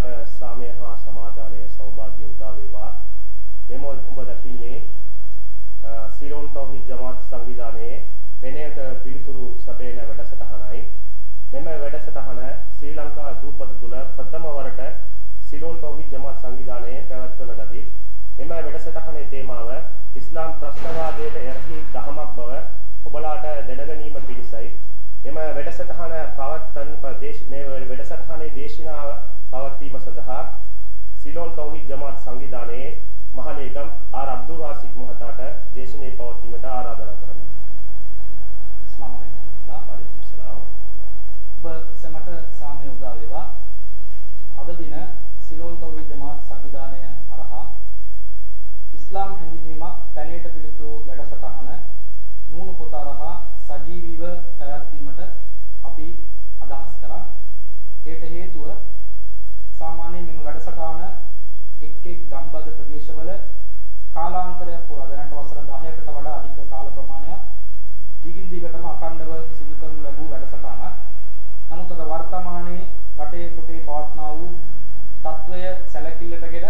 ඔබලාට සාමය හා සමාදානයේ සෞභාග්‍ය උදා වේවා. මෙම ඔබ දකින්නේ සිරෝන් තෞහිද් ජමාත් සංවිධානයේ පෙනයට පිළිතුරු සපයන වැඩසටහනයි. මෙම වැඩසටහන ශ්‍රී ලංකා දූපත තුළ ප්‍රථම වරට සිලෝන් තෞහිද් ජමාත් සංවිධානයේ පැවැත්වන ලදී. මෙම වැඩසටහනේ තේමාව ඉස්ලාම් ප්‍රශ්නවාදයට එරෙහි දහමක් බව ඔබලාට දැනගැනීම පිණිසයි. මෙම වැඩසටහන පවත්වන ප්‍රදේශ මේ වැඩසටහනේ දේශනාව පවත්වීම සඳහා සිලෝන් තෞහිද් ජමාත් සංවිධානයේ මහලේකම් ආර් අබ්දුල් රාසික් මහතාට දේශනේ පවත්වීමට ආරාධනා කරමි. ස්ලාම් අලයිකුම්. වලයිකුම් සලාම්. ඔබ සැමට සාමය උදා වේවා. අද දින සිලෝන් තෞහිද් ජමාත් සංවිධානය අරහා ඉස්ලාම් හැඳින්වීමක් පැනේට පිළිතුරු වැඩසටහන මූණු පොත අරහා සජීවීව පැවැත්වීමට අපි අදහස් කරා. ඒට හේතුව සාමාන්‍යයෙන් මෙම වැඩසටහන එක් එක් ගම්බද ප්‍රදේශවල කාලාන්තරයක් පුරා දැනට වසර 10කට වඩා අධික කාල ප්‍රමාණයක් දිගින් දිගටම අඛණ්ඩව සිදු කරනු ලැබූ වැඩසටහනක්. නමුත් අද වර්තමානයේ රටේ කොටේ පවත්නා වූ తත්වය සැලකිල්ලටගෙන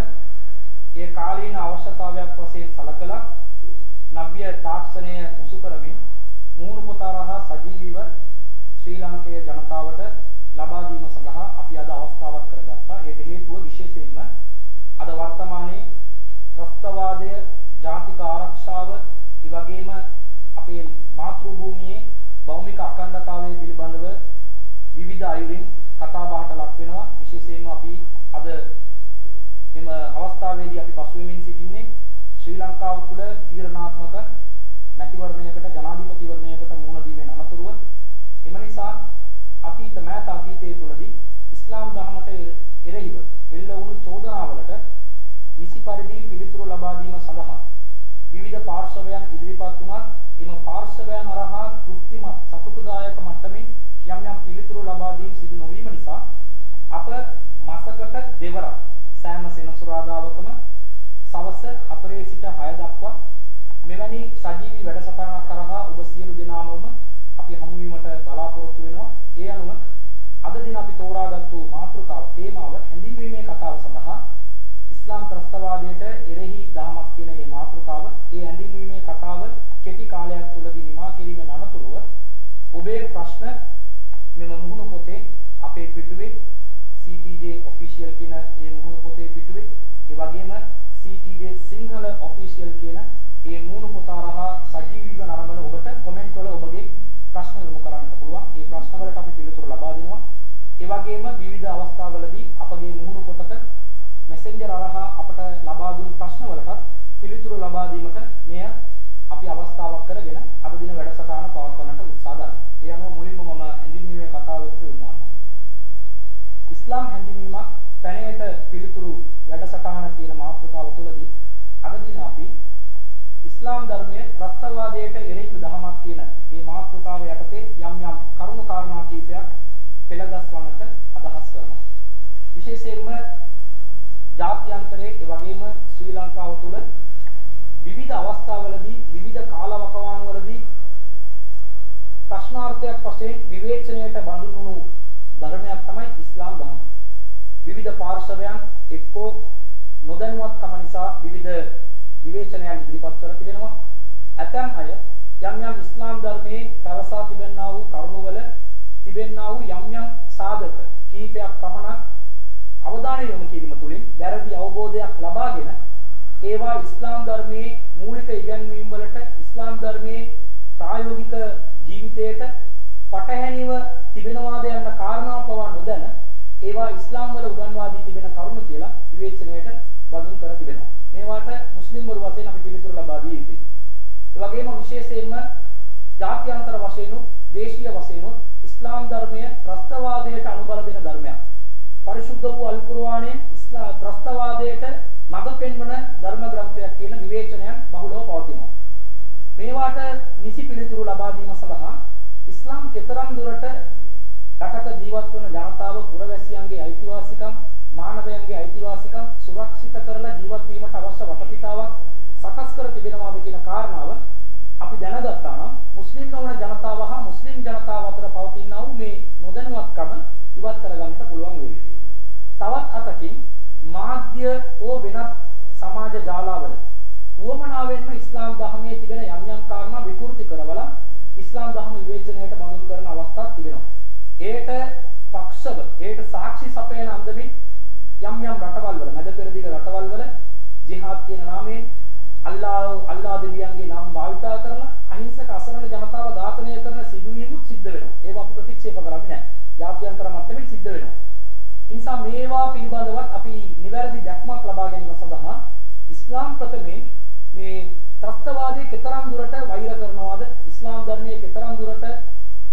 ඒ කාලීන අවශ්‍යතාවයක් වශයෙන් සලකලා නව්‍ය තාක්ෂණය මුසු කරමින් මූණු පොත හරහා සජීවීව ශ්‍රී ලාංකේය ජනතාවට ලබා දීම සඳහා අපි අද අවස්ථාවක් කරගත්තා. ඒට හේතුව විශේෂයෙන්ම අද වර්තමානයේ ත්‍රස්තවාදය, ජාතික ආරක්ෂාව, ඒ වගේම අපේ මාතෘ භූමියේ භෞමික අඛණ්ඩතාවය පිළිබඳව විවිධ අයුරින් කතා බහට ලක් වෙනවා. විශේෂයෙන්ම අපි අද මෙම අවස්ථාවේදී අපි පසුවෙමින් සිටින්නේ ශ්‍රී ලංකාව තුළ තීරණාත්මක මැතිවරණයකට ජනාධිපතිවරණයකට මුහුණ දීමේ අනතුරුව එම නිසා අතීත මෑත අතීතයේ තුලදී ඉස්ලාම් ධර්මයට එරෙහිව එල්ල වුණු චෝදනාවලට නිසි පරිදි පිළිතුරු ලබා දීම සඳහා විවිධ පාර්ශවයන් ඉදිරිපත් වුණත් එම පාර්ශවයන් අරහා තෘප්තිමත් සතුටුදායක මට්ටමින් යම් යම් පිළිතුරු ලබා දීම සිදු නොවීම නිසා අප මාසකට දෙවරක් සෑම සෙනසුරාදාවකම සවස් 4 සිට 6 දක්වා මෙවැනි සජීවී වැඩසටහනක් කරහා ඔබ සියලු දෙනාමම අපි හමු වීමට බලාපොරොත්තු වෙනවා. ඒ අනුව අද දින අපි තෝරාගත්තු මාතෘකාව තේමාව හැඳින්වීමේ කතාව සඳහා ඉස්ලාම් ත්‍රස්තවාදයට එරෙහි දහමක් කියන මේ මාතෘකාව ඒ හැඳින්වීමේ කතාව කෙටි කාලයක් තුලදී නිමා කිරීමෙන් අනතුරුව ඔබේ ප්‍රශ්න මෙම මුහුණු පොතේ අපේ පිටුවේ CTJ official කියන මේ මුහුණු පොතේ පිටුවේ ඒ වගේම CTJ සිංහල official කියන මේ මුහුණු පොත හරහා සජීවීව නරඹන ඔබට කොමෙන්ට් වල ඔබගේ ප්‍රශ්න යොමු කරන්නට පුළුවන්. ඒ ප්‍රශ්න වලට අපි පිළිතුරු ලබා දෙනවා. ඒ වගේම විවිධ අවස්ථාවලදී අපගේ මුහුණු පොතට මෙසෙන්ජර් හරහා අපට ලබා දුන් ප්‍රශ්න වලටත් පිළිතුරු ලබා දීමට මෙය අපි අවස්ථාවක් කරගෙන අද දින වැඩසටහන පවත්වන්නට උත්සාහ දරනවා. ඒ අනුව මුලින්ම මම හැඳින්වීමේ කතාව වෙත යොමු වනවා. ඉස්ලාම් හැඳින්වීමක් පැනයට පිළිතුරු වැඩසටහන කියන මාතෘකාව තුළදී අද දින අපි ඉස්ලාම් ධර්මයේ ත්‍ස්තවාදයට එරෙහිව දහමක් කියන මේ මාතෘකාව යටතේ යම් යම් කරුණු කාරණා කීපයක් පෙළගස්වන්නට අදහස් කරනවා. විශේෂයෙන්ම ජාත්‍යන්තරයේ ඒ වගේම ශ්‍රී ලංකාව තුළ විවිධ අවස්ථාවලදී විවිධ කාලවකවානුවලදී ප්‍රශ්නාර්ථයක් වශයෙන් විවේචනයට බඳුන්වුණු ධර්මයක් තමයි ඉස්ලාම් ධර්ම. විවිධ පාර්ශවයන් එක්කෝ නොදැනුවත්කම නිසා විවිධ විවේචනයන් ඉදිරිපත් කර තිබෙනවා. ඇතැම් අය යම් යම් ඉස්ලාම් ධර්මයේ පැවසා තිබෙනා වූ කරුණවල තිබෙනා වූ යම් යම් සාධක කීපයක් පමණක් අවධානය යොමු කිරීම තුළින් වැරදි අවබෝධයක් ලබාගෙන ඒවා ඉස්ලාම් ධර්මයේ මූලික ඉගැන්වීම් වලට ඉස්ලාම් ධර්මයේ ප්‍රායෝගික ජීවිතයට පටහැනිව තිබෙනවාද යන්න කාරණා පවා නොදැන ඒවා ඉස්ලාම් වල උගන්වා දී තිබෙන කරුණු කියලා විවේචනයට බඳුන් කර තිබෙනවා. මේවට මුස්ලිම් වරු වශයෙන් අපි පිළිතුරු ලබා දී යුතුයි. ඒ වගේම විශේෂයෙන්ම ජාත්‍යන්තර වශයෙන් දේශීය වශයෙන් ඉස්ලාම් ධර්මය ත්‍රස්තවාදයට අනුබල දෙන ධර්මයක්. පරිශුද්ධ වූ අල් කුර්ආනයේ ඉස්ලාම් ත්‍රස්තවාදයට මඟ පෙන්වන ධර්ම ග්‍රන්ථයක් කියන විවේචනයන් බහුලව පවතිනවා. මේවාට නිසි පිළිතුරු ලබා දීම සඳහා ඉස්ලාම් කෙතරම් දුරට රටක ජීවත් වන ජනතාව පුරවැසියන්ගේ අයිතිවාසිකම් මානවයන්ගේ අයිතිවාසිකම් සුරක්ෂිත කරලා ජීවත් වීමට අවශ්‍ය වටපිටාවක් සකස් කර තිබෙනවාද කියන කාරණාව අපි දැනගත්තා නම් මුස්ලිම් නොවන ජනතාව හා මුස්ලිම් ජනතාව අතර පවතිනා වූ මේ නොදැනුවත්කම ඉවත් කරගන්නට පුළුවන් වෙයි. තවත් අතකින් මාධ්‍ය හෝ වෙනත් සමාජ ජාලාවල උවමනාවෙන්ම ඉස්ලාම් ධර්මයේ තිබෙන යම් යම් කාරණා විකෘති කරවලා ඉස්ලාම් ධර්ම විවේචනයට බඳුන් කරන අවස්ථාවක් තිබෙනවා. ඒට පක්ෂව, ඒට සාක්ෂි සපයන අන්දමින් යම් යම් රටවල් වල, මැද පෙරදිග රටවල් වල ජිහාද් කියන නාමයෙන් අල්ලාහ් අල්ලාහ් දෙවියන්ගේ නම් භාවිතා කරලා අහිංසක අසරණ ජනතාව ඝාතනය කරන සිදුවීමුත් සිද්ධ වෙනවා. ඒවා අපි ප්‍රතික්ෂේප කරන්නේ නැහැ. ජාත්‍යන්තර මට්ටමින් සිද්ධ වෙනවා. ඒ නිසා මේවා පිළිබඳවත් අපි නිවැරදි දැක්මක් ලබා ගැනීම සඳහා ඉස්ලාම් ප්‍රථමයෙන් මේ ත්‍ස්තවාදී කෙතරම් දුරට වෛර කරනවාද ඉස්ලාම් ධර්මයේ කෙතරම් දුරට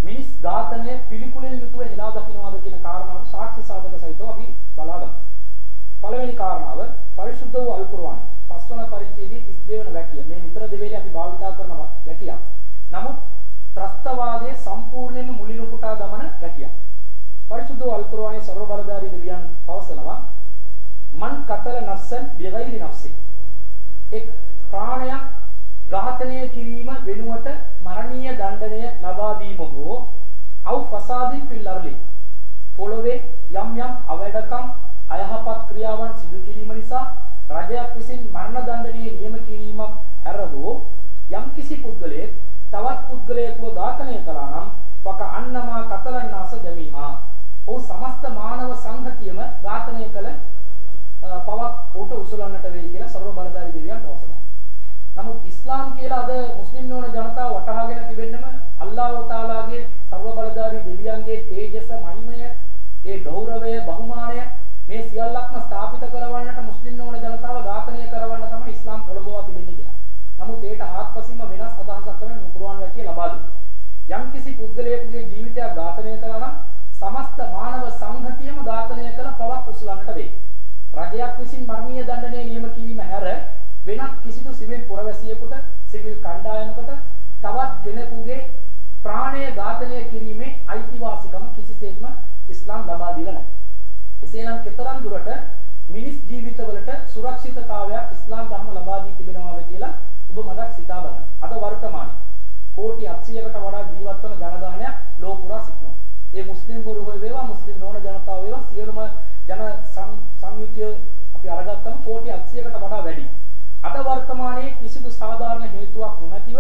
මිනිස් ඝාතනය පිළිකුලෙන් යුතුව හෙලා දකින්නවාද කියන කාරණාව සාක්ෂි සාධක සහිතව අපි බලාගමු. පළවෙනි කාරණාව පරිශුද්ධ වූ අල් කුර්ආන පස්වන පරිච්ඡේදයේ 32 වන වැකිය. මේ නිතර දෙවේලේ අපි භාවිතා කරන වැකියක්. නමුත් ත්‍රස්තවාදයේ සම්පූර්ණයෙන්ම මුලින් උපුටා දමන වැකියක්. පරිශුද්ධ වූ අල් කුර්ආනයේ ਸਰව බලධාරී දෙවියන් පවසනවා මන් කතල නෆ්සන් බිගෛරි නෆ්සි. එක් ප්‍රාණයක් ඝාතනය කිරීම වෙනුවට මරණීය දඬනය ලබා දීම හෝ අව් ෆසාදින් ෆිල් අර්ලි පොළොවේ යම් යම් අවැඩකම් අයහපත් ක්‍රියාවන් සිදු කිරීම නිසා රජයක් විසින් මරණ දඬනය නියම කිරීමක් හැරවෝ යම්කිසි පුද්ගලයෙක් තවත් පුද්ගලයෙකුව ඝාතනය කළා නම් පක අන්නමා කතලන්නාස කියලා අද මුස්ලිම් නොවන ජනතාව වටහාගෙන තිබෙන්නම අල්ලාහ් තාලාගේ ਸਰව බලධාරී දෙවියන්ගේ තේජස මහිමය ඒ ගෞරවය බහුමානය මේ සියල්ලක්ම ස්ථාපිත කරවන්නට මුස්ලිම් නොවන ජනතාව ඝාතනය කරවන්න තමයි ඉස්ලාම් පොළඹවා තිබෙන්නේ කියලා. නමුත් ඒට හාත්පසින්ම වෙනස් අදහසක් තමයි මේ කුර්ආන් වැකිය ලබා දෙන්නේ. යම්කිසි පුද්ගලයෙකුගේ ජීවිතයක් ඝාතනය කළා නම් සමස්ත මානව සංහතියම ඝාතනය කළ පවක් උසුලන්නට වෙයි. රජයක් විසින් මරණීය දඬනය නියම කිරීම හැර වෙනත් කිසිදු සිවිල් පුරවැසියෙකුට සිවිල් කණ්ඩායමකට තවත් කෙනෙකුගේ ප්‍රාණය ඝාතනය කිරීමේ අයිතිවාසිකම කිසිසේත්ම ඉස්ලාම් ලබා දීලා නැහැ. එසේනම් කෙතරම් දුරට මිනිස් ජීවිතවලට සුරක්ෂිතතාවයක් ඉස්ලාම් ධර්ම ලබා දී තිබෙනවාද කියලා ඔබ මදක් සිතා බලන්න. අද වර්තමානයේ කෝටි 800කට වඩා ජීවත් වන ජනගහනයක් ලෝ පුරා සිටිනවා. ඒ මුස්ලිම් වරු හොය වේවා මුස්ලිම් නොවන ජනතාව වේවා සියලුම ජන සංයුතිය අපි අරගත්තම කෝටි 800කට වඩා වැඩි. අද වර්තමානයේ කිසිදු සාධාරණ හේතුවක් නොමැතිව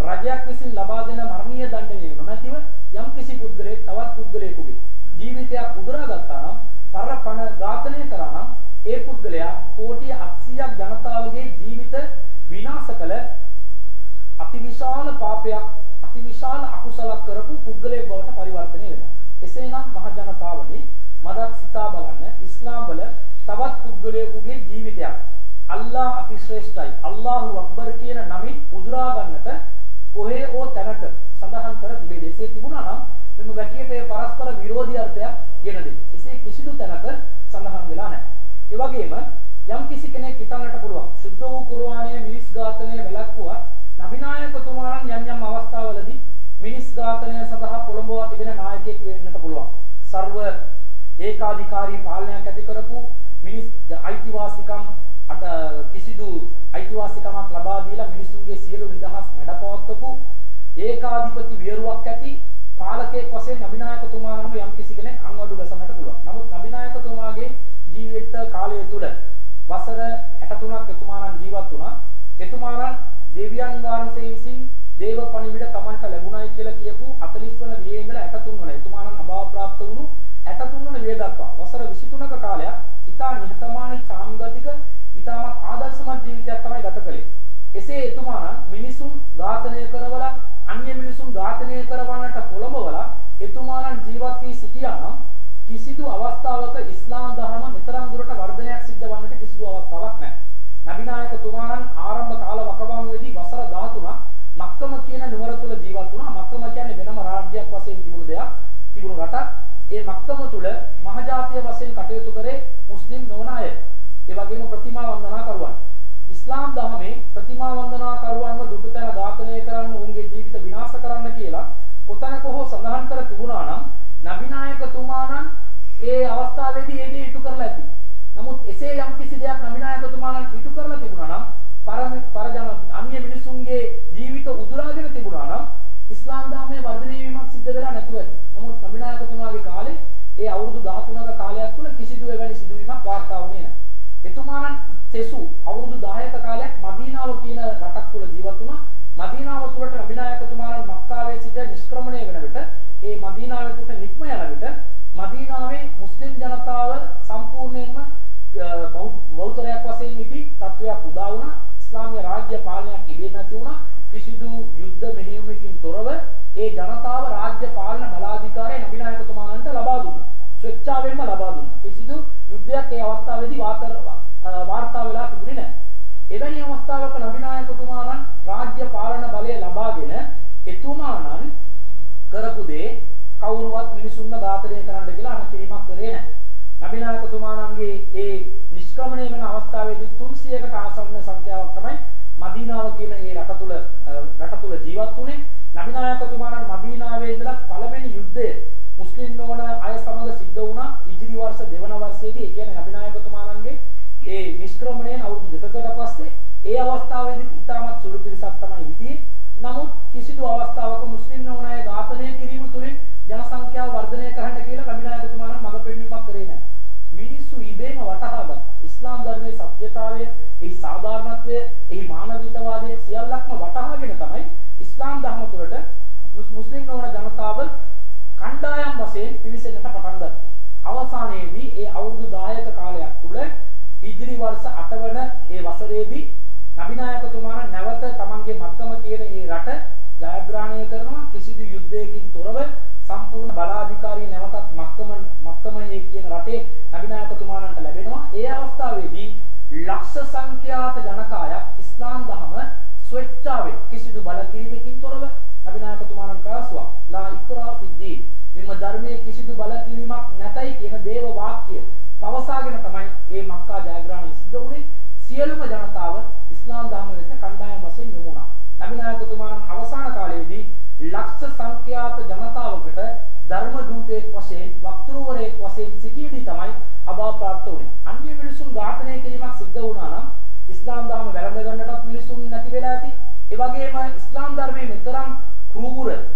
රජයක් විසින් ලබා දෙන මරණීය දඬුවම නොමැතිව යම් කිසි පුද්ගලයෙක් තවත් පුද්ගලයෙකුගේ ජීවිතයක් උදුරා ගත්තා නම් පරපණ ඝාතනය කරා නම් ඒ පුද්ගලයා කෝටි 800ක් ජනතාවගේ ජීවිත විනාශ කළ අතිවිශාල පාපයක් අතිවිශාල අකුසලක් කරපු පුද්ගලයෙක් බවට පරිවර්තනය වෙනවා. එසේනම් මහ ජනතාවනි මදක් සිතා බලන්න ඉස්ලාම් වල තවත් පුද්ගලයෙකුගේ ජීවිතයක් අල්ලාහ් අතිශ්‍රේෂ්ඨයි අල්ලාහු අක්බර් කියන නමින් උදුරා ගන්නට කොහේ ඕ තැනක සඳහන් කර තිබේ. එසේ තිබුණා නම් මෙම වැකියට ඒ පරස්පර විරෝධී අර්ථයක් ගෙන දෙයි. එසේ කිසිදු තැනක සඳහන් වෙලා නැහැ. ඒ වගේම යම් කිසි කෙනෙක් හිතන්නට පුළුවන් සුද්ධ වූ කුර්ආනයේ මිනිස් ඝාතනය වැළැක්වුවා නබිනායකතුමාණන් යම් යම් අවස්ථාවලදී මිනිස් ඝාතනය සඳහා පොළඹවා තිබෙන නායකයෙක් වෙන්නට පුළුවන්. ਸਰව ඒකාධිකාරී පාලනයක් ඇති කරපු මිනිස් අයිතිවාසිකම් අට කිසිදු අයිතිවාසිකමක් ලබා දීලා මිනිසුන්ගේ සියලු නිදහස් මැඩපවත්වපු ඒකාධිපති වියරුවක් ඇති පාලකයෙක් වශයෙන් නබිනායකතුමා නම් යම් කිසි කෙනෙක් අංවඩු ගසන්නට පුළුවන්. නමුත් නබිනායකතුමාගේ ජීවිත කාලය තුල වසර 63ක් එතුමානම් ජීවත් වුණා. එතුමානම් දෙවියන් වහන්සේ විසින් දේව පණිවිඩ Tamanට ලැබුණයි කියලා කියපු 40 වන වියේ ඉඳලා 63 වන එතුමානම් අභාව ප්‍රාප්ත වුණු 63 වන විය දක්වා වසර 23ක කාලයක් ඉතා නිහතමානී තමයි ගත කළේ. එසේ එතුමාණන් මිනිසුන් ඝාතනය කරවලා අන්‍ය මිනිසුන් ඝාතනය කරවන්නට පොළඹවලා එතුමාණන් ජීවත් වී සිටියා නම් කිසිදු අවස්ථාවක ඉස්ලාම් දහම නිතරම දුරට වර්ධනයක් සිද්ධ වන්නට කිසිදු අවස්ථාවක් නැහැ. නබිනායකතුමාණන් ආරම්භ කාල වකවානුවේදී වසර 13ක් මක්කම කියන නුවර තුල ජීවත් වුණා. මක්කම කියන්නේ වෙනම රාජ්‍යයක් වශයෙන් තිබුණු දෙයක්. තිබුණු රටක්. ඒ මක්කම තුල මහජාතිය වශයෙන් කටයුතු කරේ මුස්ලිම් නොවන අය. ඒ වගේම ප්‍රතිමා වන්දනා කරුවන්. ඉස්ලාම් ධර්මයේ ප්‍රතිමා වන්දනා කරුවන්ව දුටු තැන ඝාතනය කරන්න ඔවුන්ගේ ජීවිත විනාශ කරන්න කියලා කොතනක හෝ සඳහන් කර තිබුණා නම් නබිනායකතුමාණන් ඒ අවස්ථාවේදී ඒ දේ ඉටු කරලා ඇති. නමුත් එසේ යම් කිසි දෙයක් නබිනායකතුමාණන් ඉටු කරලා තිබුණා නම් පරම පරජන අන්‍ය මිනිසුන්ගේ ජීවිත උදුරාගෙන තිබුණා නම් ඉස්ලාම් ධර්මයේ වර්ධනය වීමක් සිද්ධ වෙලා නැතුව ඇති. නමුත් නබිනායකතුමාගේ කාලේ ඒ අවුරුදු 13ක කාලයක් තුල කිසිදු එවැනි සම්ප්‍රදායක් රාජ්‍ය පාලනයක් ඉබේම ඇති වුණා. කිසිදු යුද්ධ මෙහෙයුමකින් තොරව ඒ ජනතාව රාජ්‍ය පාලන බලාධිකාරය නබිනායකතුමාණන්ට ලබා දුන්නා. ස්වේච්ඡාවෙන්ම ලබා දුන්නා. කිසිදු යුද්ධයක් ඒ අවස්ථාවේදී වාර්තා වෙලා තිබුණේ නැහැ. එවැනි අවස්ථාවක නබිනායකතුමාණන් රාජ්‍ය පාලන බලය ලබාගෙන එතුමාණන් කරපු දේ කවුරුවත් මිනිසුන්ව ඝාතනය කරන්න කියලා අනකිරීමක් කරේ නැහැ. නබිනායකතුමාණන්ගේ ඒ නිෂ්ක්‍රමණය වෙන අවස්ථාවේදී 300කට ආසන්න සංඛ්‍යාවක් තමයි මදීනාව කියන ඒ රට තුල රට තුල ජීවත් වුණේ. නබිනායකතුමාණන් මදීනාවේ ඉඳලා පළවෙනි යුද්ධය මුස්ලිම් නොවන අය සමග සිද්ධ වුණා. ඉජිරි වර්ෂ දෙවන වර්ෂයේදී ඒ කියන්නේ නබිනායකතුමාණන්ගේ ඒ නිෂ්ක්‍රමණයෙන් අවුරුදු දෙකකට පස්සේ ඒ අවස්ථාවේදී ඉතාමත් සුළු පිරිසක් තමයි හිටියේ. නමුත් කිසිදු අවස්ථාවක මුස්ලිම් නොවන අය ඝාතනය කිරීම තුලින් ජන සංඛ්‍යාව වර්ධනය කරන්න කියලා නබිනායකතුමාණන් මඟ පෙන්වීමක් කරේ නැහැ. මිනිස්සු ඉබේම වටහා ගත්තා. ඉස්ලාම් ධර්මයේ සත්‍යතාවය, එහි සාධාරණත්වය, එහි මානවිකතාවාදය සියල්ලක්ම වටහාගෙන තමයි ඉස්ලාම් ධර්ම තුළට මුස්ලිම් නොවන ජනතාව කණ්ඩායම් වශයෙන් පිවිසෙන්නට පටන් ගත්තා. අවසානයේදී ඒ අවුරුදු 10ක කාලයක් තුළ ඉදිරි වර්ෂ 8 වන ඒ වසරේදී නබිනායකතුමාණන් නැවත තමන්ගේ මක්කම කියන ඒ රට ජයග්‍රහණය කරනවා කිසිදු යුද්ධයකින් තොරව සම්පූර්ණ බලාධිකාරී නැවතත් මක්කම මක්කමයේ කියන රටේ නබිනායකතුමාණන්ට ලැබෙනවා ඒ අවස්ථාවේදී ලක්ෂ සංඛ්‍යාත ජනකායක් ඉස්ලාම් ධර්ම ස්වේච්ඡාවෙන් කිසිදු බලකිරීමකින් තොරව නබිනායකතුමාණන් පැවසුවා ලා ඉක්රා ෆිද්දීන් මෙම ධර්මයේ කිසිදු බලකිරීමක් නැතයි කියන දේව වාක්‍ය පවසාගෙන තමයි මේ මක්කා ජයග්‍රහණය සිද්ධ වුණේ සියලුම ජනතාව ඉස්ලාම් ධර්ම වෙත කණ්ඩායම් වශයෙන් යොමු වුණා. නබිනායකතුමාණන් අවසාන කාලයේදී ලක්ෂ සංඛ්‍යාත ජනතාවකට ධර්ම දූතයෙක් වශයෙන් වක්තෘවරයෙක් වශයෙන් සිටියේදී තමයි අභා ප්‍රාප්ත වුණේ. අන්‍ය මිනිසුන් ඝාතනය කිරීමක් සිද්ධ වුණා නම් ඉස්ලාම් ධර්ම වැළඳ ගන්නටත් මිනිසුන් නැති වෙලා ඇති. ඒ වගේම ඉස්ලාම් ධර්මයේ මෙතරම් ක්‍රූර, අමානුෂික, මානව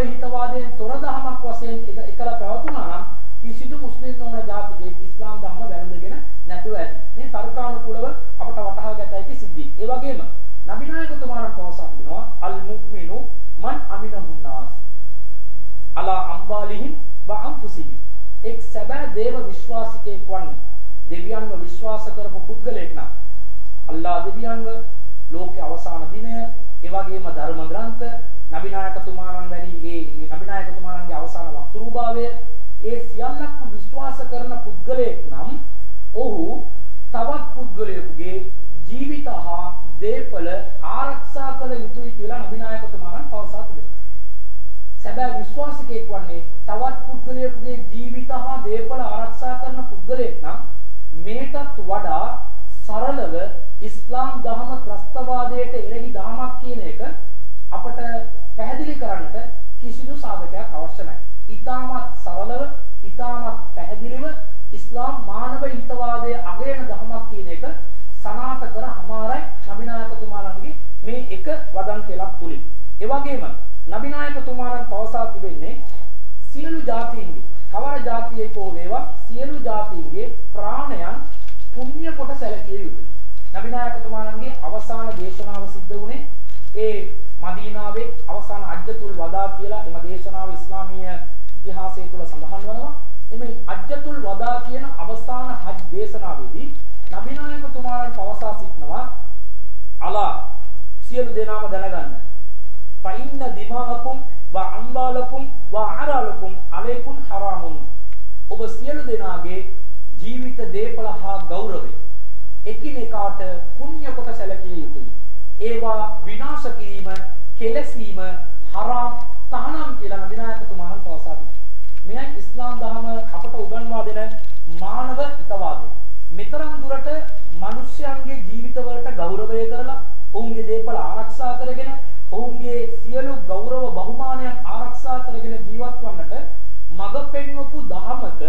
හිතවාදයෙන් තොර දහමක් වශයෙන් එකලා පැවතුණා නම් කිසිදු මුස්ලිම් නොවන ජාතිකයෙක් ඉස්ලාම් ධර්ම වැළඳගෙන නැතුව ඇති. මේ තර්කානුකූලව අපට වටහා ගත හැකි සිද්ධි. ඒ වගේම නබිනායකතුමාණන් පවසා තිබෙනවා අල් මුක්මිනු මන් අමිනහුන්නාස් අලා අම්බාලිහිම් ව අන්ෆුසිහිම් එක් සැබෑ දේව විශ්වාසිකයෙක් වන්නේ දෙවියන්ව විශ්වාස කරපු පුද්ගලයෙක් නම් අල්ලා දෙවියන්ව ලෝකේ අවසාන දිනය ඒ වගේම ධර්ම ග්‍රන්ථ නබිනායකතුමාණන් වැනි ඒ නබිනායකතුමාණන්ගේ අවසාන වක්තෘභාවය ඒ සියල්ලක්ම විශ්වාස කරන පුද්ගලයෙක් නම් ඔහු තවත් පුද්ගලයෙකුගේ ජීවිත හා දේපල ආරක්ෂා කළ යුතුයි කියලා නබිනායකතුමාණන් පවසා තිබෙනවා. සැබෑ විශ්වාසිකයෙක් වන්නේ තවත් පුද්ගලයෙකුගේ ජීවිත හා දේපල ආරක්ෂා කරන පුද්ගලයෙක් නම් මේටත් වඩා සරලව ඉස්ලාම් දහම ත්‍රස්තවාදයට එරෙහි දහමක් කියන එක අපට පැහැදිලි කරන්නට කිසිදු සාධකයක් අවශ්‍ය නැහැ. ඊටමත් සරලව, ඊටමත් පැහැදිලිව ඉස්ලාම් මානව හිතවාදයේ අගයන දහමක් කියන එක සනාත කර හමාරයි නබිනායකතුමාණන්ගේ මේ එක වදන් කෙලක් තුලින්. ඒ වගේම නබිනායකතුමාණන් පවසා තිබෙන්නේ සියලු ජාතීන්ගේ කවර ජාතියෙක හෝ වේවා සියලු ජාතීන්ගේ ප්‍රාණයන් පුණ්‍ය කොට සැලකිය යුතුයි. නබිනායකතුමාණන්ගේ අවසාන දේශනාව සිද්ධ වුණේ ඒ මදීනාවේ අවසාන අජ්ජතුල් වදා කියලා එම දේශනාව ඉස්ලාමීය ඉතිහාසය තුළ සඳහන් වනවා. එම අජ්ජතුල් වදා කියන අවසාන හජ් දේශනාවේදී නබිනායකතුමාණන් පවසා සිටනවා අලා සියලු දෙනාම දැනගන්න. ෆයින්න දිමාකුම් ව අම්බාලකුම් ව අරාලකුම් අලයිකුම් හරාමුන්. ඔබ සියලු දෙනාගේ ජීවිත දේපල හා ගෞරවය එකිනෙකාට පුණ්‍ය කොට සැලකිය යුතුයි. ඒවා විනාශ කිරීම, කෙලසීම හරාම් තහනම් කියලා නබිනායකතුමාණන් පවසා තිබෙනවා. මෙයයි ඉස්ලාම් දහම අපට උගන්වා දෙන මානව හිතවාදය. මෙතරම් දුරට මිනිස්යන්ගේ ජීවිතවලට ගෞරවය කරලා ඔවුන්ගේ දේපල ආරක්ෂා කරගෙන ඔවුන්ගේ සියලු ගෞරව බහුමානයන් ආරක්ෂා කරගෙන ජීවත් වන්නට මඟ පෙන්වපු දහමක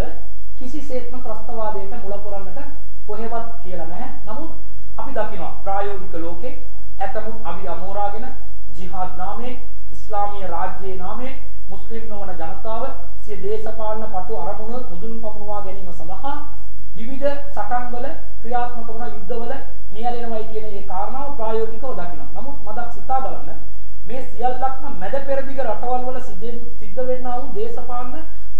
කිසිසේත්ම ත්‍රස්තවාදයට මුල පුරන්නට කොහෙවත් කියලා නැහැ. නමුත් අපි දකිනවා ප්‍රායෝගික ලෝකේ ඇතමුන් අවි අමෝරාගෙන ජිහාද් නාමයෙන් ඉස්ලාමීය රාජ්‍යයේ නාමයෙන් මුස්ලිම් නොවන ජනතාව සිය දේශපාලන පටු අරමුණ මුදුන් පමුණවා ගැනීම සඳහා විවිධ සටන්වල ක්‍රියාත්මක වන යුද්ධවල නියැලෙනවයි කියන ඒ කාරණාව ප්‍රායෝගිකව දකිනවා. නමුත් මදක් සිතා බලන්න මේ සියල්ලක්ම මැද පෙරදිග රටවල් වල සිද්ධ වෙන්නා වූ දේශපාලන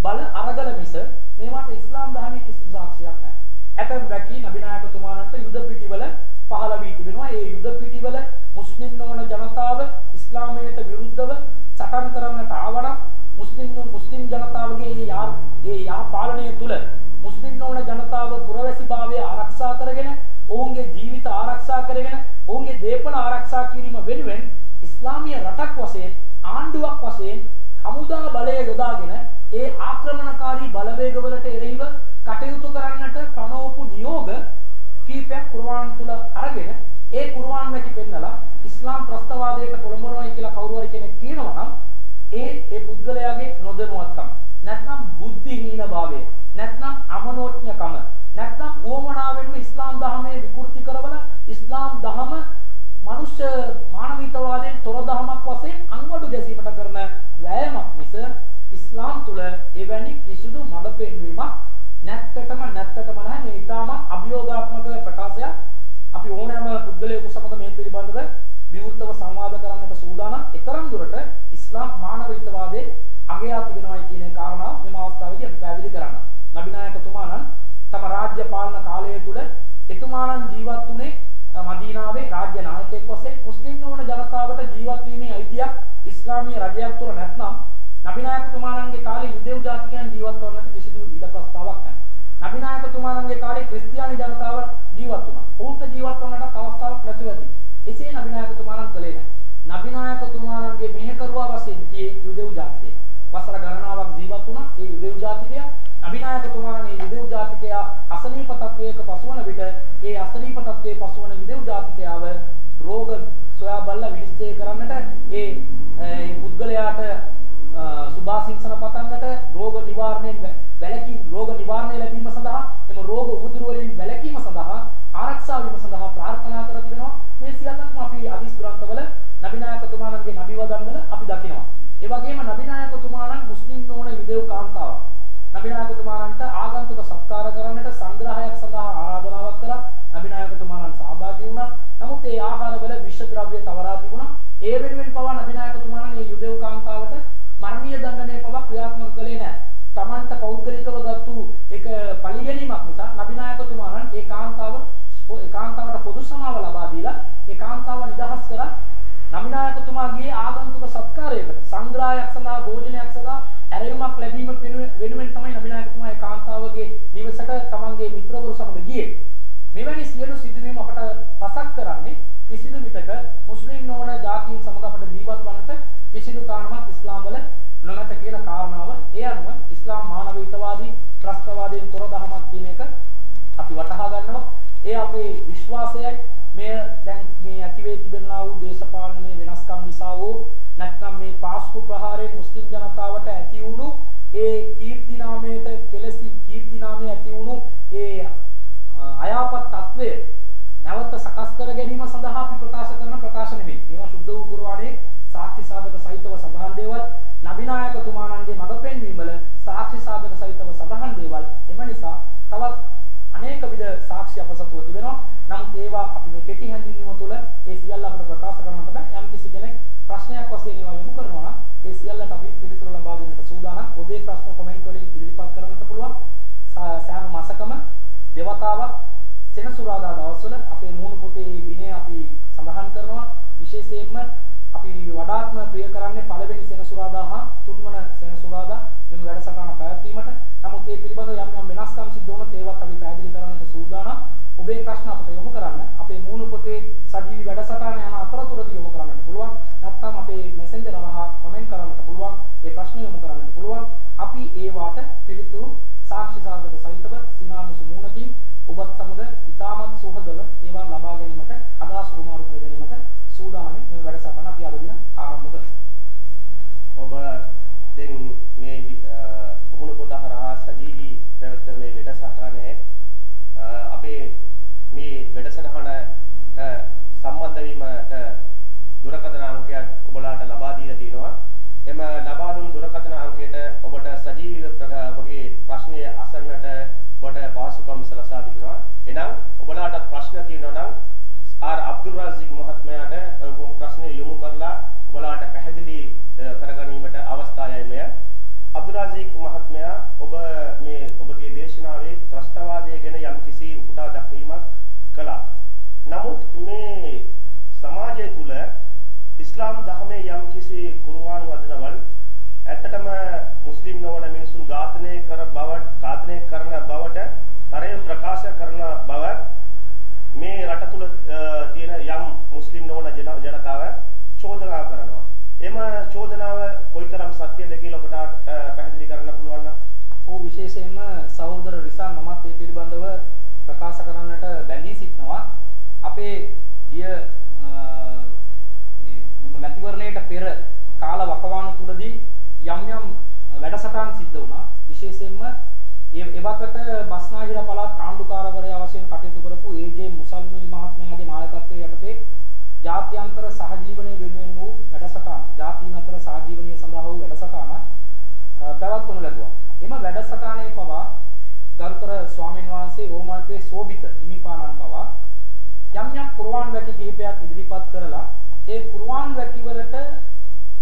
බල අරගල මිස මේවට ඉස්ලාම් ධර්මයේ කිසිදු සාක්ෂියක් නැහැ. ඇතැම් වැකි නබිනායකතුමාණන්ට යුද පිටිවල පහළ වී තිබෙනවා. ඒ යුද පිටිවල මුස්ලිම් නොවන ජනතාව ඉස්ලාමයට විරුද්ධව සටන් කරන්නට ආවනම් මුස්ලිම් මුස්ලිම් ජනතාවගේ ඒ යා ඒ යා පාලනය තුල මුස්ලිම් නොවන ජනතාව පුරවැසිභාවය ආරක්ෂා කරගෙන ඔවුන්ගේ ජීවිත ආරක්ෂා කරගෙන ඔවුන්ගේ දේපල ආරක්ෂා කිරීම වෙනුවෙන් ඉස්ලාමීය රටක් වශයෙන් ආණ්ඩුවක් වශයෙන් හමුදා බලය යොදාගෙන ඒ ආක්‍රමණකාරී බලවේගවලට එරෙහිව කටයුතු කරන්නට පනවපු නියෝග කීපයක් කුර්ආන් තුල අරගෙන ඒ කුර්ආන් වැකි පෙන්නලා ඉස්ලාම් ත්‍රස්තවාදයට පොළඹවනවායි කියලා කවුරු හරි කෙනෙක් කියනවා නම් ඒ ඒ පුද්ගලයාගේ නොදැනුවත්කම. නැත්නම් බුද්ධිහීන භාවය. නැත්නම් අමනෝඥකම. නැත්නම් උවමනාවෙන්ම ඉස්ලාම් ධර්මයේ විකෘති කරවලා ඉස්ලාම් ධර්ම මනුෂ්‍ය මානවිකවාදයෙන් තොර ධර්මයක් වශයෙන් අංගොඩු ගැසීමට කරන වෑයමක් මිස ඉස්ලාම් තුල එවැනි කිසිදු මඟ පෙන්වීමක් නැත්තටම නැත්තටම නැහැ. මේ ඊටාම අභියෝගාත්මක ප්‍රකාශයක්. අපි ඕනෑම පුද්ගලයෙකු සමග මේ පිළිබඳව විවෘතව සංවාද කරන්නට සූදානම්. ඊතරම් දුරට ඉස්ලාම් මානවිකවාදයේ අගයක් තිබෙනවායි කියන කාරණාව මෙම අවස්ථාවේදී අපි පැහැදිලි කරනවා. නබිනායකතුමාණන් තම රාජ්‍ය පාලන කාලය තුල එතුමාණන් ජීවත් වුණේ මදීනාවේ රාජ්‍ය නායකයෙක් වශයෙන් මුස්ලිම් නොවන ජනතාවට ජීවත් වීමේ අයිතියක් ඉස්ලාමීය රජයක් තුල නැත්නම් නබිනායකතුමාණන්ගේ කාලේ යුදෙව් ජාතිකයන් ජීවත් වන්නට කිසිදු ඉඩ ප්‍රස්තාවක් නැහැ. නබිනායකතුමාණන්ගේ කාලේ ක්‍රිස්තියානි ජනතාව ජීවත් වුණා. ඔවුන්ට ජීවත් වන්නට අවස්ථාවක් නැතුව ඇති. එසේ නබිනායකතුමාණන් කළේ නැහැ. නබිනායකතුමාණන්ගේ මෙහෙකරුවා වශයෙන් සිටියේ යුදෙව් ජාතිකයෙක්. වසර ගණනාවක් ජීවත් වුණා. ඒ යුදෙව් ජාතිකයා අභිනායකතුමාණන් මේ යුදෙව් ජාතිකයා අසනීප තත්වයක පසුවන විට ඒ අසනීප තත්වයේ පසුවන යුදෙව් ජාතිකයාව රෝග සොයා බලලා විනිශ්චය කරන්නට ඒ ඒ පුද්ගලයාට සුභාසිංසන පතන්නට රෝග නිවාරණයෙන් වැළකීම රෝග නිවාරණය ලැබීම සඳහා එම රෝග උදුරු වලින් වැළකීම සඳහා ආරක්ෂා වීම සඳහා ප්‍රාර්ථනා කර තිබෙනවා මේ සියල්ලක්ම අපි අදිස් ග්‍රන්ථවල නබිනායකතුමාණන්ගේ නබි වදන් වල අපි දකිනවා ඒ වගේම නබිනායකතුමාණන් මුස්ලිම් නොවන යුදෙව් කාන්තාවක් නබිනායකතුමාණන්ට ආගන්තුක සත්කාර කරන්නට සංග්‍රහයක් සඳහා ආරාධනාවක් කළා. නබිනායකතුමාණන් සහභාගී වුණා. නමුත් ඒ ආහාරවල විෂ ද්‍රව්‍ය තවරා තිබුණා. ඒ වෙනුවෙන් පවා නබිනායකතුමාණන් මේ යුදෙව් කාන්තාවට මරණීය දඬුවමේ පවා ක්‍රියාත්මක කළේ නැහැ. Tamanta පෞද්ගලිකව ගත්තු එක පරිගැනීමක් නිසා නබිනායකතුමාණන් ඒ කාන්තාව ඒ කාන්තාවට පොදු සමාව ලබා දීලා ඒ කාන්තාව නිදහස් කරා නබිනායකතුමාගේ ආගන්තුක සත්කාරයකට සංග්‍රහයක් සඳහා භෝජනයක් සඳහා ඇරයුමක් ලැබීම වෙනුවෙන් තමයි නබිනායකතුමා ඒ කාන්තාවගේ නිවසට තමන්ගේ මිත්‍රවරු සමග ගියේ. මෙවැනි සියලු සිදුවීම් අපට පසක් කරන්නේ කිසිදු විටක මුස්ලිම් නොවන ජාතීන් සමග අපට ජීවත් වන්නට කිසිදු කාරණාවක් ඉස්ලාම් වල නොමැත කියන කාරණාව ඒ අනුව ඉස්ලාම් මානවීයතාවාදී ත්‍රස්තවාදයෙන් තොර දහමක් කියන එක අපි වටහා ගන්නවා. ඒ අපේ විශ්වාසයයි මෙය දැන් මේ ඇතිවේ තිබෙනා වූ දේශපාලනයේ වෙනස්කම් නිසා වූ නැත්නම් මේ පාස්කු ප්‍රහාරයෙන් මුස්ලිම් ජනතාවට ඇති වුණු ඒ කීර්ති නාමයට කෙලසි කීර්ති නාමයේ ඇති වුණු ඒ අයාපත් తත්වය නැවත සකස් කර ගැනීම සඳහා අපි ප්‍රකාශ කරන ප්‍රකාශ නෙමෙයි. මේවා සුද්ධ වූ කුර්ආනයේ සාක්ෂි සාධක සහිතව සඳහන් දේවල් නබිනායකතුමාණන්ගේ මඟ පෙන්වීම වල සාක්ෂි සාධක සහිතව සඳහන් දේවල් එම නිසා තවත් අනේක විද සාක්ෂි අපසතුව තිබෙනවා. නමුත් ඒවා අපි මේ කෙටි හැඳින්වීම තුළ ඒ සියල්ල අපිට ප්‍රකාශ කරන්නට බෑ. යම් කිසි කෙනෙක් ප්‍රශ්නයක් වශයෙන් ඒවා යොමු කරනවා නම් ඒ සියල්ලට අපි පිළිතුරු ලබා දෙන්නට සූදානම්. ඔබේ ප්‍රශ්න කොමෙන්ට් වලින් ඉදිරිපත් කරන්නට පුළුවන්. සෑම මාසකම දෙවතාවක් සෙනසුරාදා දවස්වල අපේ මූණු පොතේ විනය අපි සඳහන් කරනවා. විශේෂයෙන්ම අපි වඩාත්ම ප්‍රිය කරන්නේ පළවෙනි සෙනසුරාදා හා තුන්වන සෙනසුරාදා මෙම වැඩසටහන පැවැත්වීමට. නමුත් මේ පිළිබඳව යම් යම් වෙනස්කම් සිද්ධ වුණොත් ඒවත් අපි පැහැදිලි කරන්නට සූදානම්. ඔබේ ප්‍රශ්න අපට යොමු කරන්න. අපේ මූණු පොතේ සජීවී වැඩසටහන යන අතරතුරදී යොමු කරන්නට පුළුවන්. නැත්නම් අපේ මෙසෙන්ජර් හරහා කමෙන්ට් කරන්නට පුළුවන්. ඒ ප්‍රශ්න යොමු කරන්නට පුළුවන්. අපි ඒවාට පිළිතුරු සාක්ෂි සාධක සහිතව සිනාමුසු මූණකින් ඔබත් සමග ඉතාමත් සුහදව ඒවා ලබා ගැනීමට අදහස් උමාරු කර ගැනීමට සූදානම්ින් මේ වැඩසටහන අපි අද දින ආරම්භ කරමු. ඔබ දැන් මේ මුහුණු පොත හරහා සජීවී පැවැත්වෙන මේ වැඩසටහනේ අපේ මේ වැඩසටහනට සම්බන්ධ වීමට දුරකථන අංකයක් ඔබලාට ලබා දීලා තියෙනවා. එම ලබා දුන් දුරකථන අංකයට ඔබට සජීවීව ඔබගේ ප්‍රශ්නය අසන්නට ඔබට පහසුකම් සලසා තිබෙනවා. එනම් ඔබලාට ප්‍රශ්න තියෙනවා නම් ආර් අබ්දුල් රාසික් මහත්මයාට ඔබ ප්‍රශ්න යොමු කරලා ඔබලාට පැහැදිලි කරගැනීමට අවස්ථාවයි මෙය. අබ්දුරාසීක් මහත්මයා ඔබ මේ ඔබගේ දේශනාවේ ත්‍රස්තවාදය ගැන යම්කිසි උපුටා දක්වීමක් කළා. නමුත් මේ සමාජය තුල ඉස්ලාම් ධර්මයේ යම්කිසි කුර්ආන් වදනවල් ඇත්තටම මුස්ලිම් නොවන මිනිසුන් ඝාතනය කර බව ඝාතනය කරන බවට තරයෙන් ප්‍රකාශ කරන බව මේ රට තුල තියෙන යම් මුස්ලිම් නොවන ජනතාව චෝදනා කරනවා. එම චෝදනාව කොයිතරම් සත්‍යද කියලා ඔබට පැහැදිලි කරන්න පුළුවන් නම් ඔව් විශේෂයෙන්ම සහෝදර රිසාන් මමත් මේ පිළිබඳව ප්‍රකාශ කරන්නට බැඳී සිටිනවා. අපේ ගිය මේ මැතිවරණයට පෙර කාල වකවානු තුලදී යම් යම් වැඩසටහන් සිද්ධ වුණා. විශේෂයෙන්ම ඒ එවකට බස්නාහිර පළාත් ආණ්ඩුකාරවරයා වශයෙන් කටයුතු කරපු ඒ.ජේ. මුසල්මිල් මහත්මයාගේ නායකත්වයේ යටතේ ජාත්‍යන්තර සහජීවනයේ වෙනුවෙන් වූ වැඩසටහන, ජාතීන් අතර සහජීවනයේ සඳහා වූ වැඩසටහන පැවැත්වනු ලැබුවා. එම වැඩසටහනේ පවා ගරුතර ස්වාමීන් වහන්සේ ඕමල්පේ සෝබිත හිමිපාණන් පවා යම් යම් කුර්ආන් වැකි කිහිපයක් ඉදිරිපත් කරලා ඒ කුර්ආන් වැකි වලට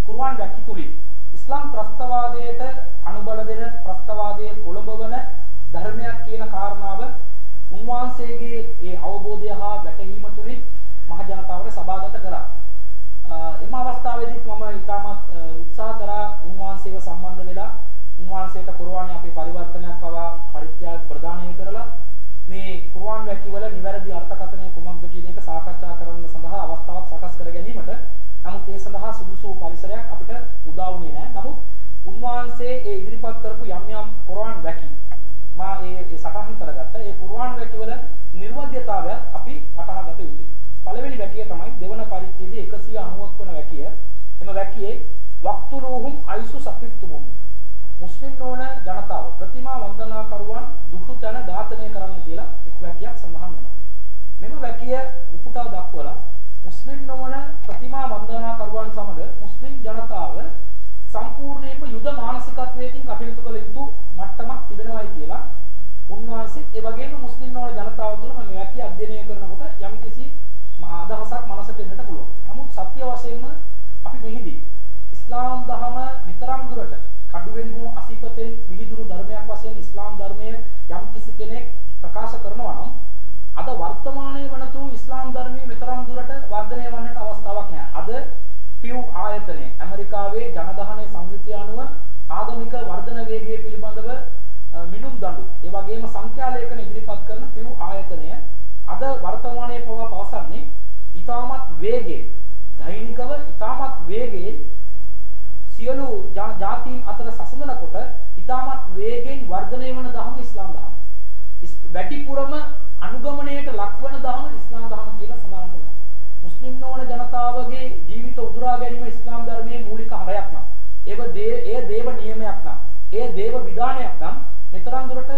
කුර්ආන් වැකි තුලින් ඉස්ලාම් ත්‍රස්තවාදයට අනුබල දෙන ත්‍රස්තවාදයේ පොළඹවන ධර්මයක් කියන කාරණාව උන්වහන්සේගේ ඒ අවබෝධය හා වැටහීම තුලින් මහ ජනතාවට සභාගත කරා. එම අවස්ථාවේදීත් මම ඉතාමත් උත්සාහ කරා උන්වහන්සේව සම්බන්ධ වෙලා උන්වහන්සේට කුර්ආනයේ අපේ පරිවර්තනයක් පවා පරිත්‍යාග ප්‍රදානය කරලා මේ කුර්ආන් වැකිවල නිවැරදි අර්ථකථනය කුමක්ද කියන එක සාකච්ඡා කරන්න සඳහා අවස්ථාවක් සකස් කර ගැනීමට නමුත් ඒ සඳහා සුදුසු පරිසරයක් අපිට උදා වුණේ නැහැ. නමුත් උන්වහන්සේ ඒ ඉදිරිපත් කරපු යම් යම් කුර්ආන් වැකි මා ඒ සටහන් කරගත්ත ඒ කුර්ආන් වැකිවල නිර්වද්‍යතාවයත් අපි වටහා ගත යුතුයි. පළවෙනි වැකිය තමයි දෙවන පරිච්ඡේදයේ 190ක් වන වැකිය. එම වැකියේ වක්තුලූහුම් අයිසු සකිෆ්තුමුම් මුස්ලිම් නොවන ජනතාව ප්‍රතිමා වන්දනාකරුවන් දුටු තැන ඝාතනය කරන්න කියලා එක් වැකියක් සඳහන් වෙනවා. මෙම වැකිය උපුටා දක්වලා මුස්ලිම් නොවන ප්‍රතිමා වන්දනාකරුවන් සමග මුස්ලිම් ජනතාව සම්පූර්ණයෙන්ම යුද මානසිකත්වයකින් කටයුතු කළ යුතු මට්ටමක් තිබෙනවායි කියලා උන්වහන්සේත් ඒ වගේම මුස්ලිම් නොවන ජනතාව තුළ මේ වැකිය අධ්‍යයනය කරනකොට යම්කිසි අදහසක් මනසට එන්නට පුළුවන්. නමුත් සත්‍ය වශයෙන්ම අපි මෙහිදී ඉස්ලාම් දහම මෙතරම් දුරට කඩුවෙන් හෝ අසිපතෙන් විහිදුණු ධර්මයක් වශයෙන් ඉස්ලාම් ධර්මය යම් කිසි කෙනෙක් ප්‍රකාශ කරනවා නම් අද වර්තමානයේ වනතුරු ඉස්ලාම් ධර්මයේ මෙතරම් දුරට වර්ධනය වන්නට අවස්ථාවක් නැහැ. අද පියු ආයතනය ඇමරිකාවේ ජනගහනය සංයුතිය අනුව ආගමික වර්ධන වේගය පිළිබඳව මිනුම් දඬු ඒ වගේම සංඛ්‍යා ලේඛන ඉදිරිපත් කරන පියු ආයතනය අද වර්තමානයේ පවා පවසන්නේ ඊටමත් වේගයෙන් දෛනිකව ඊටමත් වේගයෙන් සියලු ජාතීන් අතර සසඳනකොට ඊටමත් වේගෙන් වර්ධනය වන ධර්ම ඉස්ලාම් ධර්ම. වැඩිපුරම අනුගමනයට ලක්වන ධර්ම ඉස්ලාම් ධර්ම කියලා සඳහන් කරනවා. මුස්ලිම් නොවන ජනතාවගේ ජීවිත උදුරා ගැනීම ඉස්ලාම් ධර්මයේ මූලික හරයක් නම් ඒව ඒ දේව නියමයක් නම් ඒ දේව විධානයක් නම් මෙතරම් දුරට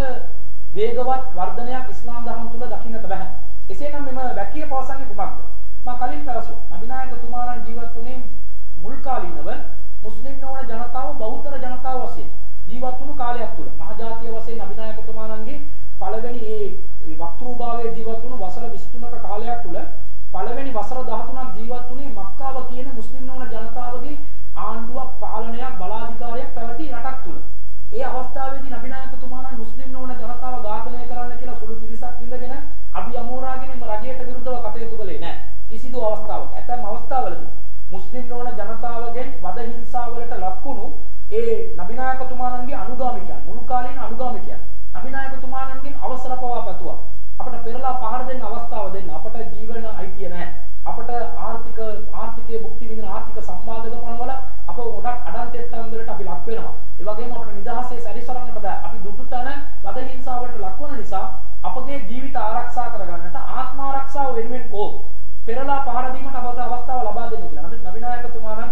වේගවත් වර්ධනයක් ඉස්ලාම් ධර්ම තුල දකින්නට බෑ. එසේනම් මෙම වැකිය පවසන්නේ කුමක්ද? මා කලින් පැවසුවා. නබිනායකතුමාණන් ජීවත් වුණේ මුල් කාලීනව මුස්ලිම් නොවන ජනතාව බෞද්ධ ජනතාව වශයෙන් ජීවත් වුණු කාලයක් තුල මහජාතිය වශයෙන් අභිනායකතුමාණන්ගේ පළවෙනි ඒ වක්තෘභාවයේ ජීවත් වුණු වසර 23ක කාලයක් තුල පළවෙනි වසර 13ක් ජීවත් වුණේ මක්කාව කියන මුස්ලිම් නොවන ජනතාවගේ ආණ්ඩුවක් පාලනයක් බලාධිකාරියක් පැවති රටක් තුල. ඒ අවස්ථාවේදී නබිනායකතුමාණන් මුස්ලිම් නොවන ජනතාව ඝාතනය කරන්න කියලා සුළු පිරිසක් ඉඳගෙන අබි අමෝරාගෙන එම රජයට විරුද්ධව කටයුතු කළේ නැහැ. කිසිදු අවස්ථාවක. ඇතැම් අවස්ථාවලදී මුස්ලිම් නොවන ජනතාවගෙන් වද හිංසාවලට ලක්වුණු ඒ නබිනායකතුමාණන්ගේ අනුගාමිකයන් මුළු කාලීන අනුගාමිකයන් නබිනායකතුමාණන්ගෙන් අවසර පවා පැතුවා. අපට පෙරලා පහර දෙන්න අවස්ථාව දෙන්න. අපට ජීවන අයිතිය නැහැ. අපට ආර්ථික ආර්ථිකයේ භුක්ති විඳින ආර්ථික සම්බාධක පනවල අප ගොඩක් අඩන් තෙට්ටම් වලට අපි ලක් වෙනවා. ඒ වගේම අපට නිදහසේ සැරිසරන්නට බෑ. අපි දුටු තැන වද හිංසාවට ලක්වන නිසා අපගේ ජීවිත ආරක්ෂා කරගන්නට ආත්ම ආරක්ෂාව වෙනුවෙන් ඕ පෙරලා පහර දීමට අපට අවස්ථාව ලබා දෙන්න කියලා. නමුත් නබිනායකතුමාණන්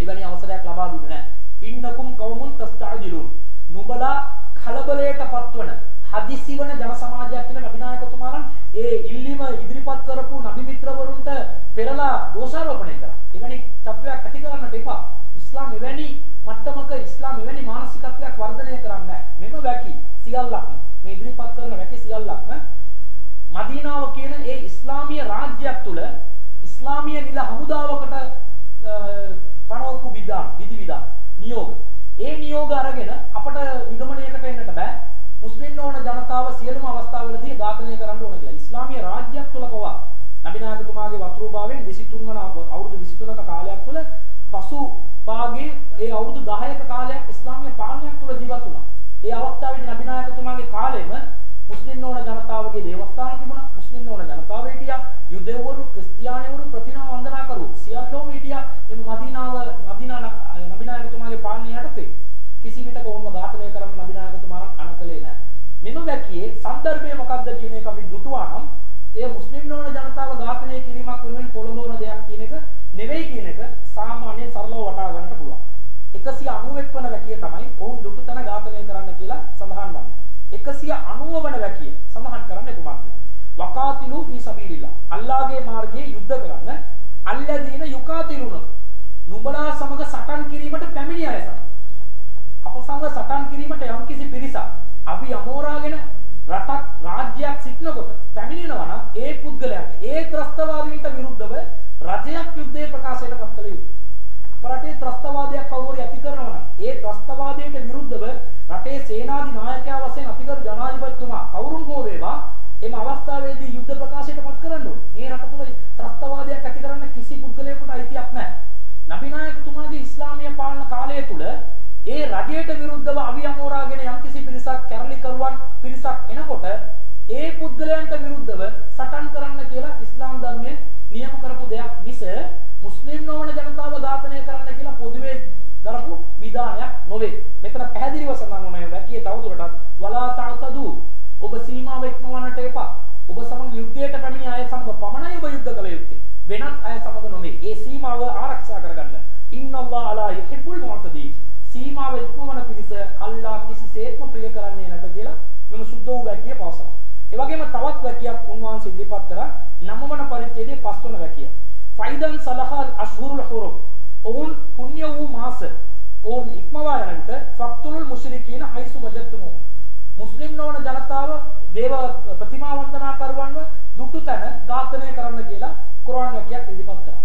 එවැනි අවසරයක් ලබා දුන්නේ නැහැ. ඉන්නකුම් කවමුන් තස්තාජිලුන්. නුඹලා කලබලයට පත්වන හදිසි වන ජන සමාජයක් කියලා නබිනායකතුමාණන් ඒ ඉල්ලීම ඉදිරිපත් කරපු නබි මිත්‍රවරුන්ට පෙරලා දෝෂාරෝපණය කරා. එවැනි තත්වයක් ඇති කරන්නට එපා. ඉස්ලාම් එවැනි මට්ටමක ඉස්ලාම් එවැනි මානසිකත්වයක් වර්ධනය කරන්නේ නැහැ. මෙම වැකි සියල්ලක්ම මේ ඉදිරිපත් කරන වැකි සියල්ලක්ම මදීනාව කියන ඒ ඉස්ලාමීය රාජ්‍යයක් තුල ඉස්ලාමීය නිල හමුදාවකට පනවපු විධාන විධිවිධාන නියෝග. ඒ නියෝග අරගෙන අපට නිගමනයකට එන්නට බෑ. මුස්ලිම් නොවන ජනතාව සියලුම අවස්ථාවලදී ඝාතනය කරන්න ඕන කියලා. ඉස්ලාමීය රාජ්‍යයක් තුල පවා නබිනාගතුමාගේ වතුරුභාවයෙන් 23 වන අවුරුදු 23ක කාලයක් තුල පසු පාගේ ඒ අවුරුදු 10ක කාලයක් ඉස්ලාමීය පාලනයක් තුල ජීවත් වුණා. ඒ අවස්ථාවේදී නබිනායකතුමාගේ කාලෙම ජනතාවගේ දේවස්ථාන තිබුණා. මුස්ලිම් නොවන ජනතාව හිටියා. යුදෙව්වරු, ක්‍රිස්තියානිවරු ප්‍රතිනව වන්දනා කරු. සියල්ලෝම හිටියා. එම මදීනාව මදීනා නබි නායකතුමාගේ පාලනය යටතේ. කිසි විටක ඔවුන්ව ඝාතනය කරන්න නබි නායකතුමා අනකලේ නැහැ. මෙම වැකියේ සන්දර්භය මොකක්ද කියන එක අපි දුටුවා නම් ඒ මුස්ලිම් නොවන ජනතාව ඝාතනය කිරීමක් වෙනුවෙන් පොළඹවන දෙයක් කියන එක නෙවෙයි කියන එක සාමාන්‍යයෙන් සරලව වටහා ගන්නට පුළුවන්. 191 වන වැකිය තමයි ඔවුන් දුටු තැන ඝාතනය කරන්න කියලා සඳහන් වන්නේ. 190 වන වැකිය සඳහන් කරන්නේ කුමක්ද? වකාතිලු ෆී සබීලිල්ලා. අල්ලාහගේ මාර්ගයේ යුද්ධ කරන්න අල්ලදීන යුකාතිලුන. නුඹලා සමග සටන් කිරීමට පැමිණි අය සමග. අප සමග සටන් කිරීමට යම්කිසි පිරිසක් අපි අමෝරාගෙන රටක් රාජ්‍යයක් සිටිනකොට පැමිණෙනවා නම් ඒ පුද්ගලයන්ට ඒ ත්‍රස්තවාදීන්ට විරුද්ධව රජයක් යුද්ධයේ ප්‍රකාශයට පත් කළ යුතුයි. රටේ ත්‍රස්තවාදයක් කවුරු හරි ඇති කරනවා නම් ඒ ත්‍රස්තවාදයට විරුද්ධව රටේ සේනාධි නායකයා වශයෙන් අතිගරු ජනාධිපතිතුමා කවුරුන් හෝ වේවා එම අවස්ථාවේදී යුද්ධ ප්‍රකාශයට පත් කරන්න ඕනේ. මේ රට තුළ ත්‍රස්තවාදයක් ඇති කරන්න කිසි පුද්ගලයෙකුට අයිතියක් නැහැ. නබි නායකතුමාගේ ඉස්ලාමීය පාලන කාලය තුළ ඒ රජයට විරුද්ධව අවි අමෝරාගෙන යම්කිසි පිරිසක් කැරලිකරුවන් පිරිසක් එනකොට ඒ පුද්ගලයන්ට විරුද්ධව සටන් කරන්න කියලා ඉස්ලාම් ධර්මයේ නියම කරපු දෙයක් මිස මුස්ලිම් නොවන ජනතාව ඝාතනය කරන්න කියලා පොදුවේ දරපු විධානයක් නොවේ. මෙතන පැහැදිලිව සඳහන් වුණා වැකියේ තවදුරටත් වලා තාතදු ඔබ සීමාව ඉක්මවන්නට එපා. ඔබ සමග යුද්ධයට පැමිණි අය සමග පමණයි ඔබ යුද්ධ කළ යුත්තේ. වෙනත් අය සමග නොවේ. ඒ සීමාව ආරක්ෂා කරගන්න. ඉන්නල්ලාහ අලා යුහිබ්බුල් මුඅතදීන්. සීමාව ඉක්මවන පිරිස අල්ලා කිසිසේත්ම ප්‍රිය කරන්නේ නැත කියලා මෙම සුද්ධ වූ වැකිය පවසනවා. ඒ වගේම තවත් වැකියක් උන්වහන්සේ ඉදිරිපත් කරා නවවන පරිච්ඡේදයේ පස්වන වැකිය. ෆයිදන් සලහල් අෂ්හුරුල් හුරුම්. ඔවුන් පුණ්‍ය වූ මාස ඔවුන් ඉක්මවා යන විට ෆක්තුල් මුෂ්රිකීන හයිසු වජත්තුමු. මුස්ලිම් නොවන ජනතාව දේව ප්‍රතිමා වන්දනා කරවන්ව දුටු තැන ඝාතනය කරන්න කියලා කුර්ආන් වැකියක් ඉදිරිපත් කරා.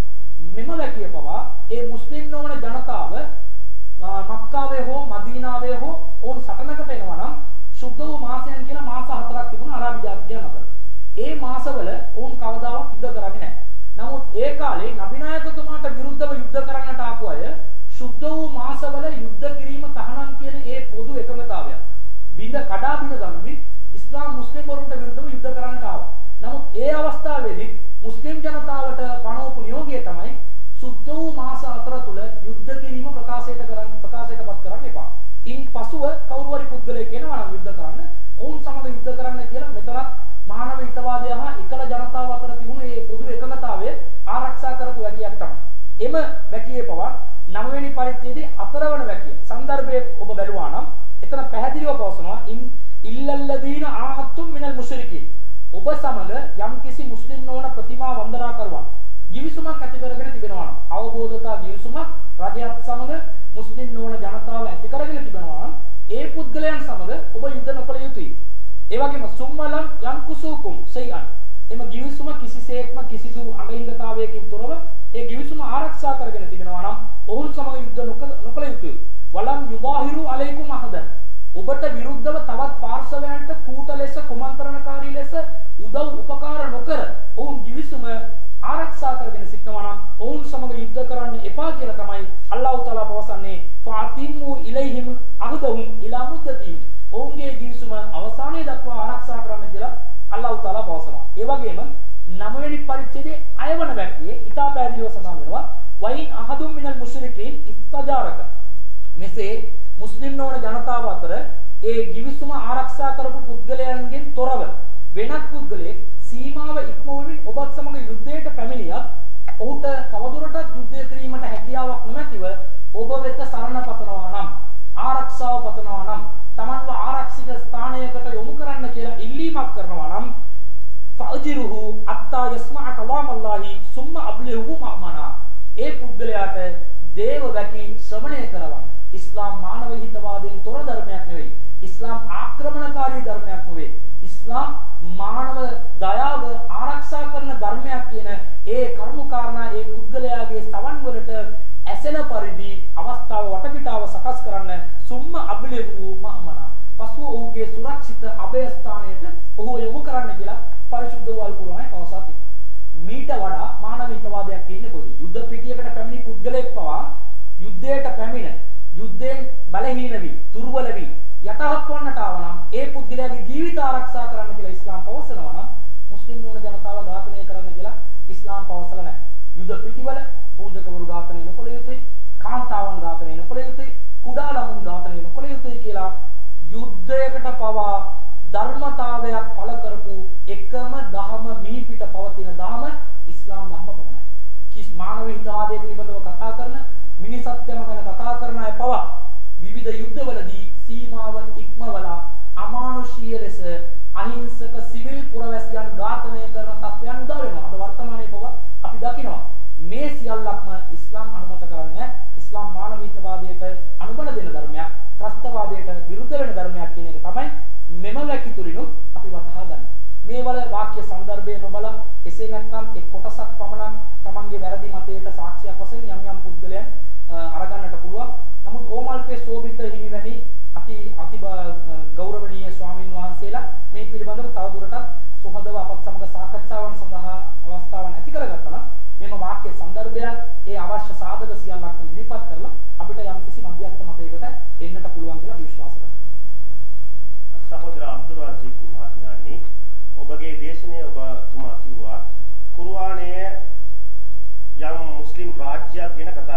මෙම වැකිය පවා ඒ මුස්ලිම් නොවන ජනතාව මක්කාවේ හෝ මදීනාවේ හෝ ඔවුන් සටනකට එනවා නම් සුද්ධ වූ මාසයන් කියලා මාස හතරක් තිබුණා අරාබි ජාතිකයන් අතර. ඒ මාසවල ඔවුන් කවදාවත් යුද්ධ කරන්නේ නැහැ. නමුත් ඒ කාලේ නබිනායකතුමාට විරුද්ධව යුද්ධ කරන්නට ආපු අය සුද්ධ වූ මාසවල යුද්ධ කිරීම තහනම් කියන ඒ පොදු එකඟතාවය. බිඳ කඩා බිඳ ගමමින් ඉස්ලාම් මුස්ලිම් වරුන්ට විරුද්ධව යුද්ධ කරන්නට ආවා. නමුත් ඒ අවස්ථාවේදී මුස්ලිම් ජනතාවට පනවපු නියෝගය තමයි සුද්ධ වූ මාස හතර තුල යුද්ධ කිරීම ප්‍රකාශයට කරන්න ප්‍රකාශයටපත් කරන්න එපා. ඉන් පසුව කවුරු හරි පුද්ගලයෙක් එනවා නම් යුද්ධ කරන්න, ඔවුන් සමග යුද්ධ කරන්න කියලා මෙතරත් මානව හිතවාදය හා එකල ජනතාව අතර තිබුණු මේ පොදු එකඟතාවය ආරක්ෂා කරපු වැකියක් තමයි. එම වැකියේ පවා නවවෙනි පරිච්ඡේදයේ අතරවන වැකිය. සන්දර්භය ඔබ බැලුවා නම් එතන පැහැදිලිව පවසනවා ඉන් ඉල්ලල්ලදීන ආහත්තුම් මිනල් මුෂරිකීන්. ඔබ සමග යම්කිසි මුස්ලිම් නොවන ප්‍රතිමා වන්දනා කරවන්න givisුමක් ඇති කරගෙන තිබෙනවා නම් අවබෝධතා givisුමක් රජයත් සමග මුස්ලිම් නොවන ජනතාව ඇති කරගෙන තිබෙනවා නම් ඒ පුද්ගලයන් සමග ඔබ යුද්ධ නොකළ යුතුයි. ඒ වගේම සුම්මලම් යන්කුසුකුම් සයින් එම givisුම කිසිසේත්ම කිසිදු අඟහිඟතාවයකින් තොරව ඒ givisුම ආරක්ෂා කරගෙන තිබෙනවා නම් ඔවුන් සමග යුද්ධ නොකළ යුතුයි. වලම් යුබාහිරු අලයිකුම් අහදන්. ඔබට විරුද්ධව තවත් පාර්ශවයන්ට කූට ලෙස කුමන්ත්‍රණකාරී ලෙස උදව් උපකාර නොකර ඔවුන් givisුම ආරක්ෂා කරගෙන සිටනවා නම් ඔවුන් සමග යුද්ධ කරන්න එපා කියලා තමයි අල්ලාහ් තාලා පවසන්නේ. ෆාතිමු ඉලයිහිම් අහදහුම් ඉලා මුද්දතිහිම් ඔවුන්ගේ givisුම අවසානයේ දක්වා ආරක්ෂා කරන්න කියලා අල්ලාහ් තාලා පවසනවා. ඒ වගේම නවවෙනි පරිච්ඡේදයේ අයවන වැක්කේ ඊටා පැහැදිලිව සඳහන් වෙනවා වයින් අහදුම් මිනල් මුෂ්රිකීන් ඉස්තජාරක මෙසේ මුස්ලිම් නොවන ජනතාව අතර ඒ givisුම ආරක්ෂා කරපු පුද්ගලයන්ගෙන් තොරව වෙනත් පුද්ගලයෙක් සීමාව ඉක්මවමින් ඔබත් සමග යුද්ධයට පැමිණියත් ඔහුට තවදුරටත් යුද්ධය කිරීමට හැකියාවක් නොමැතිව ඔබ වෙත සරණ පතනවා නම් ආරක්ෂාව පතනවා නම් Tamanව ආරක්ෂිත ස්ථානයකට යොමු කරන්න කියලා ඉල්ලීමක් කරනවා නම් ෆජිරුහු අත්තා යස්මා කලාමල්ලාහි සුම්ම අබ්ලිහු මමනා ඒ පුද්ගලයාට දේව වැකි ශ්‍රවණය කරවන්න. ඉස්ලාම් මානව හිතවාදයෙන් තොර ධර්මයක් නෙවෙයි. ඉස්ලාම් ආක්‍රමණකාරී ධර්මයක් නෙවෙයි. ඉස්ලාම් මානව දයාව ආරක්ෂා කරන ධර්මයක් කියන ඒ කරුණු කාරණා ඒ පුද්ගලයාගේ සවන් වලට ඇසෙන පරිදි අවස්ථාව වටපිටාව සකස් කරන්න සුම්ම අබ්ලිහු මමනා පසුව ඔහුගේ සුරක්ෂිත අභය ස්ථානයට ඔහුව යොමු කරන්න කියලා පරිශුද්ධ වල් කුරානේ පවසා තිබෙනවා. මීට වඩා මානව හිතවාදයක් තියෙන්නේ කොහෙද? යුද්ධ පිටියකට පැමිණි පුද්ගලයෙක් පවා යුද්ධයට පැමිණ යුද්ධයෙන් බලහීන වී දුර්වල වී යටහත් වන්නට ආවනම් ඒ පුද්ගලයාගේ ජීවිත ආරක්ෂා කරන්න කියලා ඉස්ලාම් පවසනවා නම් මුස්ලිම් නුවණ ජනතාව ඝාතනය කරන්න කියලා ඉස්ලාම් පවසලා නැහැ. යුද පිටිවල පූජකවරු ඝාතනය නොකළ යුතුයි, කාන්තාවන් ඝාතනය නොකළ යුතුයි, කුඩා ළමුන් ඝාතනය නොකළ යුතුයි කියලා යුද්ධයකට පවා ධර්මතාවයක් පළ කරපු එකම දහම මිහිපිට පවතින දහම ඉස්ලාම් ධර්ම පමණයි. කිස් මානව හිතවාදය පිළිබඳව කතා කරන සත්‍යම ගැන කතා කරන අය පවා විවිධ යුද්ධවලදී සීමාව ඉක්මවලා අමානුෂීය ලෙස අහිංසක සිවිල් පුරවැසියන් ඝාතනය කරන තත්ත්වයන් උදා වෙනවා. අද වර්තමානයේ පවා අපි දකිනවා. මේ සියල්ලක්ම ඉස්ලාම් අනුමත කරන්නේ ඉස්ලාම් මානවීයතාවාදයට අනුබල දෙන ධර්මයක්, ත්‍රස්තවාදයට විරුද්ධ වෙන ධර්මයක් කියන එක තමයි මෙම වැකිතුලිනුත් අපි වටහා ගන්න. මේ වල වාක්‍ය සන්දර්භය නොබලා එසේ නැත්නම් එක් කොටසක් පමණක් තමන්ගේ වැරදි මතයට අරගන්නට පුළුවන්. නමුත් ඕමල්පේ සෝබිත හිමිවැනි අති අති ගෞරවනීය ස්වාමින් වහන්සේලා මේ පිළිබඳව තවදුරටත් සුහදව අපත් සමග සාකච්ඡාවන් සඳහා අවස්ථාවන් ඇති කරගත්තා නම් මෙම වාක්‍ය සන්දර්භයක් ඒ අවශ්‍ය සාධක සියල්ලක් ඉදිරිපත් කරලා අපිට යම්කිසි මධ්‍යස්ථ මතයකට එන්නට පුළුවන් කියලා විශ්වාස කරනවා. සහෝදර අබ්දුල් අසීක් මහත්මයානි ඔබගේ දේශනය ඔබතුමා කිව්වා කුර්ආනයේ යම් මුස්ලිම් රාජ්‍යයක් ගැන කතා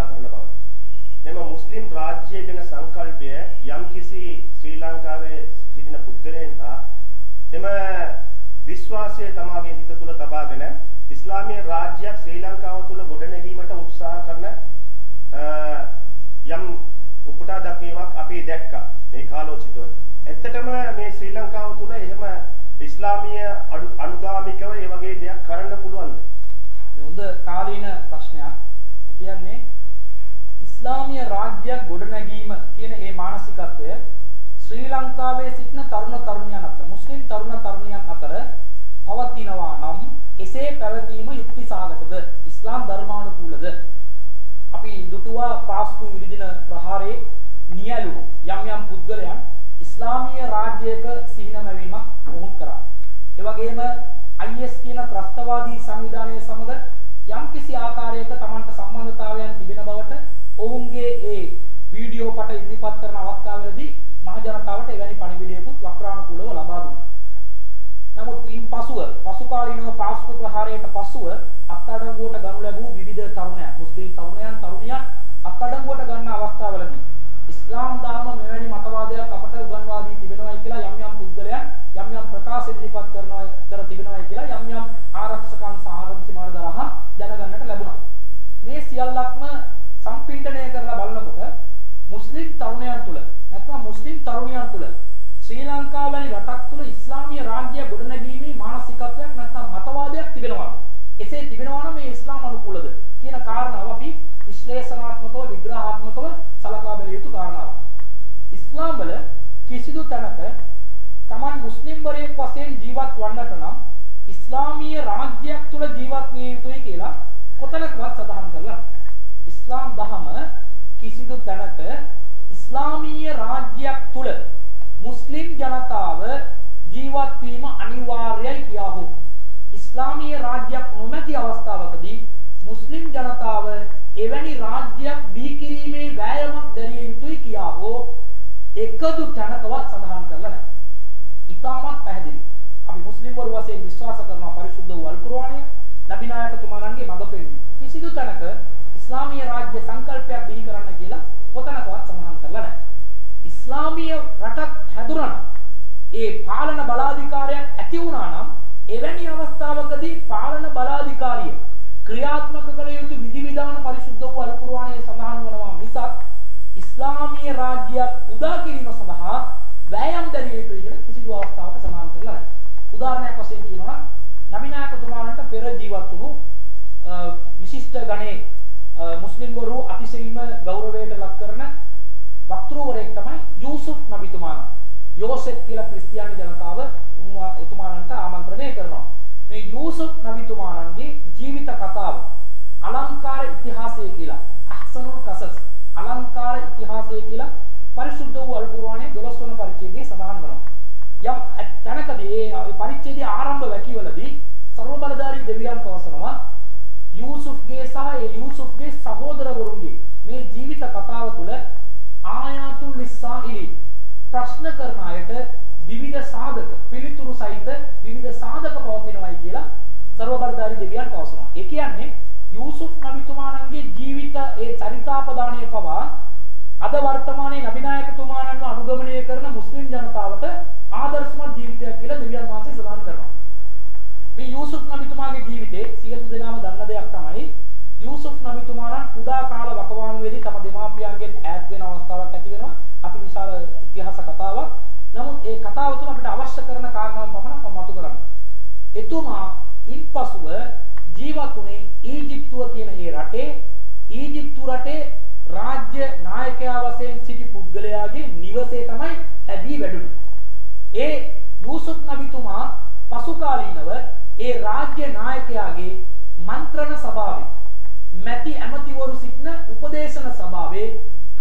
මුස්ලිම් රාජ්‍ය ගැන සංකල්පය යම් කිසි ශ්‍රී ලංකාවේ සිටින පුද්ගලයන් හා එම විශ්වාසය තමාගේ හිත තුළ තබාගෙන ඉස්ලාමීය රාජ්‍යයක් ශ්‍රී ලංකාව තුළ ගොඩනැගීමට උත්සාහ කරන යම් උපුටා දක්වීමක් අපි දැක්කා මේ කාලෝචිතව. ඇත්තටම මේ ශ්‍රී ලංකාව තුළ එහෙම ඉස්ලාමීය අනුගාමිකව ඒ වගේ දෙයක් කරන්න පුළුවන්ද? හොඳ කාලීන ප්‍රශ්නයක්. කියන්නේ ඉස්ලාමීය රාජ්‍යයක් ගොඩනැගීම කියන ඒ මානසිකත්වය ශ්‍රී ලංකාවේ සිටින තරුණ තරුණියන් අතර මුස්ලිම් තරුණ තරුණියන් අතර පවතිනවා නම් එසේ පැවතීම යුක්තිසහගතද ඉස්ලාම් ධර්මානුකූලද අපි දුටුවා පාස්තු විදින ප්‍රහාරයේ නියලුණු යම් යම් පුද්ගලයන් ඉස්ලාමීය රාජ්‍යයක සිහිනමැවීමක් වුන් කරා. ඒ වගේම IS කියන ත්‍රස්තවාදී සංවිධානය සමග යම්කිසි ආකාරයක Tamanට සම්බන්ධතාවයන් තිබෙන බවට ඔවුන්ගේ ඒ වීඩියෝ පට ඉදිරිපත් කරන අවස්ථාවවලදී මහ ජනතාවට එවැනි පණිවිඩයකුත් වක්‍රානුකූලව ලබා දුන්නා. නමුත් ඉන් පසුව පසු කාලීනව පාස්කු ප්‍රහාරයට පසුව අත්අඩංගුවට ගනු ලැබූ විවිධ තරුණයන් මුස්ලිම් තරුණයන් තරුණියන් අත්අඩංගුවට ගන්න අවස්ථාවලදී ඉස්ලාම් ධර්ම මෙවැනි මතවාදයක් අපට උගන්වා දී තිබෙනවායි කියලා යම් යම් පුද්ගලයන් යම් යම් ප්‍රකාශ ඉදිරිපත් කරනවා කර තිබෙනවායි කියලා යම් යම් ආරක්ෂකයන් සාරංචි මාර්ගදරහ දැනගන්නට ලැබුණා. මේ සියල්ලක්ම සම්පින්ඩණය කරලා බලනකොට මුස්ලිම් තරුණයන් තුල නැත්නම් මුස්ලිම් තරුණියන් තුල ශ්‍රී ලංකාව වැනි රටක් තුල ඉස්ලාමීය රාජ්‍ය ගොඩනැගීමේ මානසිකත්වයක් නැත්නම් මතවාදයක් තිබෙනවා. එසේ තිබෙනවා නම් මේ ඉස්ලාම් අනුකූලද කියන කාරණාව අපි විශ්ලේෂණාත්මකව විග්‍රහාත්මකව සලකා බැලිය යුතු කාරණාවක්. ඉස්ලාම් වල කිසිදු තැනක Taman මුස්ලිම්වරයෙක් වශයෙන් ජීවත් වන්නට නම් ඉස්ලාමීය රාජ්‍යයක් තුල ජීවත් විය යුතුයි කියලා කොතනකවත් සඳහන් කරලා ඉස්ලාම් දහම කිසිදු තැනක ඉස්ලාමීය රාජ්‍යයක් තුල මුස්ලිම් ජනතාව ජීවත් වීම අනිවාර්යයි කියා හෝ ඉස්ලාමීය රාජ්‍යයක් නොමැති අවස්ථාවකදී මුස්ලිම් ජනතාව එවැනි රාජ්‍යයක් බිහි කිරීමේ වෑයමක් දැරිය යුතුයි කියා හෝ එකදු තැනකවත් සඳහන් කරලා නැහැ. ඊටමත් පැහැදිලි. අපි මුස්ලිම් වරු වශයෙන් විශ්වාස කරන පරිශුද්ධ වූ අල් කුර්ආනය නබිනායකතුමාණන්ගේ මඟ පෙන්වීම. කිසිදු තැනක ඉස්ලාමීය රාජ්‍ය සංකල්පයක් බිහි කරන්න කියලා කොතනකවත් සඳහන් කරලා නැහැ. ඉස්ලාමීය රටක් හැදුනා ඒ පාලන බලාධිකාරයක් ඇති වුණා නම් එවැනි අවස්ථාවකදී පාලන බලාධිකාරිය ක්‍රියාත්මක කළ යුතු විධිවිධාන පරිශුද්ධ වූ අල් කුර්ආනයේ සඳහන් වනවා මිසක් ඉස්ලාමීය රාජ්‍යයක් උදා කිරීම සඳහා වෑයම් දැරිය යුතුයි කියලා කිසිදු අවස්ථාවක සඳහන් කරලා නැහැ. උදාහරණයක් වශයෙන් කියනවා නම් නබිනායකතුමාලන්ට පෙර ජීවත් වුණු විශිෂ්ට ගණේ මුස්ලිම්වරු අතිශයින්ම ගෞරවයට ලක් කරන වක්තෘවරයෙක් තමයි යූසුෆ් නබිතුමාණන්. යෝසෙෆ් කියලා ක්‍රිස්තියානි ජනතාව එතුමාණන්ට ආමන්ත්‍රණය කරනවා. මේ යූසුෆ් නබිතුමාණන්ගේ ජීවිත කතාව අලංකාර ඉතිහාසය කියලා අහ්සනුල් කසස් අලංකාර ඉතිහාසය කියලා පරිශුද්ධ වූ අල් කුර්ආනයේ 12 වන පරිච්ඡේදයේ සඳහන් වෙනවා. යම් තැනකදී ඒ පරිච්ඡේදයේ ආරම්භ වැකිවලදී සර්ව බලධාරී දෙවියන් පවසනවා යූසුෆ්ගේ සහ ඒ යූසුෆ්ගේ සහෝදරවරුන්ගේ මේ ජීවිත කතාව තුළ ආයාතුල් ලිස්සායිලි ප්‍රශ්න කරන අයට විවිධ සාධක පිළිතුරු සහිත විවිධ සාධක පවතිනවායි කියලා ਸਰවබලධාරී දෙවියන් පවසනවා. ඒ කියන්නේ යූසුෆ් නබිතුමාණන්ගේ ජීවිත ඒ චරිතාපදානය පවා අද වර්තමානයේ නබිනායකතුමාණන්ව අනුගමනය කරන මුස්ලිම් ජනතාවට ආදර්ශමත් ජීවිතයක් කියලා දෙවියන් වහන්සේ සඳහන් කරනවා. මේ යූසුෆ් නබිතුමාගේ ජීවිතේ සියලු දෙනාම දන්න දෙයක් තමයි යූසුෆ් නබිතුමාණන් කුඩා කාල වකවානුවේදී තම දෙමාපියන්ගෙන් ඈත් වෙන අවස්ථාවක් ඇති වෙනවා. අතිවිශාල ඉතිහාස කතාවක්. නමුත් ඒ කතාව තුළ අපිට අවශ්‍ය කරන කාරණාව පමණක් මම මතු කරන්න. එතුමා ඉන්පසුව ජීවත් වුණේ ඊජිප්තුව කියන ඒ රටේ ඊජිප්තු රටේ රාජ්‍ය නායකයා වශයෙන් සිටි පුද්ගලයාගේ නිවසේ තමයි ඇදී වැඩුණේ. ඒ යූසුෆ් නබිතුමා පසු කාලීනව ඒ රාජ්‍ය නායකයාගේ මන්ත්‍රණ සභාවේ මැති ඇමතිවරු සිටින උපදේශන සභාවේ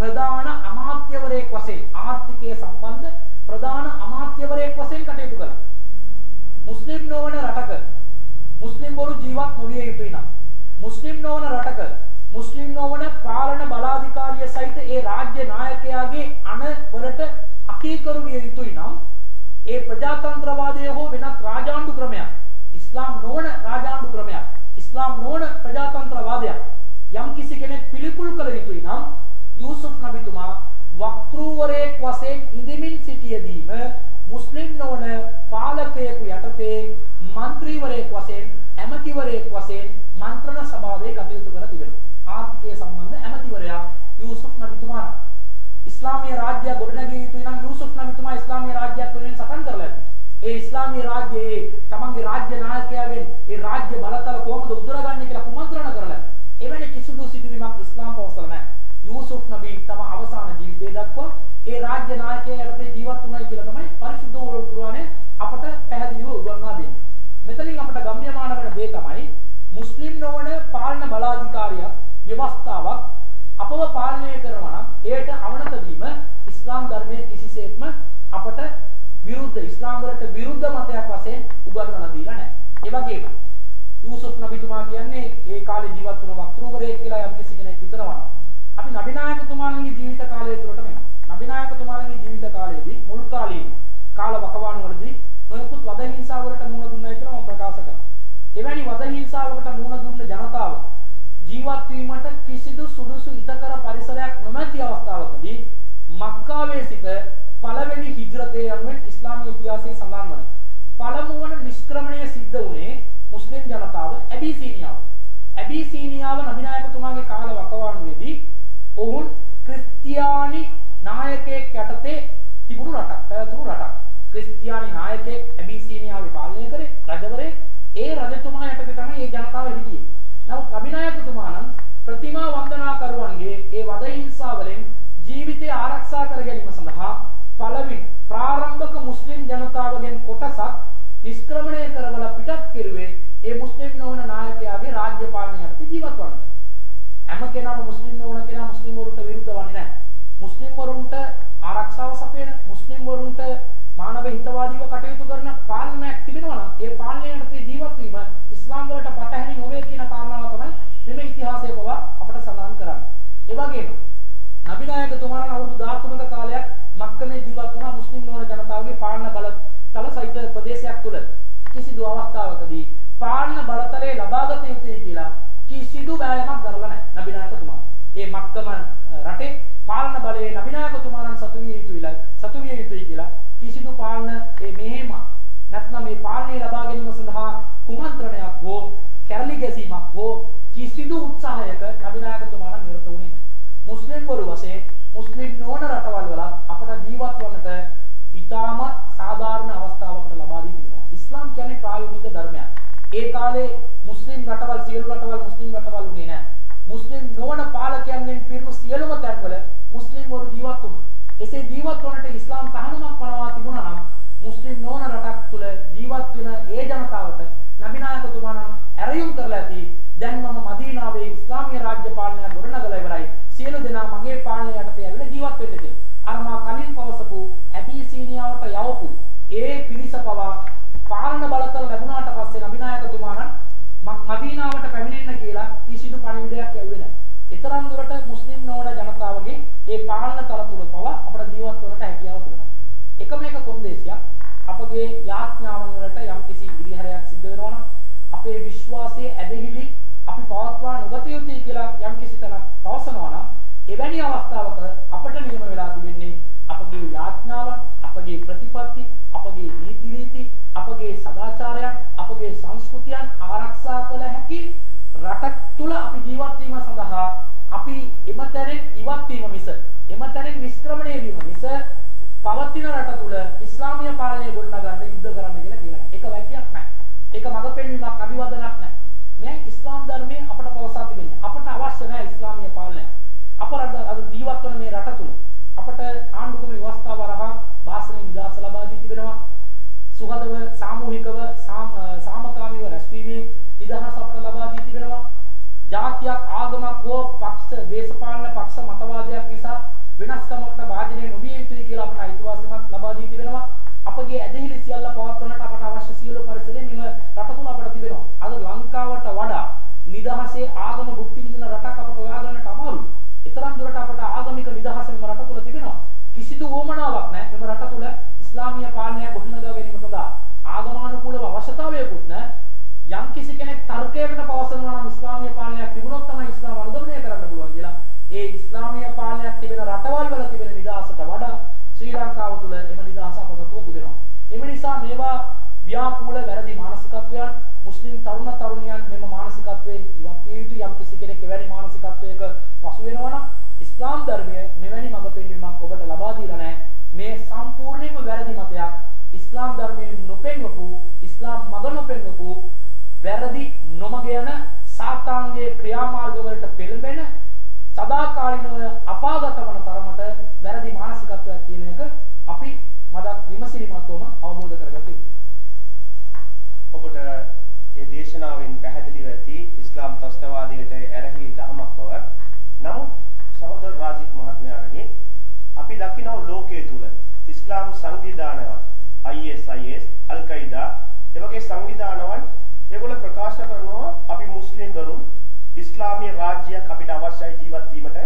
ප්‍රධාන අමාත්‍යවරයෙක් වශයෙන් ආර්ථිකය සම්බන්ධ ප්‍රධාන අමාත්‍යවරයෙක් වශයෙන් කටයුතු කළා. මුස්ලිම් නොවන රටක මුස්ලිම්වරු ජීවත් නොවිය යුතුයි නම් මුස්ලිම් නොවන රටක මුස්ලිම් නොවන පාලන බලාධිකාරිය සහිත ඒ රාජ්‍ය නායකයාගේ අණවලට අකීකරු විය යුතුයි නම් ඒ ප්‍රජාතන්ත්‍රවාදය හෝ වෙනත් රාජාණ්ඩු ක්‍රමයක් ඉස්ලාම් නොවන රාජාණ්ඩු ක්‍රමයක් ඉස්ලාම් නොවන ප්‍රජාතන්ත්‍රවාදයක් යම් කිසි කෙනෙක් පිළිකුල් කළ යුතුයි නම් යූසුෆ් නබිතුමා වක්තෘවරයෙක් වශයෙන් ඉඳමින් සිටියදීම මුස්ලිම් නොවන පාලකයෙකු යටතේ മന്ത്രിවරයෙක් වශයෙන් ඇමතිවරයෙක් වශයෙන් මන්ත්‍රණ සභාවේ කටයුතු කර තිබෙනවා. ආර්ථිකය සම්බන්ධ ඇමතිවරයා යූසුෆ් නබිතුමාන. ඉස්ලාමීය රාජ්‍යය ගොඩනැගිය යුතුයි නම් යූසුෆ් නබිතුමා ඉස්ලාමීය රාජ්‍යයක් වෙනුවෙන් සටන් කරලා ඒ ඉස්ලාමීය රාජ්‍යයේ තම අවසාන ජීවිතය දක්වා ඒ රාජ්‍ය නායකයා යටතේ ජීවත් වුණයි කියලා තමයි පරිශුද්ධ කුර්ආනයේ අපට පැහැදිලිව උගන්වා දෙන්නේ. මෙතනින් අපට ගම්‍යමාන වෙන දේ තමයි මුස්ලිම් නොවන පාලන බලාධිකාරියක් ව්‍යවස්ථාවක් අපව පාලනය කරනවා නම් එයට අවනත වීම ඉස්ලාම් ධර්මයේ කිසිසේත්ම අපට විරුද්ධ ඉස්ලාම් වලට විරුද්ධ මතයක් වශයෙන් උගන්වලා දීලා නැහැ. ඒ වගේම යූසුෆ් නබිතුමා කියන්නේ ඒ කාලේ ජීවත් වුණ වක්තෘවරයෙක් කියලා යම් කිසි කෙනෙක් විතරනවා. අපි නබිනායකතුමාණන්ගේ ජීවිත කාලය තුළට මෙන්න. නබිනායකතුමාණන්ගේ ජීවිත කාලයේදී මුල් කාලීන කාල වකවාණු වලදී නොයෙකුත් වද හිංසාවලට මුහුණ දුන්නයි කියලා මම ප්‍රකාශ කරනවා. එවැනි වද හිංසාවකට මුහුණ දුන්න ජනතාව ජීවත් වීමට කිසිදු සුදුසු හිතකර පරිසරයක් නොමැති අවස්ථාවකදී මක්කාවේ සිට පළවෙනි හිජ්රතේ යනුවෙන් ඉස්ලාමීය ඉතිහාසයේ සඳහන් වන පළමු වන නිෂ්ක්‍රමණය සිද්ධ වුණේ මුස්ලිම් ජනතාව ඇබීසීනියාව. ඇබීසීනියාව නබිනායකතුමාගේ කාල වකවානුවේදී ඔවුන් ක්‍රිස්තියානි නායකයෙක් යටතේ තිබුණු රටක්, පැවතුණු රටක්. ක්‍රිස්තියානි නායකයෙක් ඇබීසීනියාවේ පාලනය කරේ රජවරයෙක්. ඒ රජතුමා යටතේ තමයි මේ ජනතාව හිටියේ. නමුත් නබිනායකතුමා නම් ප්‍රතිමා වන්දනාකරුවන්ගේ ඒ වද හිංසා වලින් ජීවිතය ආරක්ෂා කර ගැනීම සඳහා පළවෙනි ප්‍රාරම්භක මුස්ලිම් ජනතාවගෙන් කොටසක් නිෂ්ක්‍රමණය කරවලා පිටත් කෙරුවේ ඒ මුස්ලිම් නොවන නායකයාගේ රාජ්‍ය පාලනය යටතේ ජීවත් වන්න. හැම කෙනාම මුස්ලිම් නොවන කෙනා මුස්ලිම් වරුන්ට විරුද්ධ වන්නේ නැහැ. මුස්ලිම් වරුන්ට ආරක්ෂාව සපයන මුස්ලිම් වරුන්ට මානව හිතවාදීව කටයුතු කරන පාලනයක් තිබෙනවා නම් ඒ පාලනය යටතේ ජීවත් වීම ඉස්ලාම් වලට පටහැනි නොවේ කියන කාරණාව තමයි මෙම ඉතිහාසයේ පවා අපට සඳහන් කරන්නේ. ඒ වගේම නබිනායකතුමාණන් අවුරුදු 13ක කාලයක් මක්කමේ ජීවත් වුණා මුස්ලිම් නොවන ජනතාවගේ පාලන බලතල සහිත ප්‍රදේශයක් තුල කිසිදු අවස්ථාවකදී පාලන බලතලයේ ලබාගත යුතුයි කියලා කිසිදු වෑයමක් දරලා නැහැ නබිනායකතුමා. ඒ මක්කම රටේ පාලන බලයේ නබිනායකතුමාණන් සතු විය යුතුයිලා සතු විය යුතුයි කියලා කිසිදු පාලන ඒ මෙහෙම නැත්නම් මේ පාලනය ලබා ගැනීම සඳහා කුමන්ත්‍රණයක් හෝ කැරලි ගැසීමක් හෝ කිසිදු උත්සාහයක නබිනායකතුමාණන් නිරත වුණේ නැහැ. මුස්ලිම්වරු වශයෙන් මුස්ලිම් නොවන රටවල් වල අපට ජීවත් වන්නට ඉතාමත් සාධාරණ අවස්ථාවකට ලබා දී තිබෙනවා. ඉස්ලාම් කියන්නේ ප්‍රායෝගික ධර්මයක්. ඒ කාලේ මුස්ලිම් රටවල් සියලු රටවල් මුස්ලිම් රටවල් උනේ නැහැ. මුස්ලිම් නොවන පාලකයන්ගෙන් පිරුණු සියලුම තැන්වල මුස්ලිම්වරු ජීවත් වුණා. එසේ ජීවත් වන්නට ඉස්ලාම් තහනමක් පනවා තිබුණා නම් මුස්ලිම් නොවන රටක් තුල ජීවත් වෙන ඒ ජනතාවට නබිනායකතුමාණන් ඇරයුම් කරලා ඇති දැන් මම මදීනාවේ ඉස්ලාමීය රාජ්‍ය පාලනය ගොඩනගලා ඉවරයි සියලු දෙනා මගේ පාලනය යටතේ ඇවිල්ලා ජීවත් වෙන්න කියලා. අර මා කලින් පවසපු ඇබීසීනියාවට යවපු ඒ පිරිස පවා පාලන බලතල ලැබුණාට පස්සේ නබිනායකතුමාණන් මදීනාවට පැමිණෙන්න කියලා කිසිදු පණිවිඩයක් ඇව්වේ නැහැ. ඊතරම් දුරට මුස්ලිම් නොවන ජනතාවගේ ඒ පාලන තල තුල පවා අපට ජීවත් වන්නට හැකියාව තිබෙනවා. එකම එක කොන්දේසියක් අපගේ යාඥාවන් වලට යම්කිසි ඉරිහැරයක් සිද්ධ වෙනවා නම් අපේ විශ්වාසයේ ඇදහිලි අපි පවත්වා නොගත යුතුයි කියලා යම්කිසි තැනක් පවසනවා නම් එවැනි අවස්ථාවක අපට නියම වෙලා තිබෙන්නේ අපගේ යාඥාවන්, අපගේ ප්‍රතිපත්ති, අපගේ නීති රීති, අපගේ සදාචාරයන්, අපගේ සංස්කෘතියන් ආරක්ෂා කළ හැකි රටක් තුල අපි ජීවත් වීම සඳහා අපි එමතරෙන් ඉවත් වීම මිස එමතරෙන් නිෂ්ක්‍රමණය වීම මිස පවතින රට තුල ඉස්ලාමීය පාලනය ගොඩනගන්න යුද්ධ කරන්න කියලා කියලා. ඒක වැකියක් නැහැ. ඒක මඟ පෙන්වීමක් අභිවදනක් නැහැ. මේ ඉස්ලාම් ධර්මයේ අපට පවසා තිබෙන්නේ. අපට අවශ්‍ය නැහැ ඉස්ලාමීය පාලනය. අප අද ජීවත් වන මේ රට තුල අපට ආණ්ඩුක්‍රම ව්‍යවස්ථාව හරහා භාෂණ නිදහස ලබා දී තිබෙනවා. සුහදව සාමූහිකව සාමකාමීව රැස්වීමේ නිදහස අපට ලබා දී තිබෙනවා. ජාතියක් ආගමක් හෝ පක්ෂ දේශපාලන පක්ෂ මතවාදයක් නිසා වෙනස්කමකට භාජනය නොවිය යුතුයි කියලා අපට අයිතිවාසිකමක් ලබා දී තිබෙනවා. අපගේ ඇදහිලි සියල්ල පවත්වන්නට අපට අවශ්‍ය සියලු පරිසරය මෙම රට තුල අපට තිබෙනවා. අද ලංකාවට වඩා නිදහසේ ආගම භුක්ති විඳින රටක් අපට හොයාගන්නට අමාරුයි. ඊතරම් දුරට අපට ආගමික නිදහස මෙම රට තුල තිබෙනවා. කිසිදු උවමනාවක් නැහැ මෙම රට තුල ඉස්ලාමීය පාලනයක් ගොඩනගා ගැනීම සඳහා ආගමානුකූලව අවශ්‍යතාවයකුත් නැහැ. යම් කිසි කෙනෙක් තර්කයකට පවසනවා නම් ඉස්ලාමීය පාලනයක් තිබුණොත් තමයි ඉස්ලාම අනුගමනය කරන්න පුළුවන් කියලා. ඒ ඉස්ලාමීය පාලනයක් තිබෙන රටවල් වල තිබෙන නිදහසට වඩා ශ්‍රී ලංකාව තුළ එම නිදහස අපසතුව තිබෙනවා. එම නිසා මේවා ව්‍යාකූල වැරදි මානසිකත්වයන් මුස්ලිම් තරුණ තරුණියන් මෙම මානසිකත්වයෙන් ඉවත් විය යුතු යම් කිසි කෙනෙක් එවැනි මානසිකත්වයක පසු වෙනවා නම් ඉස්ලාම් ධර්මය මෙවැනි මඟ පෙන්වීමක් ඔබට ලබා දීලා නැහැ. මේ සම්පූර්ණයෙන්ම වැරදි මතයක්. ඉස්ලාම් ධර්මයෙන් නොපෙන්වපු ඉස්ලාම් මඟ නොපෙන්වපු වැරදි නොමග යන සාතාන්ගේ ක්‍රියාමාර්ගවලට පෙළඹෙන සදාකාලිනව අපාගත වන තරමට වැරදි මානසිකත්වයක් කියන එක අපි මදක් විමසිලිමත්වම අවබෝධ කරගත යුතුයි. ඔබට මේ දේශනාවෙන් පැහැදිලිව ඇති ඉස්ලාම් ත්‍ස්තවාදයට ඇරහි දහමක් බව. නමුත් සහෝදර රාජික් මහත්මයාණනි අපි දකිනවා ලෝකයේ තුල ඉස්ලාම් සංවිධානයන් ISIS අල් කයිදා එවගේ සංවිධානවන් ඒගොල්ල ප්‍රකාශ කරනවා අපි මුස්ලිම්වරුන් ඉස්ලාමීය රාජ්‍යයක් අපිට අවශ්‍යයි ජීවත් වීමට.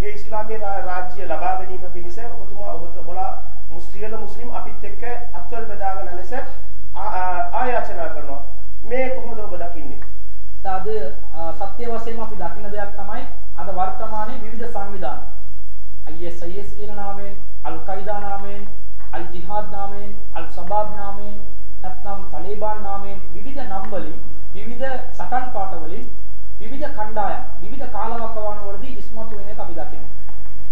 ඒ ඉස්ලාමීය රාජ්‍ය ලබා ගැනීම පිණිස ඔබතුමා ඔබතුමලා මුස්ලිම් මුස්ලිම් අපිත් එක්ක අත්වල බෙදාගෙන ලෙස ආයාචනා කරනවා. මේ කොහොමද ඔබ දකින්නේ? අද සත්‍ය වශයෙන්ම අපි දකින දෙයක් තමයි අද වර්තමානයේ විවිධ සංවිධාන. ISIS කියන නාමයෙන් අල් කයිදා නාමයෙන් අල් ජිහාද් නාමයෙන් අල් සබාබ් නාමයෙන් නැත්නම් තලිබාන් නාමයෙන් විවිධ නම් වලින් විවිධ සටන් පාට වලින් විවිධ කණ්ඩායම් විවිධ කාලවකවාන වලදී ඉස්මතු වෙන එක අපි දකිනවා.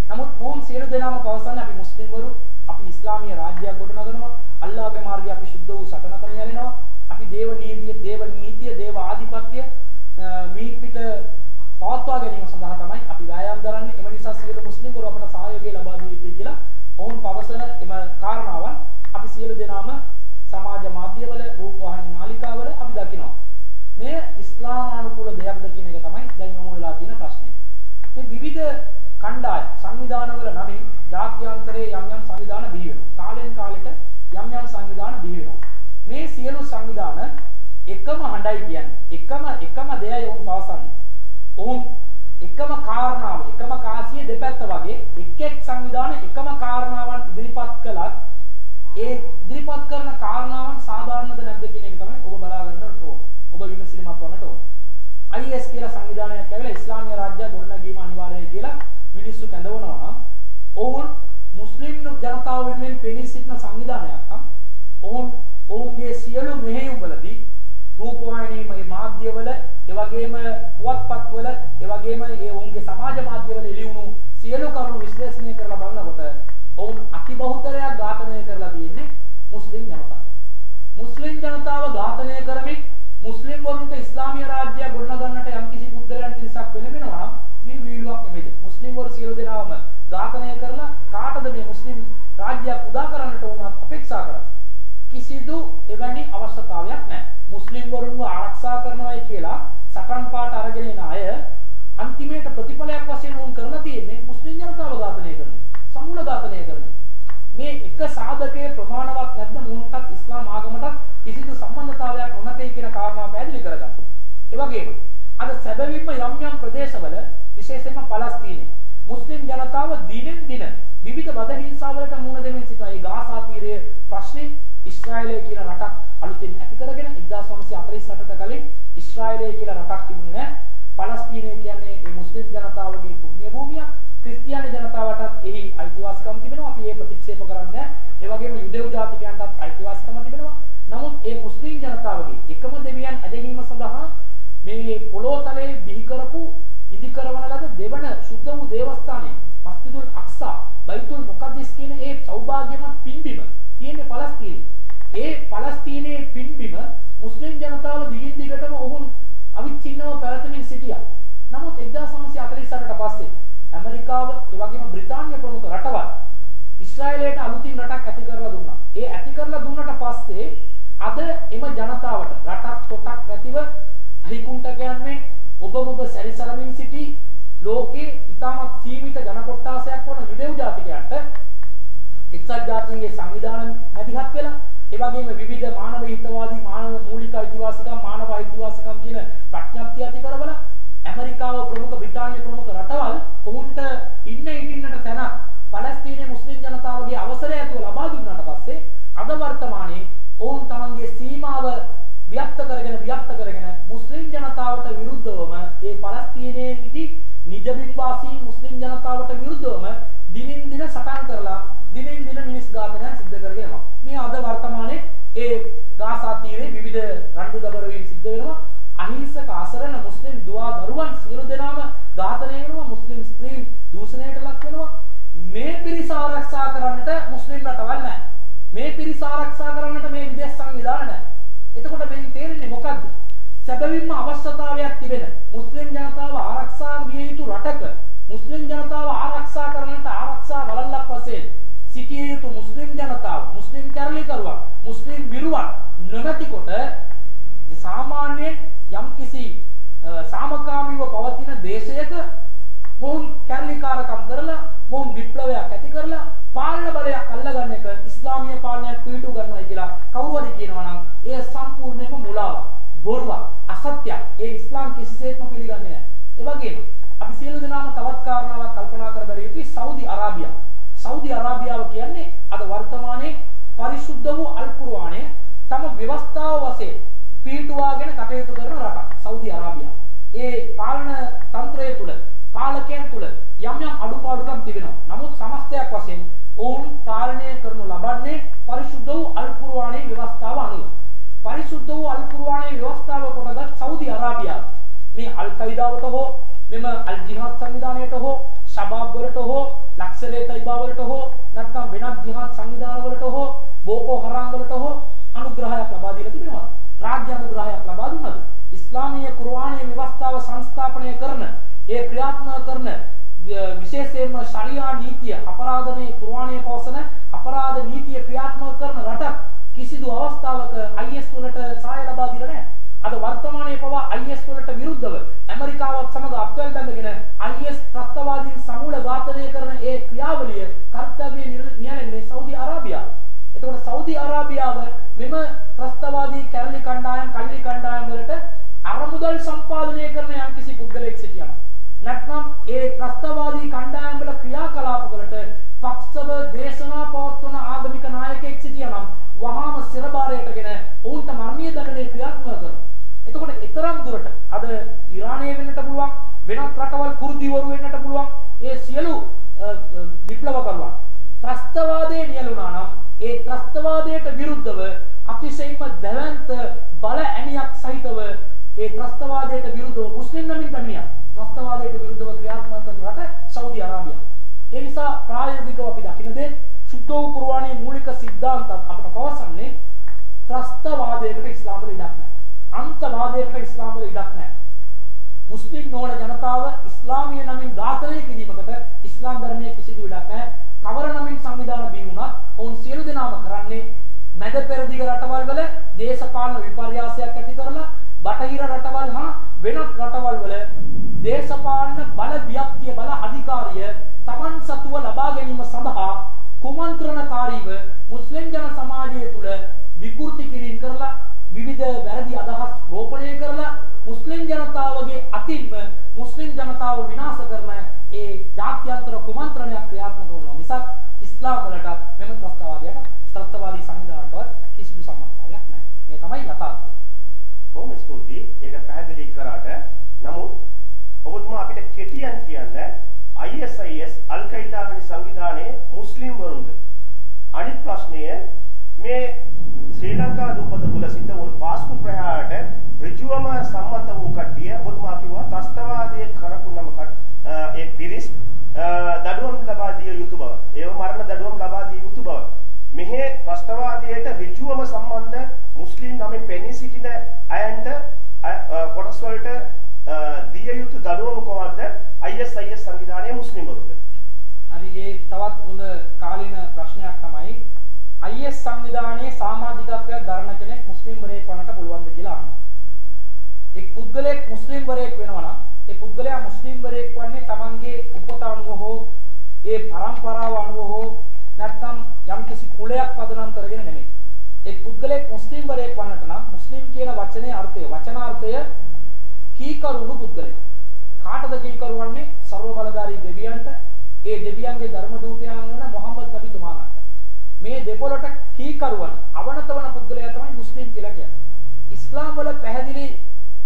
නමුත් මොවුන් සියලු දෙනාම පවසන්නේ අපි මුස්ලිම්වරු අපි ඉස්ලාමීය රාජ්‍යයක් ගොඩනගනවා. අල්ලාහගේ මාර්ගය අපි සුද්ධ වූ සටනක නියැලෙනවා. අපි දේව නීතිය, දේව නීතිය, දේව ආධිපත්‍ය මේ පිට පවත්වා ගැනීම සඳහා තමයි අපි වෑයම් දරන්නේ. එම නිසා සියලු මුස්ලිම්වරු අපට සහයෝගය ලබා දී යුතුයි කියලා ඔවුන් පවසන එම කාරණාවන් අපි සියලු දෙනාම සමාජ මාධ්‍යවල රූපවාහිනී නාලිකාවල අපි දකිනවා. මේ ඉස්ලාමානුකූල දෙයක්ද කියන එක තමයි දැන් යොමු වෙලා තියෙන ප්‍රශ්නේ. මේ විවිධ කණ්ඩායම් සංවිධානවල නමින් ජාත්‍යන්තරයේ යම් යම් සංවිධාන බිහි වෙනවා. කාලෙන් කාලෙට යම් යම් සංවිධාන බිහි වෙනවා. මේ සියලු සංවිධාන එකම හඬයි කියන්නේ. එකම එකම දෙයයි වුන් පවසන්නේ. ඔවුන් එකම කාරණාව එකම කාසිය දෙපැත්ත වගේ එක් එක් සංවිධාන එකම කාරණාවන් ඉදිරිපත් කළත් ඒ ඉදිරිපත් කරන කාරණාවන් සාධාරණද නැද්ද කියන එක තමයි ඔබ බලා ගන්නට ඕන. ඔබ විමසිලිමත් වන්නට ඕන. IS කියලා සංවිධානයක් ඇවිල්ලා ඉස්ලාමීය රාජ්‍ය ගොඩනැගීම අනිවාර්යයි කියලා මිනිස්සු කැඳවනවා නම් ඔවුන් මුස්ලිම් ජනතාව වෙනුවෙන් පෙනී සිටින සංවිධානයක් නම් ඔවුන් ඔවුන්ගේ සියලු මෙහෙයුම්වලදී රූපවාහිනී මේ මාධ්‍යවල ඒ වගේම පුවත්පත්වල ඒ වගේම ඒ ඔවුන්ගේ සමාජ මාධ්‍යවල එළිවුණු සියලු කරුණු විශ්ලේෂණය කරලා බලනකොට ඔවුන් අති බහුතරයක් ඝාතනය කරලා තියෙන්නේ මුස්ලිම් ජනතාව. මුස්ලිම් ජනතාව ඝාතනය කරමින් මුස්ලිම් වරුන්ට ඉස්ලාමීය රාජ්‍යය ගොඩනගන්නට යම්කිසි පුද්ගලයන් පිරිසක් වෙනවෙනවා නම් මේ වීලුවක් නෙමෙයිද? මුස්ලිම් වරු සියලු දෙනාම ඝාතනය කරලා කාටද මේ මුස්ලිම් රාජ්‍යයක් උදා කරන්නට උනත් අපේක්ෂා කරන්නේ? කිසිදු එවැනි අවශ්‍යතාවයක් නැහැ. මුස්ලිම් වරුන්ව ආරක්ෂා කරනවායි කියලා සටන් පාට අරගෙන එන අය අන්තිමේට ප්‍රතිඵලයක් වශයෙන් උන් කරලා තියෙන්නේ මුස්ලිම් ජනතාව ඝාතනය කරන සමූල ඝාතනය කරන මේ එක සාධකයේ ප්‍රමාණවත් නැත්නම් මුන්ටත් ඉස්ලාම් ආගමටත් කිසිදු සම්බන්ධතාවයක් නොමැතයි කියන කාරණාව පැහැදිලි කරගන්න. ඒ වගේම අද සැබවින්ම යම් යම් ප්‍රදේශවල විශේෂයෙන්ම පලස්තීනයේ මුස්ලිම් ජනතාව දිනෙන් දින විවිධ වද හිංසාවලට මුහුණ දෙමින් සිටින ඒ ගාසා තීරයේ ප්‍රශ්නේ ඊශ්‍රායලය කියන රටක් අලුතින් ඇති කරගෙන 1948ට කලින් ඊශ්‍රායලය කියලා රටක් තිබුණේ නැහැ. පලස්තීනය කියන්නේ මේ මුස්ලිම් ජනතාවගේ පුණ්‍ය භූමියක්. ක්‍රිස්තියානි ජනතාවටත් එහි අයිතිවාසිකම් තිබෙනවා. අපි ඒක ප්‍රතික්ෂේප කරන්නේ නැහැ. ඒ වගේම යුදෙව් ජාතිකයන්ටත් අයිතිවාසිකම තිබෙනවා. නමුත් මේ මුස්ලිම් ජනතාවගේ එකම දෙවියන් ඇදහිීම සඳහා මේ පොළොතලයේ බිහි කරපු ඉදි කරවන ලද දෙවන සුද්ධ වූ දේවස්ථානයේ මස්ජිදුල් අක්සා බයිතුල් මුකද්දිස් කියන ඒ සෞභාග්‍යමත් පින්බිම තියෙන්නේ පලස්තීනයේ. ඒ පලස්තීනයේ පින්බිම මුස්ලිම් ජනතාව දිගින් දිගටම ඔවුන් අවිච්ඡින්නව පැවැතමින් සිටියා. නමුත් 1948ට පස්සේ ඇමරිකාව ඒ වගේම බ්‍රිතාන්‍ය ප්‍රමුඛ රටවල් ඊශ්‍රායලයට අලුතින් රටක් ඇති කරලා දුන්නා. ඒ ඇති කරලා දුන්නට පස්සේ අද එම ජනතාවට රටක් තොටක් නැතිව අහිකුන්ටකයන් මෙන් ඔබ ඔබ සැරිසරමින් සිටි ලෝකේ ඉතාමත් සීමිත ජන කොට්ටාසයක් වන යුදෙව් ජාතිකයන්ට එක්සත් ජාතීන්ගේ සංවිධාන මැදිහත් වෙලා ඒ වගේම විවිධ මානව හිතවාදී මානව මූලික අයිතිවාසිකම් මානව අයිතිවාසිකම් කියන ප්‍රඥප්තිය ඇති කරවලා ඇමරිකාව ප්‍රමුඛ බ්‍රිතාන්‍ය ප්‍රමුඛ රටවල් ඔවුන්ට ඉන්න ඉටින්නට තැනක් පලස්තීනයේ මුස්ලිම් ජනතාවගේ අවසරය ඇතුව ලබා දුන්නාට පස්සේ අද වර්තමානයේ ඔවුන් තමන්ගේ සීමාව ව්‍යක්ත කරගෙන ව්‍යක්ත කරගෙන මුස්ලිම් ජනතාවට විරුද්ධවම ඒ පලස්තීනයේ සිටි නිජබිම් වාසී මුස්ලිම් ජනතාවට විරුද්ධවම දිනින් දින සටන් කරලා දිනෙන් දින මිනිස් ඝාතනයන් සිද්ධ කරගෙන යනවා. මේ අද වර්තමානයේ ඒ ගාසා තීරේ විවිධ රණ්ඩු දබරවීම් සිද්ධ වෙනවා. අහිංසක අසරණ මුස්ලිම් දුවා දරුවන් සියලු දෙනාම ඝාතනය වෙනවා. මුස්ලිම් ස්ත්‍රීන් දූෂණයට ලක් වෙනවා. මේ පිරිස ආරක්ෂා කරන්නට මුස්ලිම් රටවල් නැහැ. මේ පිරිස ආරක්ෂා කරන්නට මේ විදේශ සංවිධාන නැහැ. එතකොට මෙයින් තේරෙන්නේ මොකද්ද? සැබවින්ම අවශ්‍යතාවයක් තිබෙන මුස්ලිම් ජනතාව ආරක්ෂා විය යුතු රටක මුස්ලිම් ජනතාව ආරක්ෂා කරන්නට ආරක්ෂා වලල්ලක් වශයෙන් සිටිය යුතු මුස්ලිම් ජනතාව මුස්ලිම් කැරලිකරුවන් මුස්ලිම් විරුවන් නොමැති කොට සාමාන්‍යයෙන් යම්කිසි සාමකාමීව පවතින දේශයක මොවුන් කැරලිකාරකම් කරලා මොවුන් විප්ලවයක් ඇති කරලා පාලන බලයක් අල්ලගන්න එක ඉස්ලාමීය පාලනයක් පිළිටු ගන්නවා කියලා කවුරු හරි කියනවා නම් එය සම්පූර්ණයෙන්ම මුලාවක් බොරුවක් අසත්‍යයක්. ඒ ඉස්ලාම් කිසිසේත්ම පිළිගන්නේ නැහැ. ඒ වගේම අපි සියලු දෙනාම තවත් කාරණාවක් කල්පනා කර බැලිය යුතුයි. සෞදි අරාබියාව සෞදි අරාබියාව කියන්නේ අද වර්තමානයේ පරිශුද්ධ වූ අල් කුර්ආනය තම ව්‍යවස්ථාව වශයෙන් පිළිටුවාගෙන කටයුතු කරන රටක්. සෞදි අරාබියාව. ඒ පාලන තන්ත්‍රය තුල පාලකයන් තුල යම් යම් අඩුපාඩුකම් තිබෙනවා. නමුත් සමස්තයක් වශයෙන් ඔවුන් පාලනය කරනු ලබන්නේ පරිශුද්ධ වූ අල් කුර්ආනයේ ව්‍යවස්ථාව අනුව. පරිශුද්ධ වූ අල් කුර්ආනයේ ව්‍යවස්ථාව කොටගත් සෞදි අරාබියාව මේ අල් කයිදාවට හෝ මෙම අල් ජිහාද් සංවිධානයට හෝ ශබාබ් වලට හෝ ලක්ෂරේ තයිබා වලට හෝ නැත්නම් වෙනත් ජිහාද් සංවිධාන වලට හෝ බෝකෝ හරාම් වලට හෝ අනුග්‍රහයක් ලබා දීලා තිබෙනවා. රාජ්‍ය අනුග්‍රහයක් ලබා දුන්නද? ඉස්ලාමීය කුර්ආනයේ ව්‍යවස්ථාව සංස්ථාපනය කරන ඒ ක්‍රියාත්මක කරන විශේෂයෙන්ම ශරියා නීතිය අපරාධමේ කුර්ආනයේ පවසන අපරාධ නීතිය ක්‍රියාත්මක කරන රටක් කිසිදු අවස්ථාවක IS වලට සහාය ලබා දීලා නැහැ. අද වර්තමානයේ පවා IS වලට විරුද්ධව ඇමරිකාවත් සමග අත්වැල් බැඳගෙන IS ත්‍රස්තවාදීන් සමූල ඝාතනය කරන ඒ ක්‍රියාවලිය කර්තව්‍ය නියැලෙන්නේ සෞදි අරාබියාව. එතකොට සෞදි අරාබියාව මෙම ත්‍රස්තවාදී කැරලි කණ්ඩායම් කල්ලි කණ්ඩායම් වලට අරමුදල් සම්පාදනය කරන යම්කිසි පුද්ගලයෙක් සිටියනම් නැත්නම් ඒ ත්‍රස්තවාදී කණ්ඩායම් වල ක්‍රියාකලාප වලට පක්ෂව දේශනා පවත්වන ආගමික නායකයෙක් සිටියනම් වහාම සිරබාරයටගෙන ඔවුන්ට මරණීය දඬුවම් ක්‍රියාත්මක කරනවා. එතකොට ඊතරම් දුරට අද ඉරානය වෙන්නට පුළුවන් වෙනත් රටවල් කුරුදිවරු වෙන්නට පුළුවන් ඒ සියලු විප්ලවකරුවන් ත්‍රස්තවාදයේ නියලුණා නම් ඒ ත්‍රස්තවාදයට විරුද්ධව අතිශයින්ම දැවැන්ත බල ඇණියක් සහිතව ඒ ත්‍රස්තවාදයට විරුද්ධව මුස්ලිම් නමින් පැමිණියා. ත්‍රස්තවාදයට විරුද්ධව ක්‍රියාත්මක කරන රට සෞදි අරාබියාව. ඒ නිසා ප්‍රායෝගිකව අපි දකින දේ සුද්ධ වූ කුර්ආනයේ මූලික સિદ્ધාන්තත් අපට පවසන්නේ ත්‍රස්තවාදයකට ඉස්ලාම වල ඉඩක් නැහැ. අන්තවාදයකට ඉස්ලාම වල ඉඩක් නැහැ. මුස්ලිම් නොවන ජනතාව ඉස්ලාමීය නමින් ඝාතනය කිරීමකට ඉස්ලාම් ධර්මයේ කිසිදු ඉඩක් නැහැ. කවර නමින් සංවිධාන බිහි වුණත් ඔවුන් සියලු දෙනාම කරන්නේ මැද පෙරදිග රටවල් වල දේශපාලන විපර්යාසයක් ඇති කරලා බටහිර රටවල් හා වෙනත් රටවල් වල දේශපාලන බල ව්‍යක්තිය බල අධිකාරිය පිළිවන් සතුව ලබා ගැනීම සඳහා කුමන්ත්‍රණකාරීව මුස්ලිම් ජන සමාජය තුළ විකෘති කිරීම කරලා විවිධ වැරදි අදහස් රෝපණය කරලා මුස්ලිම් ජනතාවගේ අතින්ම මුස්ලිම් ජනතාව විනාශ කරන ඒ ජාත්‍යන්තර කුමන්ත්‍රණයක් ක්‍රියාත්මක වනවා මිසක් ඉස්ලාම් වලට මෙම ත්‍රස්තවාදයට ත්‍රස්තවාදී සංවිධානයටවත් කිසිදු සම්බන්ධතාවයක් නැහැ. මේ තමයි යථාර්ථය. බොහොම ස්තුතියි. ඒක පැහැදිලි කරාට නමුත් ඔබතුමා අපිට කෙටියෙන් කියන්න ISIS අල් කයිදා වැනි සංවිධානයේ මුස්ලිම් වරුන්ද අනිත් ප්‍රශ්නය මේ ශ්‍රී ලංකා දූපත තුල සිද්ධ වුණු පාස්කු ප්‍රහාරයට ඍජුවම සම්මත වූ කට්ටිය ඔබතුමා කිව්වා ත්‍රස්තවාදයේ කරපු නම ඒ පිරිස් දඩුවම් ලබා දිය යුතු බව. ඒව මරණ දඩුවම් ලබා දිය යුතු බව. මෙහි ත්‍රස්තවාදයට ඍජුවම සම්බන්ධ මුස්ලිම් නමින් පෙනී සිටින අයන්ට කොටස් වලට දිය යුතු දඩුවම කොහොමද? ISIS සංවිධානයේ මුස්ලිම්වරුන්ට. හරි ඒ තවත් හොඳ කාලීන ප්‍රශ්නයක් තමයි IS සංවිධානයේ සමාජිකත්වයක් දරන කෙනෙක් මුස්ලිම්වරයෙක් වන්නට පුළුවන්ද කියලා අහනවා. එක් පුද්ගලයෙක් මුස්ලිම්වරයෙක් වෙනවා නම් ඒ පුද්ගලයා මුස්ලිම්වරයෙක් වන්නේ තමන්ගේ උපත අනුව හෝ ඒ પરම්පරාව අනුව හෝ නැත්නම් යම්කිසි කුලයක් පදනම් කරගෙන නෙමෙයි. ඒ පුද්ගලයෙක් මුස්ලිම්වරයෙක් වන්නට නම් මුස්ලිම් කියන වචනේ අර්ථය වචනාර්ථය කීකරුණු පුද්ගලයා. කාටද කීකරුවන්නේ? ਸਰව බලධාරී දෙවියන්ට ඒ දෙවියන්ගේ ධර්ම දූතයන් වන මොහම්මද් නබිතුමාණන්ට. මේ දෙපොළට කීකරුවන් අවනත වන පුද්ගලයා තමයි මුස්ලිම් කියලා කියන්නේ. ඉස්ලාම් වල පැහැදිලි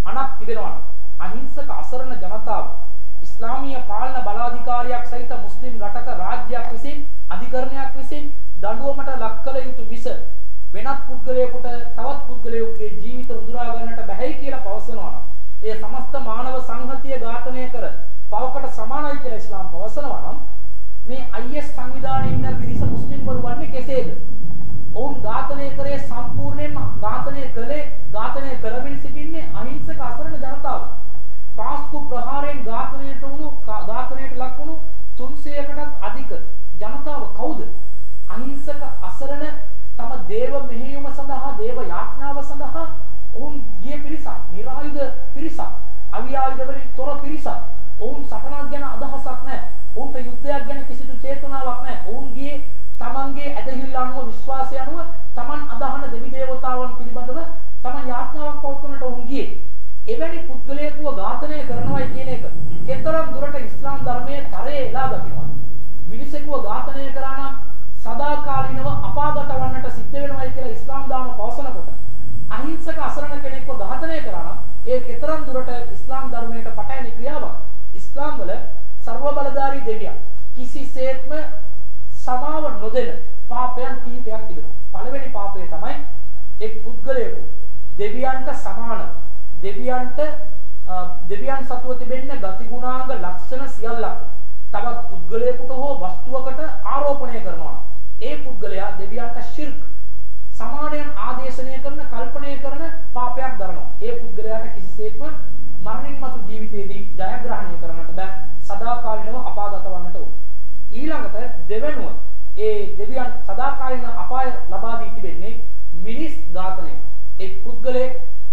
අනක් තිබෙනවා. අහිංසක අසරණ ජනතාව ඉස්ලාමීය පාලන බලාධිකාරියක් සහිත මුස්ලිම් රටක රාජ්‍යයක් විසින් අධිකරණයක් විසින් දඬුවමට ලක් කළ යුතු මිස වෙනත් පුද්ගලයෙකුට තවත් පුද්ගලයෙකුගේ ජීවිත උදුරා ගන්නට බැහැයි කියලා පවසනවා නම් ඒ සමස්ත මානව සංහතිය ඝාතනය කර පවකට සමානයි කියලා ඉස්ලාම් පවසනවා නම් මේ IS සංවිධානයේ ඉන්න පිරිස මුස්ලිම්වරු වන්නේ කෙසේද? ඔවුන් ඝාතනය කරේ සම්පූර්ණයෙන්ම ඝාතනය කළේ ඝාතනය කරමින් සිටින්නේ අහිංසක අසරණ ජනතාව. පාස්කු ප්‍රහාරයෙන් ඝාතනයට වුණු ඝාතනයට ලක් වුණු 300කටත් අධික ජනතාව කවුද? අහිංසක අසරණ තම දේව මෙහෙයුම සඳහා දේව යාඥාව සඳහා ඔවුන් ගිය පිරිසක්, නිර්ආයුධ පිරිසක්, අවිආයුධ වලින් තොර පිරිසක්. ඔවුන් සටනක් ගැන අදහසක් නැහැ. ඔවුන්ට යුද්ධයක් ගැන කිසිදු චේතනාවක් නැහැ. ඔවුන් ගියේ තමන්ගේ ඇදහිල්ල අනුව විශ්වාසය අනුව තමන් අදහන දෙවි දේවතාවුන් පිළිබඳව තමන් යාඥාවක් පවත්වන්නට ඔවුන් ගියේ. එවැනි පුද්ගලයෙකුව ඝාතනය කරනවායි කියන එක කෙතරම් දුරට ඉස්ලාම් ධර්මයේ තරයේ එලා දකින්නවා. මිනිසෙකුව ඝාතනය කරා නම් සදාකාලිනව අපාගත වන්නට සිද්ධ වෙනවායි කියලා ඉස්ලාම් ධර්ම පවසනකොට අහිංසක අසරණ කෙනෙක්ව ඝාතනය කරා නම් ඒ කෙතරම් දුරට ඉස්ලාම් ධර්මයට පටහැනි ක්‍රියාවක්. ඉස්ලාම් වල ਸਰව බලධාරී දෙවියන් කිසිසේත්ම සමාව නොදෙන පාපයන් කීපයක් තිබෙනවා. පළවෙනි පාපය තමයි එක් පුද්ගලයෙකු දෙවියන්ට සමානව දෙවියන්ට දෙවියන් සතුව තිබෙන්න ගතිගුණාංග ලක්ෂණ සියල්ලක් තවත් පුද්ගලයෙකුට හෝ වස්තුවකට ආරෝපණය කරනවා. ඒ පුද්ගලයා දෙවියන්ට ශිර්ක් සමානයන් ආදේශනය කරන කල්පනය කරන පාපයක් දරනවා. ඒ පුද්ගලයාට කිසිසේත්ම මරණින් මතු ජීවිතයේදී ජයග්‍රහණය කරන්නට බෑ. සදාකාලිනව අපාගත වන්නට ඕන. ඊළඟට දෙවෙනුව ඒ දෙවියන් සදාකාලින අපාය ලබා දී තිබෙන්නේ මිනිස් ඝාතනය. එක් පුද්ගලයෙක්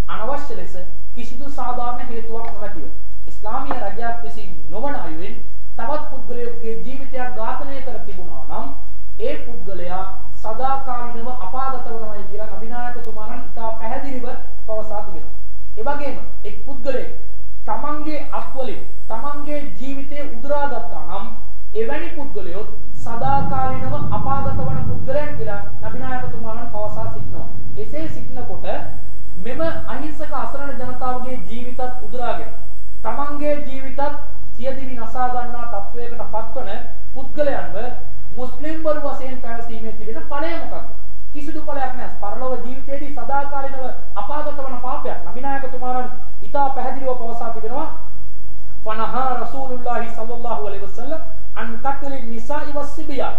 අනවශ්‍ය ලෙස කිසිදු සාධාරණ හේතුවක් නොමැතිව ඉස්ලාමීය රජයක් විසින් නොවන අයුරින් තවත් පුද්ගලයෙකුගේ ජීවිතයක් ඝාතනය කර තිබුණා නම් ඒ පුද්ගලයා සදාකාලිනව අපාගත වනවායි කියලා නබිනායකතුමාණන් ඉතා පැහැදිලිව පවසා තිබෙනවා. ඒ වගේම එක් පුද්ගලයෙක් තමන්ගේ අත්වලින් තමන්ගේ ජීවිතය උදුරා ගත්තා නම් එවැනි පුද්ගලයොත් සදාකාලිනව අපාගත වන පුද්ගලයන් කියලා නබිනායකතුමාණන් පවසා සිටිනවා. එසේ සිටිනකොට මෙම අහිංසක අසරණ ජනතාවගේ ජීවිතත් උදුරාගෙන තමන්ගේ ජීවිතත් සියදිවි නසා ගන්නා තත්වයකට පත්වන පුද්ගලයන්ව මුස්ලිම්වරු වශයෙන් පැවසීමේ තිබෙන ඵලය මොකක්ද? කිසිදු ඵලයක් නැහැ. පරලොව ජීවිතයේදී සදාකාලිනව අපාගත වන පාපයක්. නබිනායකතුමාණන් ඉතා පැහැදිලිව පවසා තිබෙනවා. "ෆනහා රසූලුල්ලාහි සල්ලල්ලාහු අලයිහි වසල්ලම් අන් කට්ටලි නිසායි වස්සිබියා."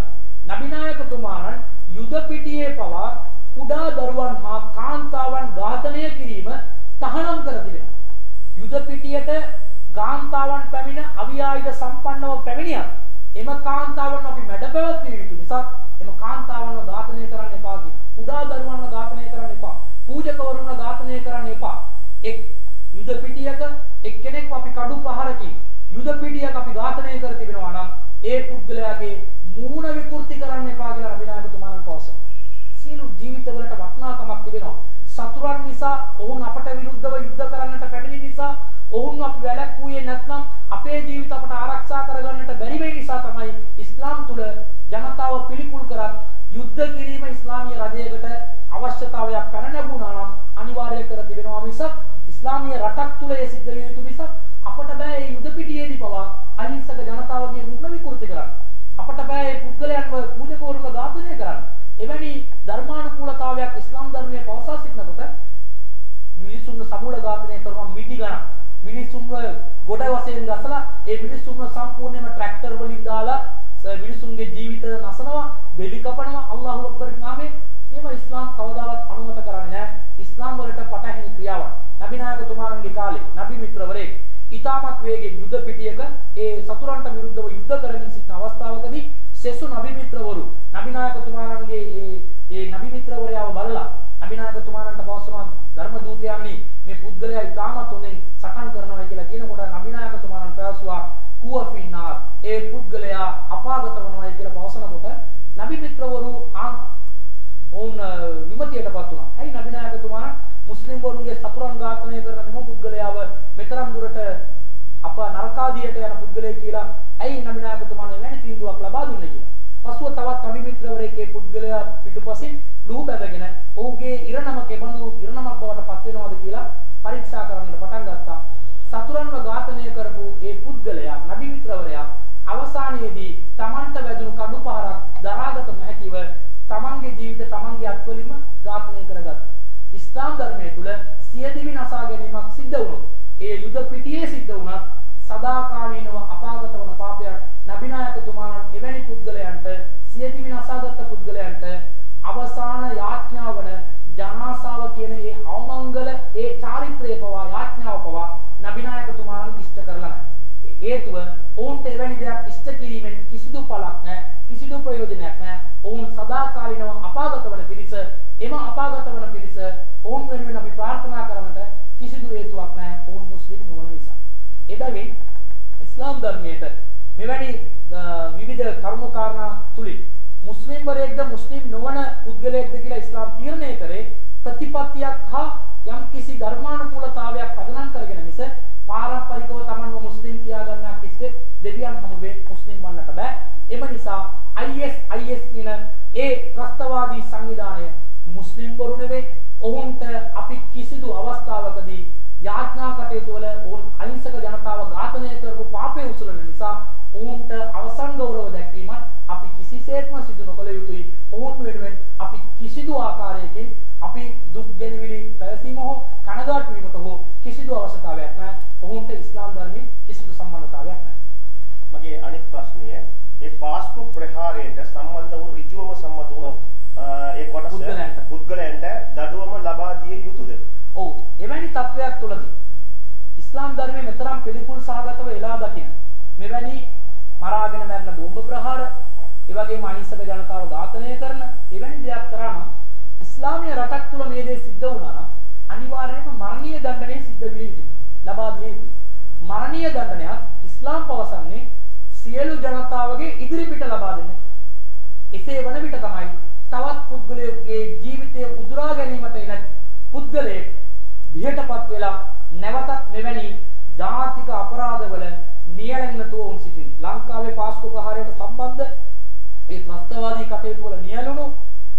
නබිනායකතුමාණන් යුද පිටියේ පවා කුඩා දරුවන් හා කාන්තාවන් ඝාතනය කිරීම තහනම් කර තිබෙනවා. යුද පිටියට කාන්තාවන් පැමිණ අවියායුධ සම්පන්නව පැමිණියත් එම කාන්තාවන් අපි මැඩ පැවැත්විය යුතු මිසක් එම කාන්තාවන්ව ඝාතනය කරන්න එපා කියන. කුඩා දරුවන්ව ඝාතනය කරන්න එපා. පූජකවරුන්ව ඝාතනය කරන්න එපා. එක් යුද පිටියක එක්කෙනෙක් අපි කඩු ප්‍රහාරකින් යුද පිටියක අපි ඝාතනය කර තිබෙනවා නම් ඒ පුද්ගලයාගේ නිසා ඔවුන් අපට විරුද්ධව යුද්ධ කරන්නට පැමිණි නිසා ඔවුන් අපි වැළැක්වුවේ නැත්නම් අපේ ජීවිත අපට ආරක්ෂා කරගන්නට බැරි වෙයි නිසා තමයි ඉස්ලාම් තුල ජනතාව පිළිකුල් කරත් යුද්ධ කිරීම ඉස්ලාමීය රජයකට අවශ්‍යතාවයක් පැන නැගුණා නම් අනිවාර්ය කර තිබෙනවා මිසක් ඉස්ලාමීය රටක් තුල ඒ සිද්ධ ඝාතනය කරනවා මිටි ගණන්. මිනිස්සුන්ව ගොඩ වශයෙන් ගසලා ඒ මිනිස්සුන්ව සම්පූර්ණයෙන්ම ට්‍රැක්ටර් වලින් දාලා මිනිස්සුන්ගේ ජීවිත නසනවා, බෙලි කපනවා අල්ලාහ් අක්බර් නාමයෙන්. එහෙම ඉස්ලාම් කවදාවත් අනුමත කරන්නේ නැහැ. ඉස්ලාම් වලට පටහැනි ක්‍රියාවක්. නබි නායකතුමාණන්ගේ කාලේ නබි මිත්‍රවරයෙක් ඉතාමත් වේගෙන් යුද පිටියක ඒ සතුරන්ට විරුද්ධව යුද්ධ කරමින් සිටින අවස්ථාවකදී සෙසු නබි මිත්‍රවරු නබි නායකතුමාණන් පුද්ගලයා ඊටමත් හොඳින් සටන් කරනවා කියලා කියනකොට නබි නායකතුමාණන් පැවසුවා හුව ෆින්නාර් ඒ පුද්ගලයා අපාගත වෙනවා කියලා පවසනකොට නබි මිත්‍රවරු ආ ඔවුන් විමතියටපත් වුණා. ඇයි නබි නායකතුමාණන් මුස්ලිම් වරුන්ගේ සතුරන් ඝාතනය කරන මෙම පුද්ගලයාව මෙතරම් දුරට අප නරකාදියට යන පුද්ගලයෙක් කියලා ඇයි නබි නායකතුමාණන් එවැනි තීන්දුවක් ලබා දුන්නේ කියලා. පසුව තවත් නබි මිත්‍රවරයෙක් ඒ පුද්ගලයා පිටුපසින් ලුහු බැඳගෙන ඔහුගේ ඉරණම කෙබඳු ඉරණමක් බවට පත් වෙනවද කියලා පරීක්ෂා කරන්නට පටන් ගත්තා. සතුරන්ව ඝාතනය කරපු ඒ පුද්ගලයා නබි මිත්‍රවරයා අවසානයේදී Tamanට වැදුණු කඩු පහරක් දරාගත නොහැකිව තමන්ගේ ජීවිත තමන්ගේ අත්වලින්ම ඝාතනය කරගත්තා. ඉස්ලාම් ධර්මයේ තුල සියදිවි නසා ගැනීමක් සිද්ධ වුණොත් ඒ යුද පිටියේ සිද්ධ වුණත් සදාකාලීනව අපාගත වන පාපයක් නබිනායකතුමාණන් එවැනි පුද්ගලයන්ට සියදිවි නසාගත් පුද්ගලයන්ට අවසාන යාඥාව වන ජනාසාව කියන ඒ අවමංගල ඒ චාරිත්‍රය පවා යාඥාව පවා නබිනායකතුමාණන් ඉෂ්ට කරලා නැහැ. හේතුව ඔවුන්ට එවැනි දෙයක් ඉෂ්ට කිරීමෙන් කිසිදු පළක් නැහැ කිසිදු ප්‍රයෝජනයක් නැහැ. ඔවුන් සදාකාලිනව අපාගත වන පිරිස එම අපාගත වන පිරිස ඔවුන් වෙනුවෙන් අපි ප්‍රාර්ථනා කරන්නට කිසිදු හේතුවක් නැහැ ඔවුන් මුස්ලිම් නොවන නිසා. එබැවින් ඉස්ලාම් ධර්මයට මෙවැනි අ, විවිධ කරුණු කාරණා තුලින් මුස්ලිම්වරයෙක්ද මුස්ලිම් නොවන පුද්ගලයෙක්ද කියලා ඉස්ලාම් තීරණය කරේ ප්‍රතිපත්තියක් හා යම්කිසි ධර්මානුකූලතාවයක් පදනම් කරගෙන මිස පාරම්පරිකව දෙවියන් හමුවේ මුස්ලිම් වන්නට බෑ. එම නිසා IS IS කියන ඒ ත්‍රස්තවාදී සංවිධානය මුස්ලිම් වරු නෙවෙයි. ඔවුන්ට අපි කිසිදු අවස්ථාවකදී යාඥා කටයුතු වල ඔවුන් අහිංසක ජනතාව ඝාතනය කරපු පාපේ උසලන නිසා ඔවුන්ට අවසන් ගෞරව දැක්වීමත් අපි කිසිසේත්ම සිදු නොකළ යුතුයි. ඔවුන් වෙනුවෙන් අපි කිසිදු ආකාරයකින් අපි දුක් ගැනවිලි පැවසීම හෝ කනගාටු වීමට හෝ කිසිදු අවශ්‍යතාවයක් නැහැ. ඔවුන්ට ඉස්ලාම් ධර්මයේ කිසිදු සම්බන්ධතාවයක් නැහැ. මගේ අනිත් ප්‍රශ්නය මේ පාස්කු ප්‍රහාරයට සම්බන්ධ වූ ඍජුවම වුණු අ, ඒ කොටස පුද්ගලයන්ට. දඩුවම ලබා දිය යුතුද? ඔව් එවැනි තත්වයක් තුලදී ඉස්ලාම් ධර්මයේ මෙතරම් පිළිකුල් සහගතව එලා දකින මෙවැනි මරාගෙන මැරෙන බෝම්බ ප්‍රහාර ඒ වගේම අහිංසක ජනතාව ඝාතනය කරන එවැනි දෙයක් කරා නම් ඉස්ලාමීය රටක් තුල මේ දේ සිද්ධ වුණා නම් අනිවාර්යයෙන්ම මරණීය දඬුවමේ සිද්ධ විය යුතුයි ලබා දිය යුතුයි මරණීය දඬුවමක් ඉස්ලාම් පවසන්නේ සියලු ජනතාවගේ ඉදිරිපිට ලබා දෙන්න. එසේ වන විට තමයි තවත් පුද්ගලයෙකුගේ ජීවිතය උදුරා ගැනීමට එන පුද්ගලයෙක් බියටපත් වෙලා නැවතත් මෙවැනි ජාතික අපරාධවල නියැලෙන්නතුව වුන් සිටින ලංකාවේ පාස්කු ප්‍රහාරයට සම්බන්ධ ඒ ත්‍රස්තවාදී කටයුතු වල නියැලුණු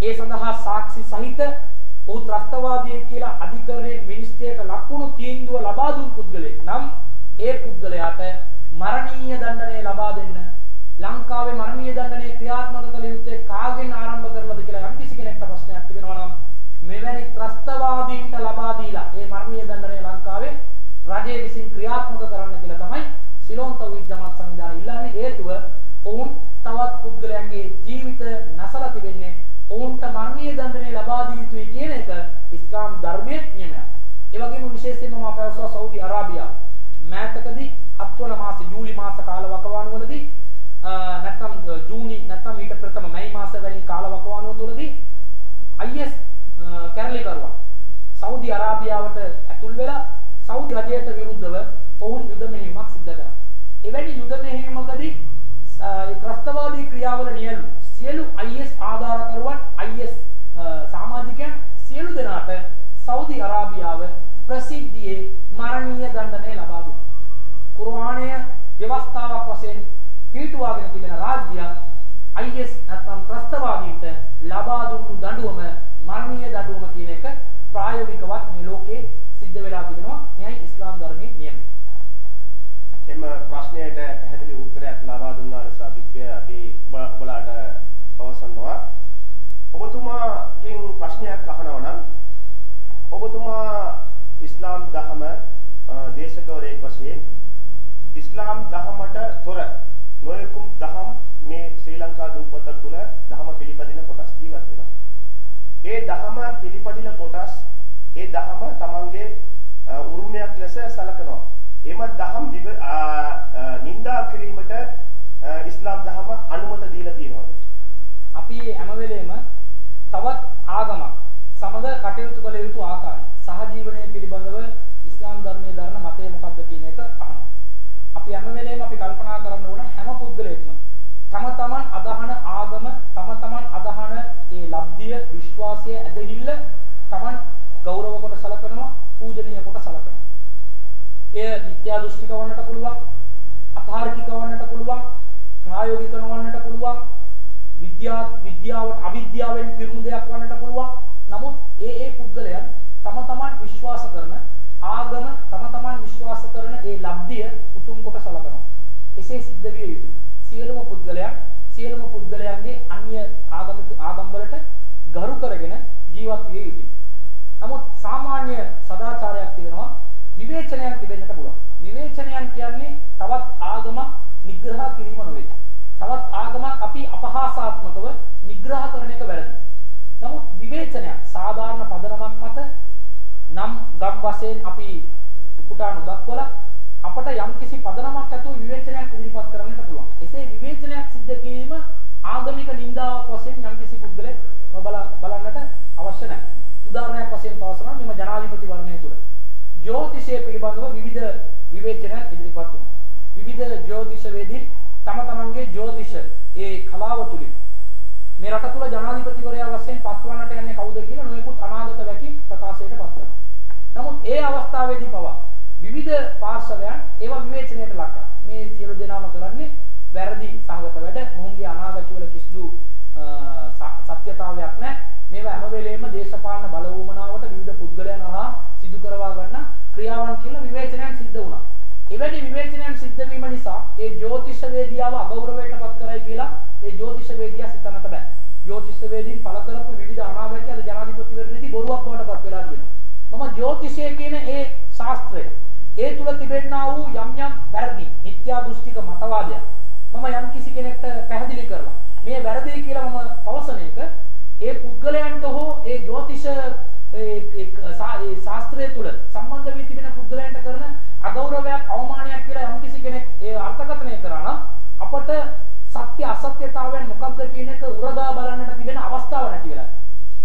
ඒ සඳහා සාක්ෂි සහිත ඔහු ත්‍රස්තවාදී කියලා අධිකරණයේ මිනිස්ත්‍රයට ලක්වුණු තීන්දුව ලබා දුන් පුද්ගලයෙක් නම් ඒ පුද්ගලයාට මරණීය දඬනය ලබා දෙන්න. ලංකාවේ මරණීය දඬනය ක්‍රියාත්මක කළ යුත්තේ කාගෙන් ආරම්භ කරලාද කියලා යම්කිසි කෙනෙක්ට ප්‍රශ්නයක් තිබෙනවා නම් මෙවැනි ත්‍රස්තවාදීන්ට ලබා දීලා මේ මරණීය දඬනය ලංකාවේ රජය විසින් ක්‍රියාත්මක කරන්න කියලා තමයි සිලෝන් තවීද් ජමාත් සංවිධානය ඉල්ලන්නේ. හේතුව ඔවුන් තවත් පුද්ගලයන්ගේ ජීවිත නැසලා තිබෙන්නේ ඔවුන්ට මරණීය දඬනය ලබා දිය යුතුයි කියන එක ඉස්ලාම් ධර්මයේ නියමයක්. ඒ වගේම විශේෂයෙන්ම මම පැවසුවා සෞදි අරාබියාව මෑතකදී හත්වන මාස ජූලි මාස කාලවකවානුවලදී අ, නැත්නම් අ, ජූනි නැත්නම් ඊට ප්‍රථම මැයි මාස වැනි කාලවකවානුව තුලදී IS අ, කැරලිකරුවා සෞදි අරාබියාවට ඇතුල් වෙලා සෞදි රජයට විරුද්ධව ඔවුන් යුද මෙහෙයුමක් සිදු කරා. එවැනි යුද මෙහෙයුමකදී අ, ඒ ත්‍රස්තවාදී ක්‍රියාවල නියැලුණු සියලු IS ආධාරකරුවන් IS අ, සමාජිකයන් සියලු දෙනාට සෞදි අරාබියාව ප්‍රසිද්ධියේ මරණීය දඬනය ලබා දුන්නා. කුර්ආනය ව්‍යවස්ථාවක් වශයෙන් පිටුවාගෙන තිබෙන රාජ්‍යයක් IS නැත්නම් ත්‍රස්තවාදීන්ට ලබා දුන්නු දඬුවම මරණීය දඬුවම කියන එක ප්‍රායෝගිකවත් මේ ලෝකේ සිද්ධ වෙලා තිබෙනවා. මෙයයි ඉස්ලාම් ධර්මයේ නියමය. එම ප්‍රශ්නයට පැහැදිලි උත්තරයක් ලබා දුන්නා නිසා අපි අපි ඔබ- ඔබලාට පවසනවා ඔබතුමාගෙන් ප්‍රශ්නයක් අහනවා නම් ඔබතුමා ඉස්ලාම් දහම අ, දේශකවරයෙක් වශයෙන් ඉස්ලාම් දහමට තොර නොයෙකුම් දහම් මේ ශ්‍රී ලංකා දූපත තුළ දහම පිළිපදින කොටස් ජීවත් වෙනවා. ඒ දහම පිළිපදින කොටස් ඒ දහම තමන්ගේ උරුමයක් ලෙස සැලකනවා. එම දහම් නින්දා කිරීමට ඉස්ලාම් දහම අනුමත දීලා තියෙනවා. අපි හැම වෙලේම තවත් ආගමක් සමග කටයුතු කළ යුතු ආකාරය සහජීවනය පිළිබඳව ඉස්ලාම් ධර්මයේ දරන මතය මොකක්ද කියන එක අහනවා. අපි හැම වෙලේම අපි කල්පනා කරන්න ඕන හැම පුද්ගලයෙක්ම තම තමන් අදහන ආගම තම තමන් අදහන ඒ ලබ්ධිය විශ්වාසය ඇදහිල්ල තමන් ගෞරව කොට සලකනවා පූජනීය කොට සලකනවා. එය මිත්‍යා දෘෂ්ටික වන්නට පුළුවන් අතාර්කික වන්නට පුළුවන් ප්‍රායෝගික නොවන්නට පුළුවන් විද්‍යා විද්‍යාවට අවිද්‍යාවෙන් පිරුණු දෙයක් වන්නට පුළුවන්. නමුත් ඒ ඒ පුද්ගලයන් තම තමන් විශ්වාස කරන ආගම තම තමන් විශ්වාස කරන ඒ ලබ්ධිය උතුම් කොට සලකනවා. එසේ සිද්ධ විය යුතුයි. සියලුම පුද්ගලයන් සියලුම පුද්ගලයන්ගේ අන්‍ය ආගමික ආගම් වලට ගරු කරගෙන ජීවත් විය යුතුයි. නමුත් සාමාන්‍ය සදාචාරයක් තියෙනවා විවේචනයක් තිබෙන්නට පුළුවන්. විවේචනයන් කියන්නේ තවත් ආගමක් නිග්‍රහ කිරීම නෙවෙයි. තවත් ආගමක් අපි අපහාසාත්මකව නිග්‍රහ කරන එක වැරදි. නමුත් විවේචනයක් සාධාරණ පදනමක් මත නම් ගම් වශයෙන් අපි උපුටා නොදක්වලා අපට යම්කිසි පදනමක් ඇතුව විවේචනයක් ඉදිරිපත් කරන්නට පුළුවන්. එසේ විවේචනයක් සිද්ධ කිරීම ආගමික නින්දාවක් වශයෙන් යම්කිසි පුද්ගලෙක් බල බලන්නට අවශ්‍ය නැහැ. උදාහරණයක් වශයෙන් පවසනවා මෙම ජනාධිපති වර්ණය තුල ජ්‍යොතිෂය පිළිබඳව විවිධ විවේචනයන් ඉදිරිපත් වුණා. විවිධ ජ්‍යොතිෂ වේදීන් තම තමන්ගේ ජ්‍යොතිෂ ඒ කලාව තුලින් මේ රට තුල ජනාධිපතිවරයා වශයෙන් පත්වන්නට යන්නේ කවුද කියලා නොයෙකුත් අනාගත වැකි ප්‍රකාශයට පත් කරනවා. නමුත් ඒ අවස්ථාවේදී පවා විවිධ පාර්ශවයන් ඒවා විවේචනයට ලක් කරනවා. මේ සියලු දෙනාම කරන්නේ වැරදි සහගත වැඩ. මොහුන්ගේ අනාවැකි වල කිසිදු සත්‍යතාවයක් නැහැ. මේවා හැම වෙලෙම දේශපාලන බල වුමනාවට විවිධ පුද්ගලයන් හරහා සිදු කරවා ගන්න ක්‍රියාවන් කියලා විවේචනයන් සිද්ධ වුණා. එවැනි විවේචනයන් සිද්ධ වීම නිසා ඒ ජ්‍යොතිෂ වේදියාව අගෞරවයට පත් කරයි කියලා ඒ ජ්‍යොතිෂ වේදියා සිතන්නට බෑ. ජ්‍යොතිෂ වේදීන් පළ කරපු විවිධ අනාවැකි අද ජනාධිපතිවරණයේදී බොරුවක් බවට පත් වෙලා තියෙනවා. මම ජ්‍යොතිෂය කියන ඒ ශාස්ත්‍රය ඒ තුල තිබෙන්නා වූ යම් යම් වැරදි මිත්‍යා දෘෂ්ටික මතවාදයන් මම යම් කිසි කෙනෙක්ට පැහැදිලි කරලා මේ වැරදි කියලා මම පවසන එක ඒ පුද්ගලයන්ට හෝ ඒ ජ්‍යොතිෂ ඒ ශාස්ත්‍රය තුල සම්බන්ධ වී තිබෙන පුද්ගලයන්ට කරන අගෞරවයක් අවමානයක් කියලා යම් කිසි කෙනෙක් ඒ අර්ථකථනය කරා නම් අපට සත්‍ය අසත්‍යතාවයන් මොකක්ද කියන එක උරගා බලන්නට තිබෙන අවස්ථාව නැති වෙලා.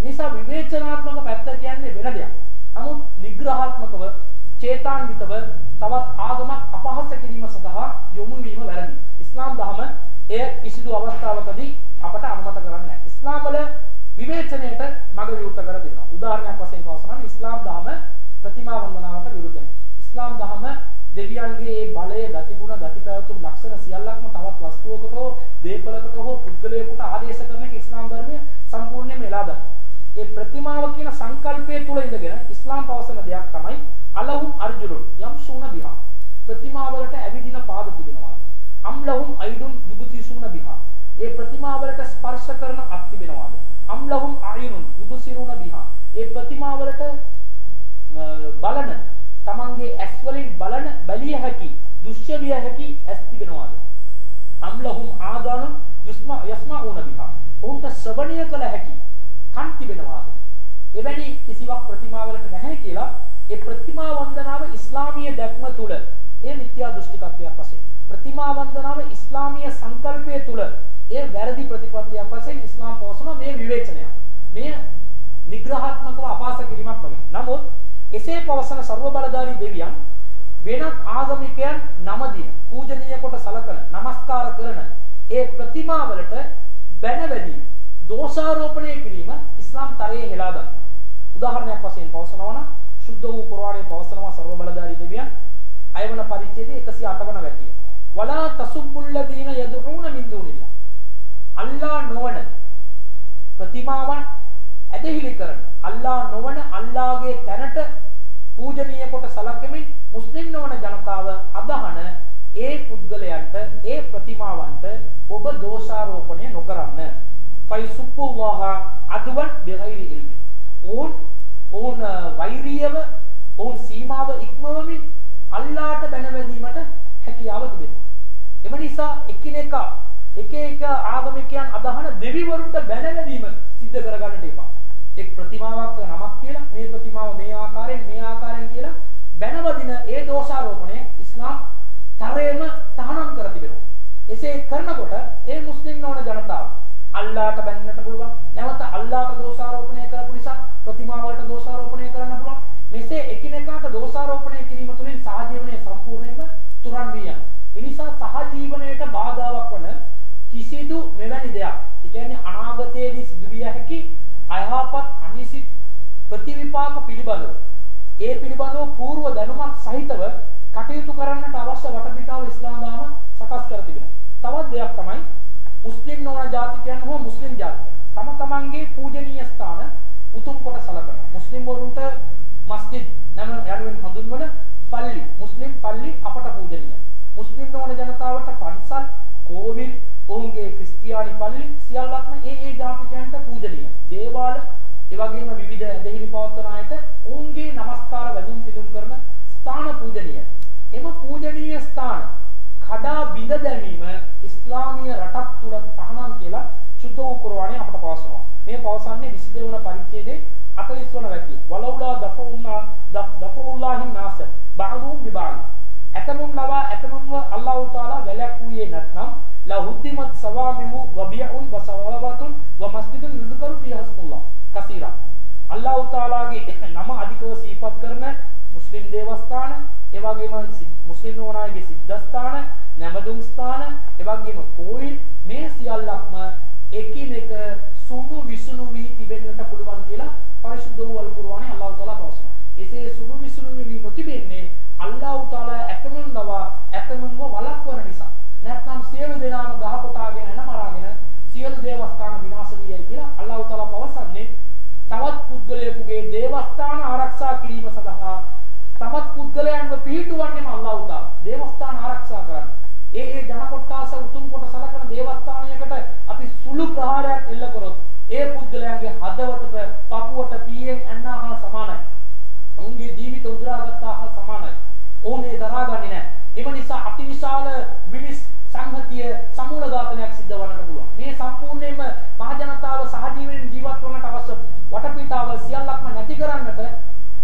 නිසා විවේචනාත්මක පැත්ත කියන්නේ වෙන දෙයක්. නමුත් නිග්‍රහාත්මකව චේතාන්විතව තවත් ආගමක් අපහාස කිරීම සඳහා යොමු වීම වැරදි. ඉස්ලාම් දහම එය කිසිදු අවස්ථාවකදී අපට අනුමත කරන්නේ නැහැ. ඉස්ලාම් වල විවේචනයට මඟ විවෘත කර දෙනවා. උදාහරණයක් වශයෙන් පවසනවා ඉස්ලාම් දහම ප්‍රතිමා වන්දනාවට විරුද්ධයි. ඉස්ලාම් දහම දෙවියන්ගේ ඒ බලය, ගතිගුණ, ගතිපැවතුම් ලක්ෂණ සියල්ලක්ම තවත් වස්තුවකට හෝ දේපලකට හෝ පුද්ගලයෙකුට ආදේශ කරන එක ඉස්ලාම් ධර්මය සම්පූර්ණයෙන්ම එලා දානවා. ඒ ප්‍රතිමාව කියන සංකල්පය තුල ඉඳගෙන ඉස්ලාම් පවසන දෙයක් තමයි අලහුම් අර්ජුනුන් යම්සුන බිහා. ප්‍රතිමාවලට ඇවිදින පාද තිබෙනවා. අම්ලහුම් අයිදුන් යුබතිසුන බිහා. ඒ ප්‍රතිමාවලට ස්පර්ශ කරන අත් තිබෙනවාද? අම්ලහුම් අයිනුන් යුබසිරුන බිහා. ඒ ප්‍රතිමාවලට බලන තමන්ගේ ඇස් වලින් බලන බැලිය හැකි දුෂ්‍ය විය හැකි ඇස් තිබෙනවාද? අම්ලහුම් ආදානුන් යස්මා යස්මාඋන බිහා. ඔවුන්ට ශ්‍රවණය කළ හැකි කන් තිබෙනවාද? එවැනි කිසිවක් ප්‍රතිමාවලට නැහැ කියලා ඒ ප්‍රතිමා වන්දනාව ඉස්ලාමීය දැක්ම තුල ඒ මිත්‍යා දෘෂ්ටිකත්වයක් වශයෙන් ප්‍රතිමා වන්දනාව ඉස්ලාමීය සංකල්පය තුල ඒ වැරදි ප්‍රතිපත්තියක් වශයෙන් ඉස්ලාම් පවසන මේ විවේචනය මේ නිග්‍රහාත්මකව අපාස කිරීමක් නෙවෙයි. නමුත් එසේ පවසන ਸਰව බලධාරී දෙවියන් වෙනත් ආගමිකයන් නම දින පූජනීය කොට සලකන নমස්කාර කරන ඒ ප්‍රතිමාවලට බැනවැදී දෝෂාරෝපණය කිරීම ඉස්ලාම් තරයේ හෙලා ගන්නවා. උදාහරණයක් වශයෙන් පවසනවා නම් සුද්ධ වූ කුර්ආනයේ පවසනවා ਸਰව බලධාරී දෙවියන් අයවන පරිච්ඡේදයේ 108 වන වැකිය. වලා තසුබ්බුල්ලදීන යදුඋන මින් දුනිල්ලා. අල්ලා නොවන ප්‍රතිමාවන් ඇදහිලි කරන අල්ලා නොවන අල්ලාගේ තැනට පූජනීය කොට සලකමින් මුස්ලිම් නොවන ජනතාව අදහන ඒ පුද්ගලයන්ට ඒ ප්‍රතිමාවන්ට ඔබ දෝෂාරෝපණය නොකරන්න. ෆයිසුබ්බුල්ලාහ අදවන් බිගෛරි ඉල්මි. ඕන් ඕන් වෛරීයව ඕන් සීමාව ඉක්මවමින් අල්ලාට බැනවැදීමට හැකියාව තිබෙනවා. එම නිසා එකිනෙකා එක එක ආගමිකයන් අදහන දෙවිවරුන්ට බැනවැදීම සිද්ධ කරගන්නට එපා. එක් ප්‍රතිමාවක් නමක් කියලා මේ ප්‍රතිමාව මේ ආකාරයෙන් මේ ආකාරයෙන් කියලා බැනවදින ඒ දෝෂාරෝපණය ඉස්ලාම් තරයේම තහනම් කර තිබෙනවා. එසේ කරනකොට ඒ මුස්ලිම් නොවන ජනතාව අල්ලාහට බැන්නට පුළුවන්. නැවත අල්ලාහට දෝෂාරෝපණය කරපු නිසා ප්‍රතිමා වලට දෝෂාරෝපණය කරන්න පුළුවන්. මෙසේ එකිනෙකාට දෝෂාරෝපණය කිරීම තුළින් සහජීවනය සම්පූර්ණයෙන්ම තුරන් වී යනවා. ඒ නිසා සහජීවනයේට බාධාවක් වන කිසිදු මෙවැනි දෙයක්, ඒ කියන්නේ අනාගතයේදී සිදුවිය හැකි අයහපත් අනිසිත ප්‍රතිවිපාක පිළිබඳව ඒ පිළිබඳව పూర్ව දැනුමක් සහිතව කටයුතු කරන්නට අවශ්‍ය වටපිටාව ඉස්ලාම් දාම සකස් කර තිබෙනවා. තවත් දෙයක් තමයි මුස්ලිම් නොවන ජාතිකයන් හෝ මුස්ලිම් ජාතිකයන් තම තමන්ගේ පූජනීය ස්ථාන උතුම් කොට සලකනවා. මුස්ලිම් වරුන්ට මස්ජිද් නම යනුවෙන් හඳුන්වන පල්ලි, මුස්ලිම් පල්ලි අපට පූජනීයයි. මුස්ලිම් නොවන ජනතාවට පන්සල්, කෝවිල්, ඔවුන්ගේ ක්‍රිස්තියානි පල්ලි සියල්ලක්ම ඒ ඒ ජාතිකයන්ට පූජනීයයි. දේවාල ඒ වගේම විවිධ ඇදහිලි පවත්වන අයට ඔවුන්ගේ নমස්කාර වැඳුම් පිදුම් කරන ස්ථාන පූජනීයයි. එම පූජනීය ස්ථාන කඩා බිඳ දැමීම ඉස්ලාමීය රටක් තුල තහනම් කියලා සුද්ධ වූ කුර්ආනයේ අපට පවසනවා. මේ පවසන්නේ 22 වන පරිච්ඡේදයේ 40 වන වැකිය. වලවුලා දෆුල්ලා දෆුල්ලාහි නාස බාදුම් බිබාලි. ඇතමුන් ලවා ඇතමුන්ව අල්ලාහ් තාලා වැළැක්වුවේ නැත්නම් ලහුද්දිමත් සවාමිහු වබියඋන් වසවවතුන් වමස්ජිදුන් අල්ලාහ් තාලාගේ නම අධිකව සිහිපත් කරන මුස්ලිම් දේවස්ථාන, ඒ වගේම මුස්ලිම් නෝනාගේ සිද්ධාස්ථාන, නැමදුම් ස්ථාන, ඒ වගේම කෝවිල් මේ සියල්ලක්ම එකිනෙක සුණු විසුණු වී තිබෙන්නට පුළුවන් කියලා පරිශුද්ධ වූ අල් කුර්ආනයේ අල්ලාහ් තාලා පවසනවා. එසේ සුණු විසුණු වී නොතිබෙන්නේ අල්ලාහ් තාලා ඇතමුන් ලවා ඇතමුන්ව වළක්වන නිසා. නැත්නම් සියලු දෙනාම ගහ කොටාගෙන එන මරාගෙන සියලු දේවස්ථාන විනාශ වියයි කියලා අල්ලාහ් තාලා පවසන්නේ තවත් පුද්ගලයෙකුගේ දේවස්ථාන ආරක්ෂා කිරීම සඳහා තවත් පුද්ගලයන්ව පිහිටුවන්නේම අල්ලාහ් තාලා දේවස්ථාන ආරක්ෂා කරන්න. ඒ ඒ ජන කොට්ටාස උතුම් කොට සලකන දේවස්ථානයකට අපි සුළු ප්‍රහාරයක් එල්ල කරොත් ඒ පුද්ගලයන්ගේ හදවතට පපුවට පීයෙන් ඇන්නා හා සමානයි. ඔවුන්ගේ ජීවිත උදුරාගත්තා හා සමානයි. ඔවුන් ඒ දරාගන්නේ නැහැ. එම නිසා අතිවිශාල මිනිස් සංහතිය සමූල ඝාතනයක් සිද්ධ වන්නට පුළුවන්. මේ සම්පූර්ණයෙන්ම මහ ජනතාව සහජීවීන් ජීවත් වන්නට අවශ්‍ය වටපිටාව සියල්ලක්ම නැති කරන්නට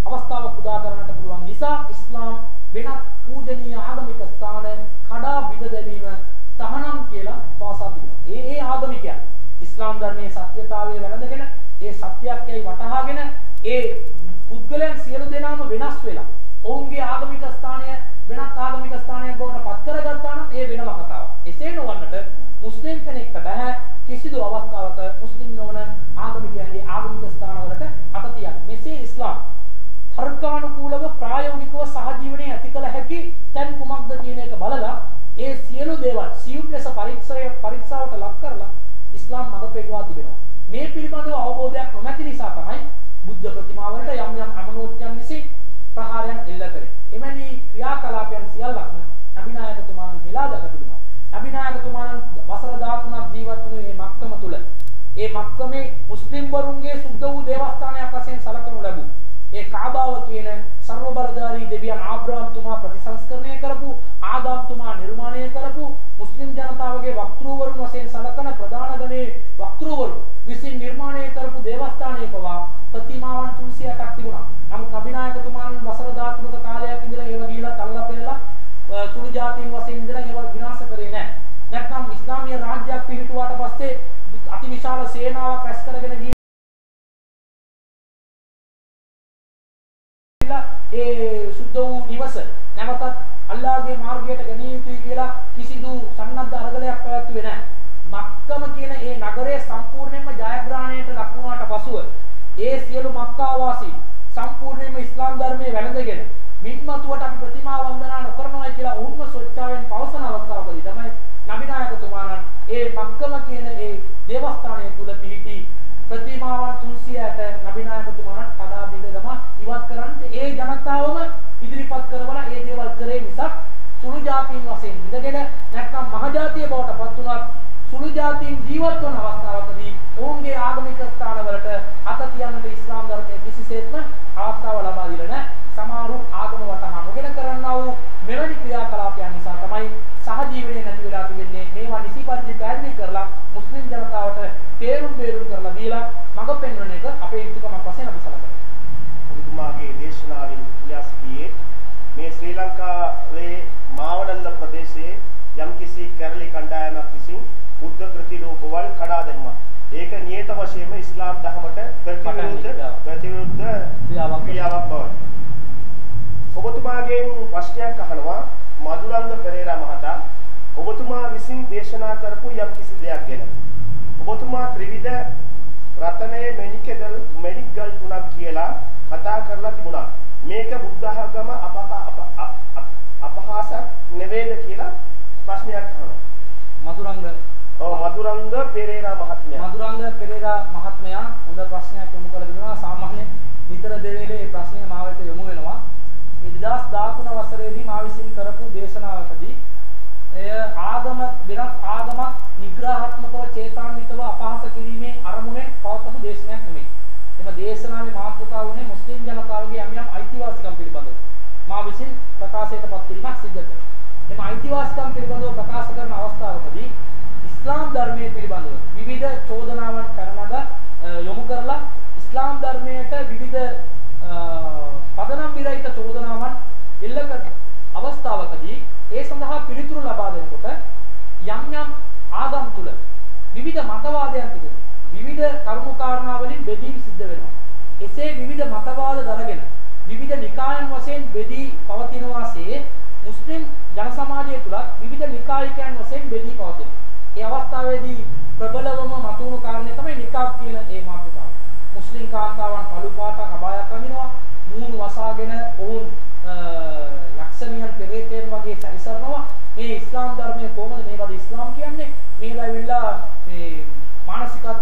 අවස්ථාවක් උදා කරන්නට පුළුවන් නිසා ඉස්ලාම් වෙනත් පූජනීය ආගමික ස්ථාන කඩා බිඳ දැමීම තහනම් කියලා පවසා තිබෙනවා. ඒ ඒ ආගමිකයන් ඉස්ලාම් ධර්මයේ සත්‍යතාවය වැළඳගෙන ඒ සත්‍යයක් යයි වටහාගෙන ඒ පුද්ගලයන් සියලු දෙනාම වෙනස් වෙලා ඔවුන්ගේ ආගමික ස්ථානය වෙනත් ආගමික ස්ථානයක් බවට පත් කරගත්තා නම් ඒ වෙනම කතාවක්. එසේ නොවන්නට මුස්ලිම් කෙනෙක්ට බෑ කිසිදු අවස්ථාවක මුස්ලිම් නොවන ආගමිකයන්ගේ ආගමික ස්ථානවලට අත තියන්න. මෙසේ ඉස්ලාම් තර්කානුකූලව ප්‍රායෝගිකව සහජීවනයේ ඇති කළ හැකි තැන් කුමක්ද කියන එක බලලා ඒ සියලු දේවල් සියුම් ලෙස පරීක්ෂය පරීක්ෂාවට ලක් කරලා ඉස්ලාම් මඟ පෙන්වා තිබෙනවා. මේ පිළිබඳව අවබෝධයක් නොමැති නිසා තමයි බුද්ධ ප්‍රතිමා වලට යම් යම් අමනෝත්යන් විසින් ප්‍රහාරයන් එල්ල කරේ. එවැනි ක්‍රියාකලාපයන් සියල්ලක්ම අභිනායකතුමාණන් හෙලා දක තිබෙනවා. අභිනායකතුමාණන් වසර 13ක් ජීවත් වුණු මේ මක්කම තුල ඒ මක්කමේ මුස්ලිම් වරුන්ගේ සුද්ධ වූ දේවස්ථානයක් වශයෙන් සලකනු ලැබුවා. ඒ කාබාව කියන ਸਰව බලධාරී දෙවියන් ආබ්‍රහම් තුමා ප්‍රතිසංස්කරණය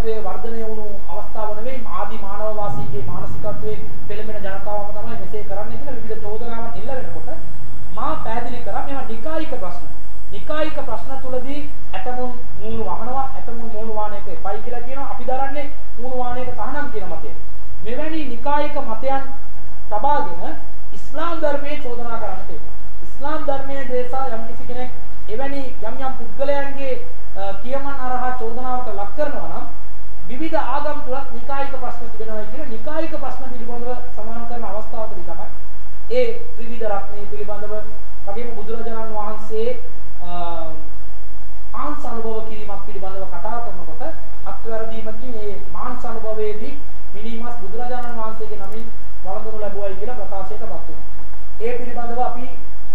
මානසිකත්වයේ වර්ධනය වුණු අවස්ථාව නෙවෙයි ආදි මානව වාසීගේ මානසිකත්වයේ පෙළඹෙන ජනතාවම තමයි මෙසේ කරන්නේ කියලා විවිධ චෝදනාවන් එල්ල වෙනකොට මා පැහැදිලි කරා මේවා නිකායික ප්‍රශ්න. නිකායික ප්‍රශ්න තුලදී ඇතමුන් මූණු වහනවා ඇතමුන් මූණු වාහන එක එපයි කියලා කියනවා අපි දරන්නේ මූණු වාහන එක තහනම් කියන මතය. මෙවැනි නිකායික මතයන් තබාගෙන ඉස්ලාම් ධර්මයේ චෝදනා කරන්න තියෙනවා. ඉස්ලාම් ධර්මයේ දේශා යම් කිසි කෙනෙක් එවැනි යම් යම් පුද්ගලයන්ගේ කියමන් අරහා චෝදනාවට ලක් කරනවා නම් විවිධ ආගම් තුලත් නිකායික ප්‍රශ්න තිබෙනවා කියන නිකායික ප්‍රශ්න පිළිබඳව සමාන කරන අවස්ථාවකදී තමයි ඒ ත්‍රිවිධ රත්නයේ පිළිබඳව වගේම බුදුරජාණන් වහන්සේ මාංශ අනුභව කිරීමක් පිළිබඳව කතා කරනකොට අත්වැරදීමකින් මේ මාංශ අනුභවයේදී මිනිමස් බුදුරජාණන් වහන්සේගේ නමින් වළඳනු ලැබුවයි කියලා ප්‍රකාශයටපත් වුණා. ඒ පිළිබඳව අපි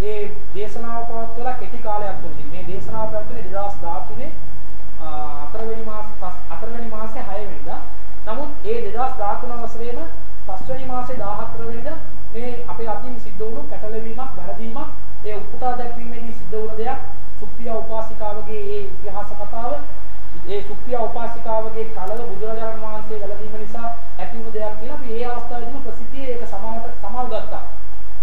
මේ දේශනාව පවත්වලා කෙටි කාලයක් තුනකින් මේ දේශනාව පැවැත්වුණේ 2013 හතරවෙනි මාස හතරවෙනි මාසේ 6 වෙනිදා. නමුත් ඒ 2013 වසරේම පස්වෙනි මාසේ 14 වෙනිදා මේ අපේ අතින් සිද්ධ වුණු පැටලවීමක්, වැරදීමක්, ඒ උපුටා දැක්වීමේදී සිද්ධ වුණ දෙයක්, සුප්පියා උපාසිකාවගේ ඒ ඉතිහාස කතාව, ඒ සුප්පියා උපාසිකාවගේ කලව බුදුරජාණන් වහන්සේ වැළඳීම නිසා ඇති වුණු දෙයක් කියලා අපි ඒ අවස්ථාවේදීම ප්‍රසිද්ධියේ ඒක සමාවට සමාව ගත්තා.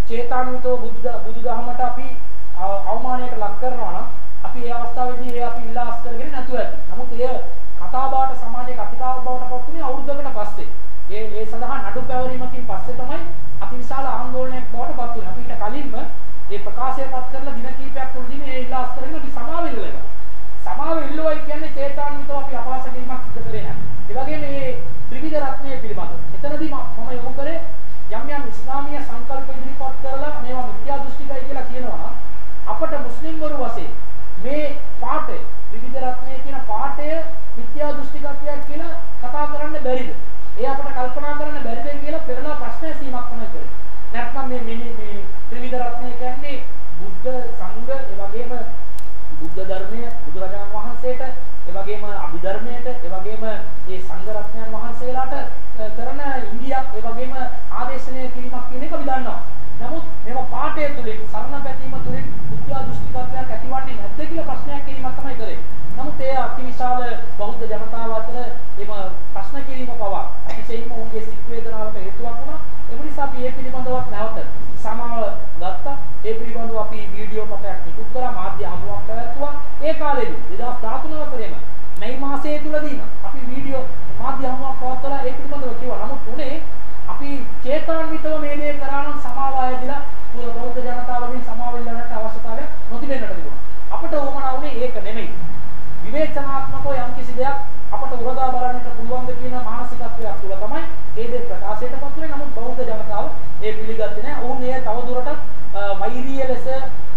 චේතාන්විතව බුදු බුදුදහමට අපි අවමානයට ලක් කරනවා නම් අපි ඒ අවස්ථාවේදී ඒ අපි ඉල්ලා අස් කරගෙන නැතුව ඇති. නමුත් එය කතාබහට සමාජයේ කතිකාවක් බවට පත් වුණේ අවුරුද්දකට පස්සේ. ඒ ඒ සඳහා නඩු පැවරීමකින් පස්සේ තමයි අතිවිශාල ආందోලනයක් බවට පත් වුණේ. අපි ඊට කලින්ම මේ ප්‍රකාශයපත් කරලා දින කිහිපයක් තුළදී මේ ඉල්ලා අස් කරගෙන අපි සමාව ඉල්ලලා. සමාව ඉල්ලුවයි කියන්නේ චේතාන්විතව අපි අපහාස කිරීමක් සිදු කරේ නැහැ. ඒ වගේම මේ ත්‍රිවිධ රත්නය පිළිබඳව. එතනදී මම යොමු කරේ යම් යම් ඉස්ලාමීය සංකල්ප ඉදිරිපත් කරලා මේවා මිත්‍යා දෘෂ්ටිකයි කියලා කියනවා අපට මුස්ලිම්වරු වශයෙන් මේ පාඩය විවිධ රත්නයේ කියන පාඩය මිත්‍යා දෘෂ්ටිකත්වයක් කියලා කතා කරන්න බැරිද? ඒ අපට කල්පනා කරන්න බැරිද කියලා පෙරලා ප්‍රශ්න ඇසීමක් තමයි කරේ. නැත්නම් මේ මිනි මේ ත්‍රිවිධ රත්නය කියන්නේ බුද්ධ සංඝ ඒ වගේම බුද්ධ ධර්මය බුදුරජාණන් වහන්සේට ඒ වගේම අභිධර්මයට ඒ වගේම මේ සංඝ රත්නයන් වහන්සේලාට කරන ඉංගියක් ඒ වගේම ආදේශනය කිරීමක් කියන එක අපි දන්නවා. නමුත් මේව පාඨය තුළින් සරණ පැතීම තුළින් විද්‍යා දෘෂ්ටිකත්වයක් ඇතිවන්නේ නැද්ද කියලා ප්‍රශ්නයක් කිරීමක් තමයි කරේ. නමුත් ඒ අතිවිශාල බෞද්ධ ජනතාව අතර එම ප්‍රශ්න කිරීම පවා අතිශයින්ම ඔවුන්ගේ සිත් වේදනාවට හේතුවක් වුණා. ඒ නිසා අපි මේ පිළිබඳවත් නැවත සමාව ගත්තා. ඒ පිළිබඳව අපි වීඩියෝ පටයක් නිකුත් කරා මාධ්‍ය හමුවක් පැවැත්තුවා. ඒ කාලේදී 2013 වසරේම මේ කියලා දීලා අපි වීඩියෝ මාධ්‍ය හමුවක් පවත්වලා ඒක පිළිබඳව කිව්වා. නමුත් උනේ අපි චේතනාන්විතව මේ දේ කරා නම් සමාව ආයදලා බෞද්ධ ජනතාවගෙන් සමාව ඉල්ලන්නට අවශ්‍යතාවයක් නොතිබෙන්නට තිබුණා. අපට උවමනා උනේ ඒක නෙමෙයි. විවේචනාත්මකව යම්කිසි දෙයක් අපට උරගා බලන්නට පුළුවන් ද කියන මානසිකත්වයක් තුළ තමයි මේ දේ ප්‍රකාශයටපත් වුණේ. නමුත් බෞද්ධ ජනතාව ඒ පිළිගත්තේ නැහැ. ඔවුන් එය තවදුරටත් වෛරීය ලෙස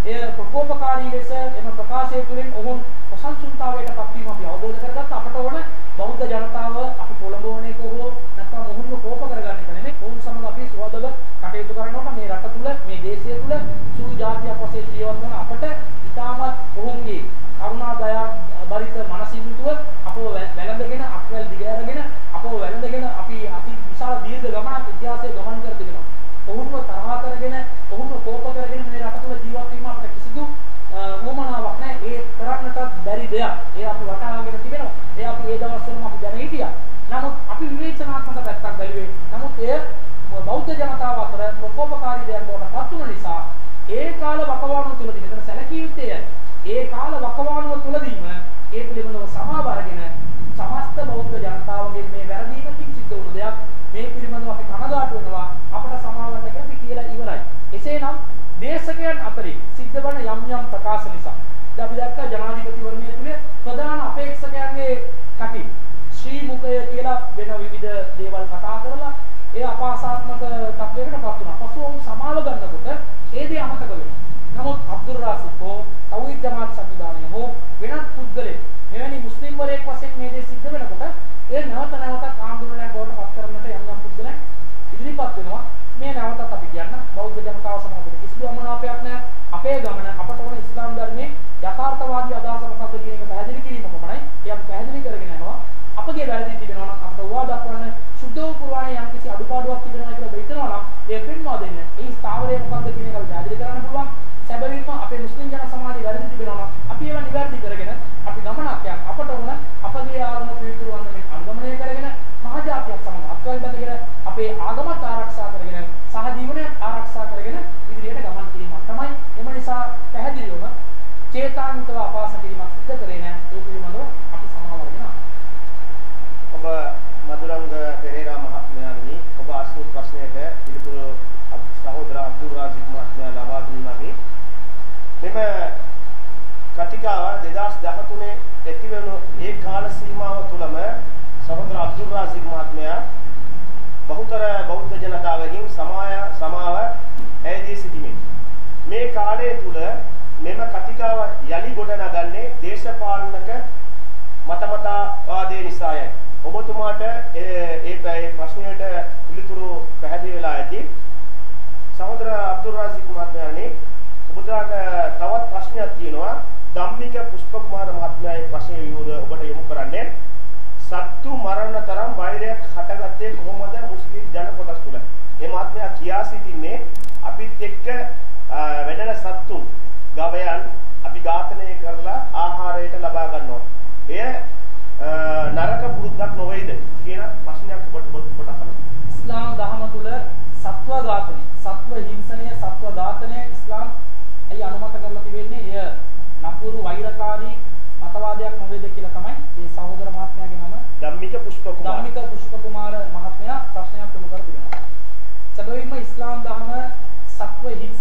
එය ප්‍රකෝපකාරී ලෙස එම ප්‍රකාශය තුළින් ඔවුන්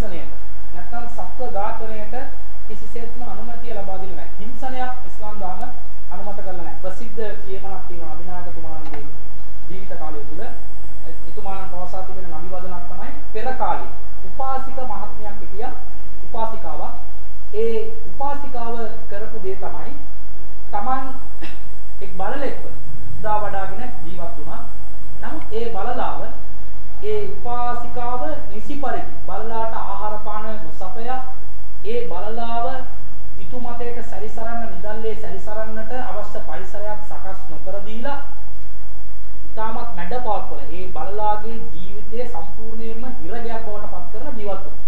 ඝාතනයට නැත්නම් සත්ව ඝාතනයට කිසිසේත්ම අනුමැතිය ලබා දෙන්නේ නැහැ. හිංසනයක් ඉස්ලාම් දාම අනුමත කරලා නැහැ. ප්‍රසිද්ධ කියමනක් තියෙනවා අභිනාගතුමාගේ ජීවිත කාලය තුල එතුමාණන් පවසා තිබෙන නබි වදනක් තමයි පෙර කාලේ උපාසික මහත්මියක් හිටියා උපාසිකාවක්. ඒ උපාසිකාව කරපු දේ තමයි Taman එක් බලලෙක්ව දා වඩාගෙන ජීවත් වුණා. නමුත් ඒ බලලාව ඒ උපාසිකාව නිසි පරිදි බලලාට ඒ බලලාව ඉතු මතයට සැරිසරන්න නිදල්ලේ සැරිසරන්නට අවශ්‍ය පරිසරයක් සකස් නොකර දීලා ඉතාමත් මැඩපාත් කළ ඒ බලලාගේ ජීවිතය සම්පූර්ණයෙන්ම හිරගයක් බවට පත් කරලා ජීවත් වුණා.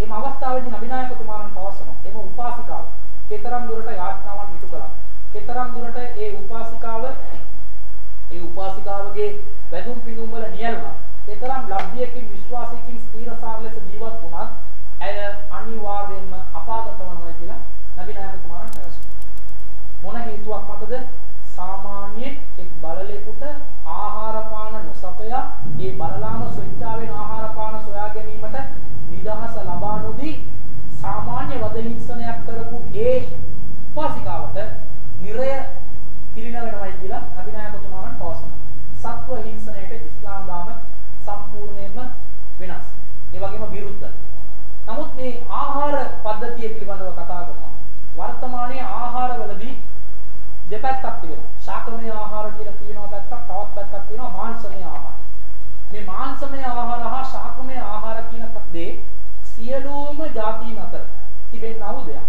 එම අවස්ථාවේදී නබිනායකතුමාණන් පවසනවා එම උපාසිකාව කතරම් දුරට යාත්නාවන් ඉටු කළා. කතරම් දුරට ඒ උපාසිකාව ඒ උපාසිකාවගේ වැඳුම් පිඳුම් වල නියැලුණා. කතරම් ලබ්ධියකින් විශ්වාසයකින් ස්ථීරසාර ලෙස ජීවත් වුණත් ඇය ඒ බලලාම ස්වච්ඡාවෙන් ආහාර පාන සොයා ගැනීමට නිදහස ලබා නොදී සාමාන්‍ය වද හිංසනයක් කරපු ඒ උපාසිකාවට නිරය පිරින වෙනවයි කියලා අභිනායකතුමාණන් පවසනවා. සත්ව හිංසනයට ඉස්ලාම් ධර්ම සම්පූර්ණයෙන්ම වෙනස්. ඒ වගේම විරුද්ධ. නමුත් මේ ආහාර පද්ධතිය පිළිබඳව කතා කරනවා. වර්තමානයේ ආහාරවලදී දෙපැත්තක් තියෙනවා. ශාකමය ආහාර කියලා මාංශමය ආහාර හා ශාකමය ආහාර කියන දේ සියලුම જાතීන් අතර තිබෙනා වූ දෙයක්.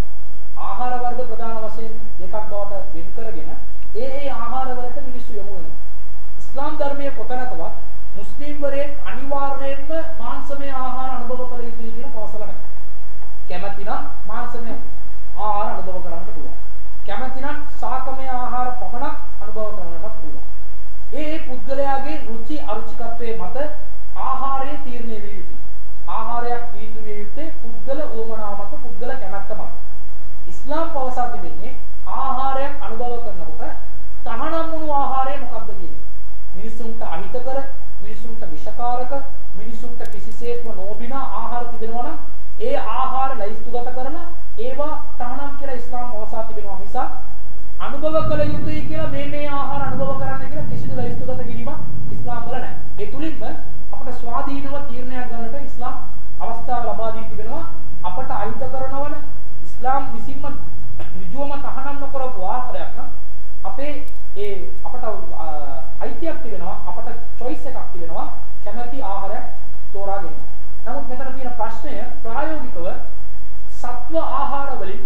ආහාර වර්ග ප්‍රධාන වශයෙන් දෙකක් බවට වෙන් කරගෙන ඒ ඒ ආහාර වලට මිනිස්සු යොමු වෙනවා. ඉස්ලාම් ධර්මයේ කොතනකවත් මුස්ලිම්වරයෙක් අනිවාර්යයෙන්ම මාංශමය ආහාර අනුභව කළ යුතුයි කියලා පවසලා නැහැ. කැමැති නම් මාංශමය ආහාර අනුභව කරන්නට පුළුවන්. කැමැති නම් ශාකමය ආහාර පමණක් අනුභව කරන්නට පුළුවන්. ඒ ඒ පුද්ගලයාගේ රුචි අරුචිකත්වයේ මත ආහාරය තීරණය විය යුතුයි. ආහාරයක් තීන්දුව විය යුත්තේ පුද්ගල උවමනා මත පුද්ගල කැමැත්ත මත. ඉස්ලාම් පවසා තිබෙන්නේ ආහාරයක් අනුභව කරනකොට තහනම් වුණු ආහාරය මොකක්ද කියන්නේ. මිනිසුන්ට අහිතකර, මිනිසුන්ට විෂකාරක, මිනිසුන්ට කිසිසේත්ම නොබිනා ආහාර තිබෙනවා නම් ඒ ආහාර ලයිස්තුගත කරලා ඒවා තහනම් කියලා ඉස්ලාම් පවසා තිබෙනවා නිසා අනුභව කළ යුතුයි කියලා මේ මේ ආහාර අනුභව කරන්න කියලා කිසිදු ලයිස්තුගත කිරීමක් ඉස්ලාම් වල නැහැ. ඒ තුලින්ම අපට ස්වාධීනව තීරණයක් ගන්නට ඉස්ලාම් අවස්ථාව ලබා දී තිබෙනවා. අපට අහිත කරනවන ඉස්ලාම් විසින්ම ඍජුවම තහනම් නොකරපු ආහාරයක් නම් අපේ ඒ අපට අයිතියක් තිබෙනවා අපට choice එකක් තිබෙනවා කැමැති ආහාරයක් තෝරා ගැනීම. නමුත් මෙතන තියෙන ප්‍රශ්නය ප්‍රායෝගිකව සත්ව ආහාර වලින්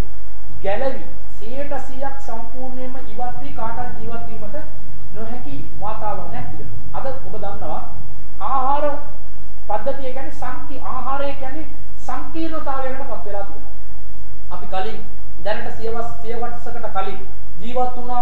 ගැලවි 100%ක් සම්පූර්ණයෙන්ම ඉවත් වී කාටත් ජීවත් වීමට නොහැකි වාතාවරණයක් තිබෙනවා. අද ඔබ දන්නවා ආහාර පද්ධතිය කියන්නේ සංකී ආහාරය කියන්නේ සංකීර්ණතාවයකට පත් වෙලා තියෙනවා. අපි කලින්. දැනට සියවස් සියවසකට කලින්. ජීවත් වුණා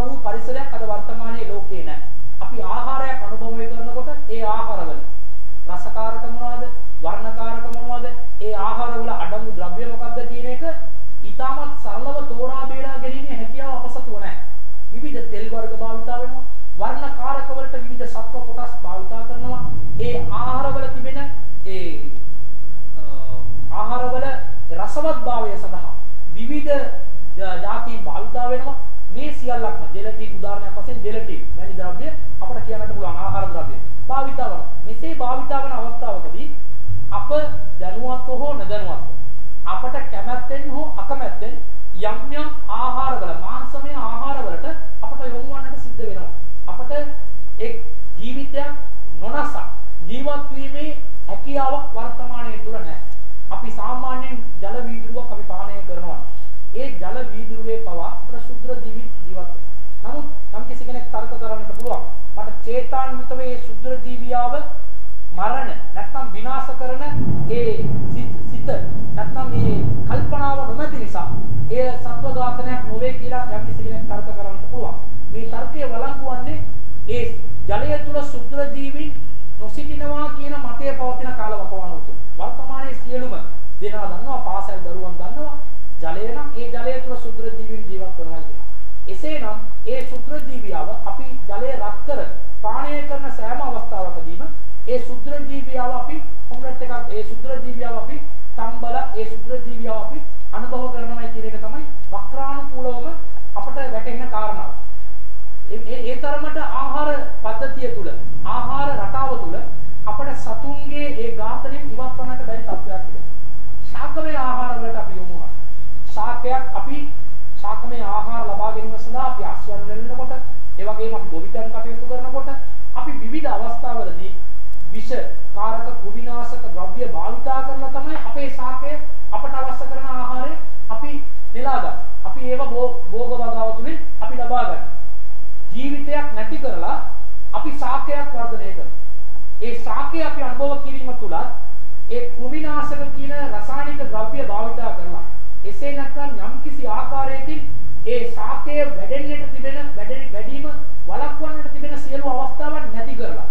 ඒ කුමිනාශක කියන රසායනික ද්‍රව්‍ය භාවිතා කරලා. එසේ නැත්නම් යම්කිසි ආකාරයකින් ඒ ශාකය වැඩෙන්නට තිබෙන වැඩිම වළක්වන්නට තිබෙන සියලු අවස්ථාවන් නැති කරලා.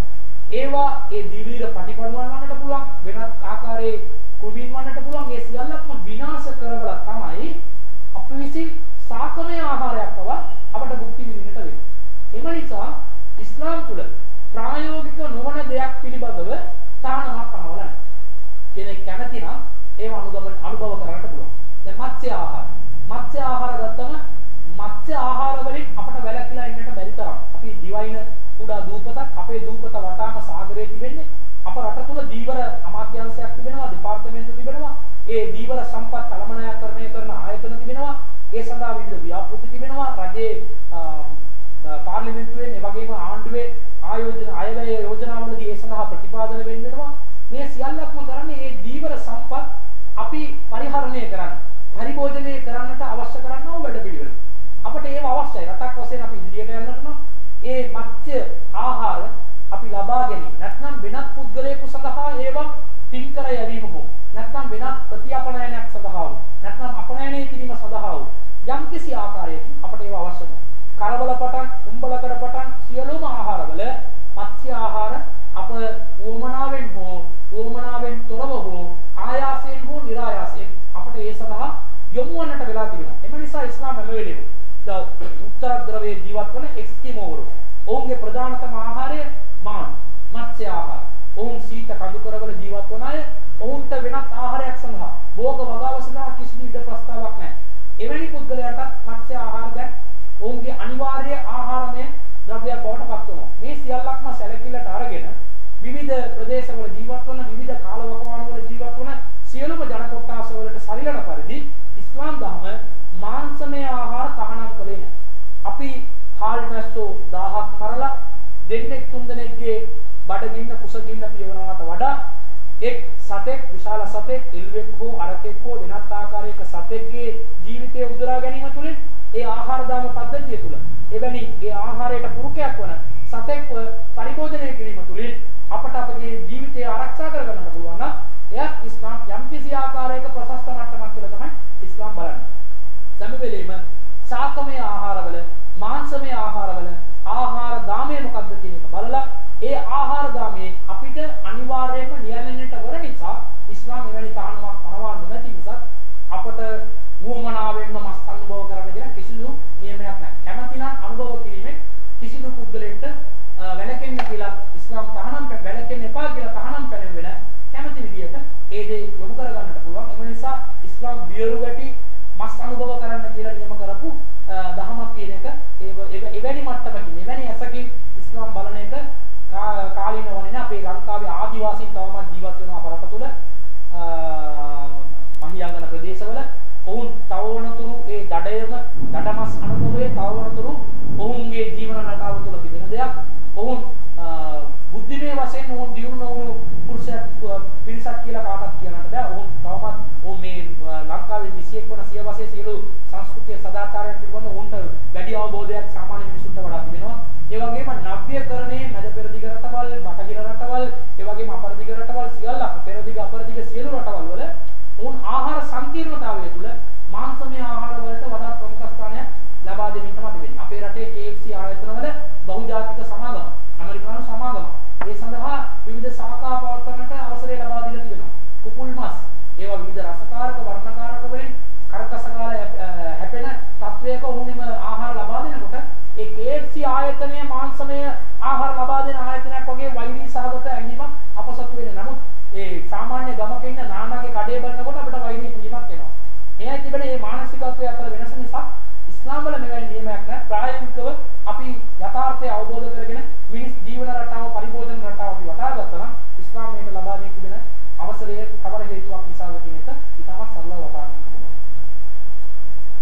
ඒවා ඒ දිවීර පටිපණුවන් වන්නට පුළුවන් වෙනත් ආකාරයේ මත්ස්‍ය ආහාර. මත්ස්‍ය ආහාර ගත්තම මත්ස්‍ය ආහාර වලින් අපට වැළකීලා ඉන්නට බැරි තරම්. අපි දිවයින කුඩා දූපතක් අපේ දූපත වටාම සාගරයේ තිබෙන්නේ. අප රට තුල දීවර අමාත්‍යාංශයක් තිබෙනවා, දෙපාර්තමේන්තු තිබෙනවා. ඒ දීවර සම්පත් කළමනාකරණය කරන ආයතන තිබෙනවා. ඒ සඳහා රටාවල මෙවැනි නියමයක් නැහැ. ප්‍රායෝගිකව අපි යථාර්ථය අවබෝධ කරගෙන මිනිස් ජීවන රටාව පරිභෝජන රටාව අපි වටහා ගත්තා නම් ඉස්ලාමයට ලබා දෙන තිබෙන අවසරය කවර හේතුවක් නිසාද කියන එක ඉතාමත් සරලව වටහා ගන්න පුළුවන්.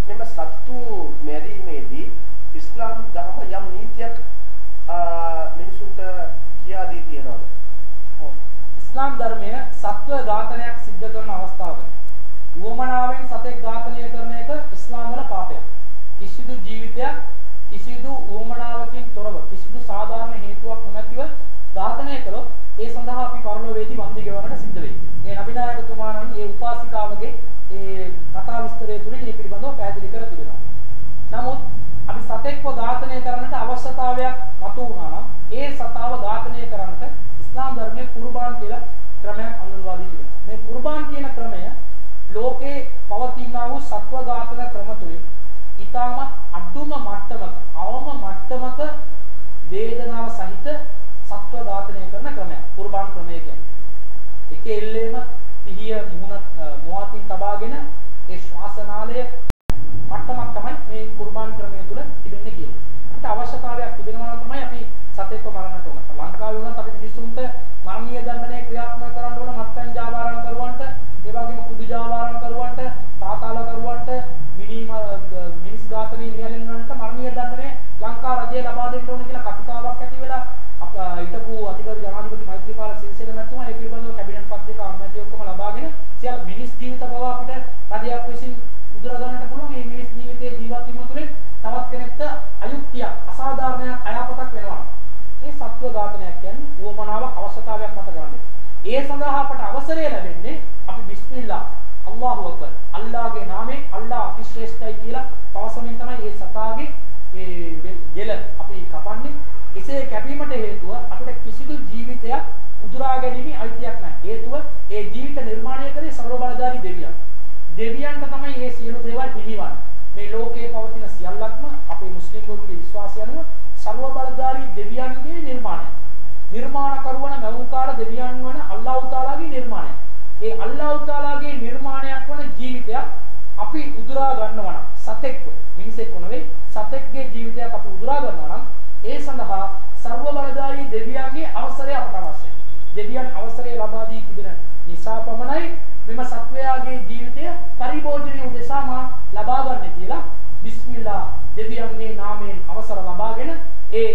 මෙම සත්තු මෙරීමේදී ඉස්ලාම් දහම යම් නීතියක් මිනිසුන්ට කියා දී තියෙනවද? ඔව්. ඉස්ලාම් ධර්මය සත්ව ඝාතනයක් සිද්ධ කරන අවස්ථාවක උවමනාවෙන් සතෙක් ඝාතනය කිසිදු ජීවිතයක් කිසිදු උවමනාවකින් තොරව කිසිදු සාධාරණ හේතුවක් නොමැතිව ඝාතනය කළොත් ඒ සඳහා අපි පරලෝකයේදී වන්දි ගෙවන්නට සිද්ධ වෙයි. මේ නබිනායකතුමාණන් මේ උපාසිකාවගේ ඒ කතා විස්තරය තුලින් මේ පිළිබඳව පැහැදිලි කර තිබෙනවා. නමුත් අපි සතෙක්ව ඝාතනය කරන්නට අවශ්‍යතාවයක් මතු වුණා නම් ඒ සතාව ඝාතනය කරන්නට ඉස්ලාම් ධර්මයේ කුර්බාන් කියලා ක්‍රමයක් හඳුන්වා දී තිබෙනවා. මේ කුර්බාන් කියන ක්‍රමය ලෝකේ පවතිනා වූ සත්ව ඝාතන ක්‍රම තුලින් ඉතාමත් අටුම මට්ටමක අවම මට්ටමක වේදනාව සහිත සත්ව ඝාතනය කරන ක්‍රමයක් කුර්බාන් ක්‍රමය කියන්නේ. එක එල්ලේම පිහිය මුහුණ මොහතින් තබාගෙන ඒ ශ්වාසනාලය අසාධාරණයක් අයහපතක් වෙනවා ඒ සත්ව ඝාතනයක් කියන්නේ උවමනාවක් අවශ්‍යතාවයක් මත කරන්නේ. ඒ සඳහා අපට අවසරය ලැබෙන්නේ අපි බිස්මිල්ලා අල්ලාහු අක්බර් අල්ලාහගේ නාමයෙන් අල්ලාහ අතිශ්‍රේෂ්ඨයි කියලා පවසමින් තමයි මේ සතාගේ මේ ජෙල අපි කපන්නේ. එසේ කැපීමට හේතුව අපිට කිසිදු ජීවිතයක් උදුරා ගැනීම අයිතියක් නැහැ. හේතුව ඒ ජීවිත නිර්මාණය කරේ ਸਰව බලධාරී දෙවියන්. දෙවියන්ට තමයි මේ සියලු දේවල් හිමිවන්නේ. සර්ව බලධාරී දෙවියන්ගේ නිර්මාණයක්. නිර්මාණ කරවන මෞකාර දෙවියන් වන අල්ලාහ් තාලාගේ නිර්මාණයක්. ඒ අල්ලාහ් තාලාගේ නිර්මාණයක් වන ජීවිතයක් අපි උදුරා ගන්නවා නම් සතෙක්ව මිනිසෙක්ව නෙවෙයි සතෙක්ගේ ජීවිතයක් අපි උදුරා ගන්නවා නම් ඒ සඳහා සර්ව බලධාරී දෙවියන්ගේ අවසරය අපට අවශ්‍යයි. දෙවියන් අවසරය ලබා දී තිබෙන නිසා පමණයි මෙම සත්වයාගේ ජීවිතය පරිභෝජනය උදෙසාම ලබා ගන්න කියලා බිස්මිල්ලා දෙවියන්ගේ නාමයෙන් අවසර ලබාගෙන ඒ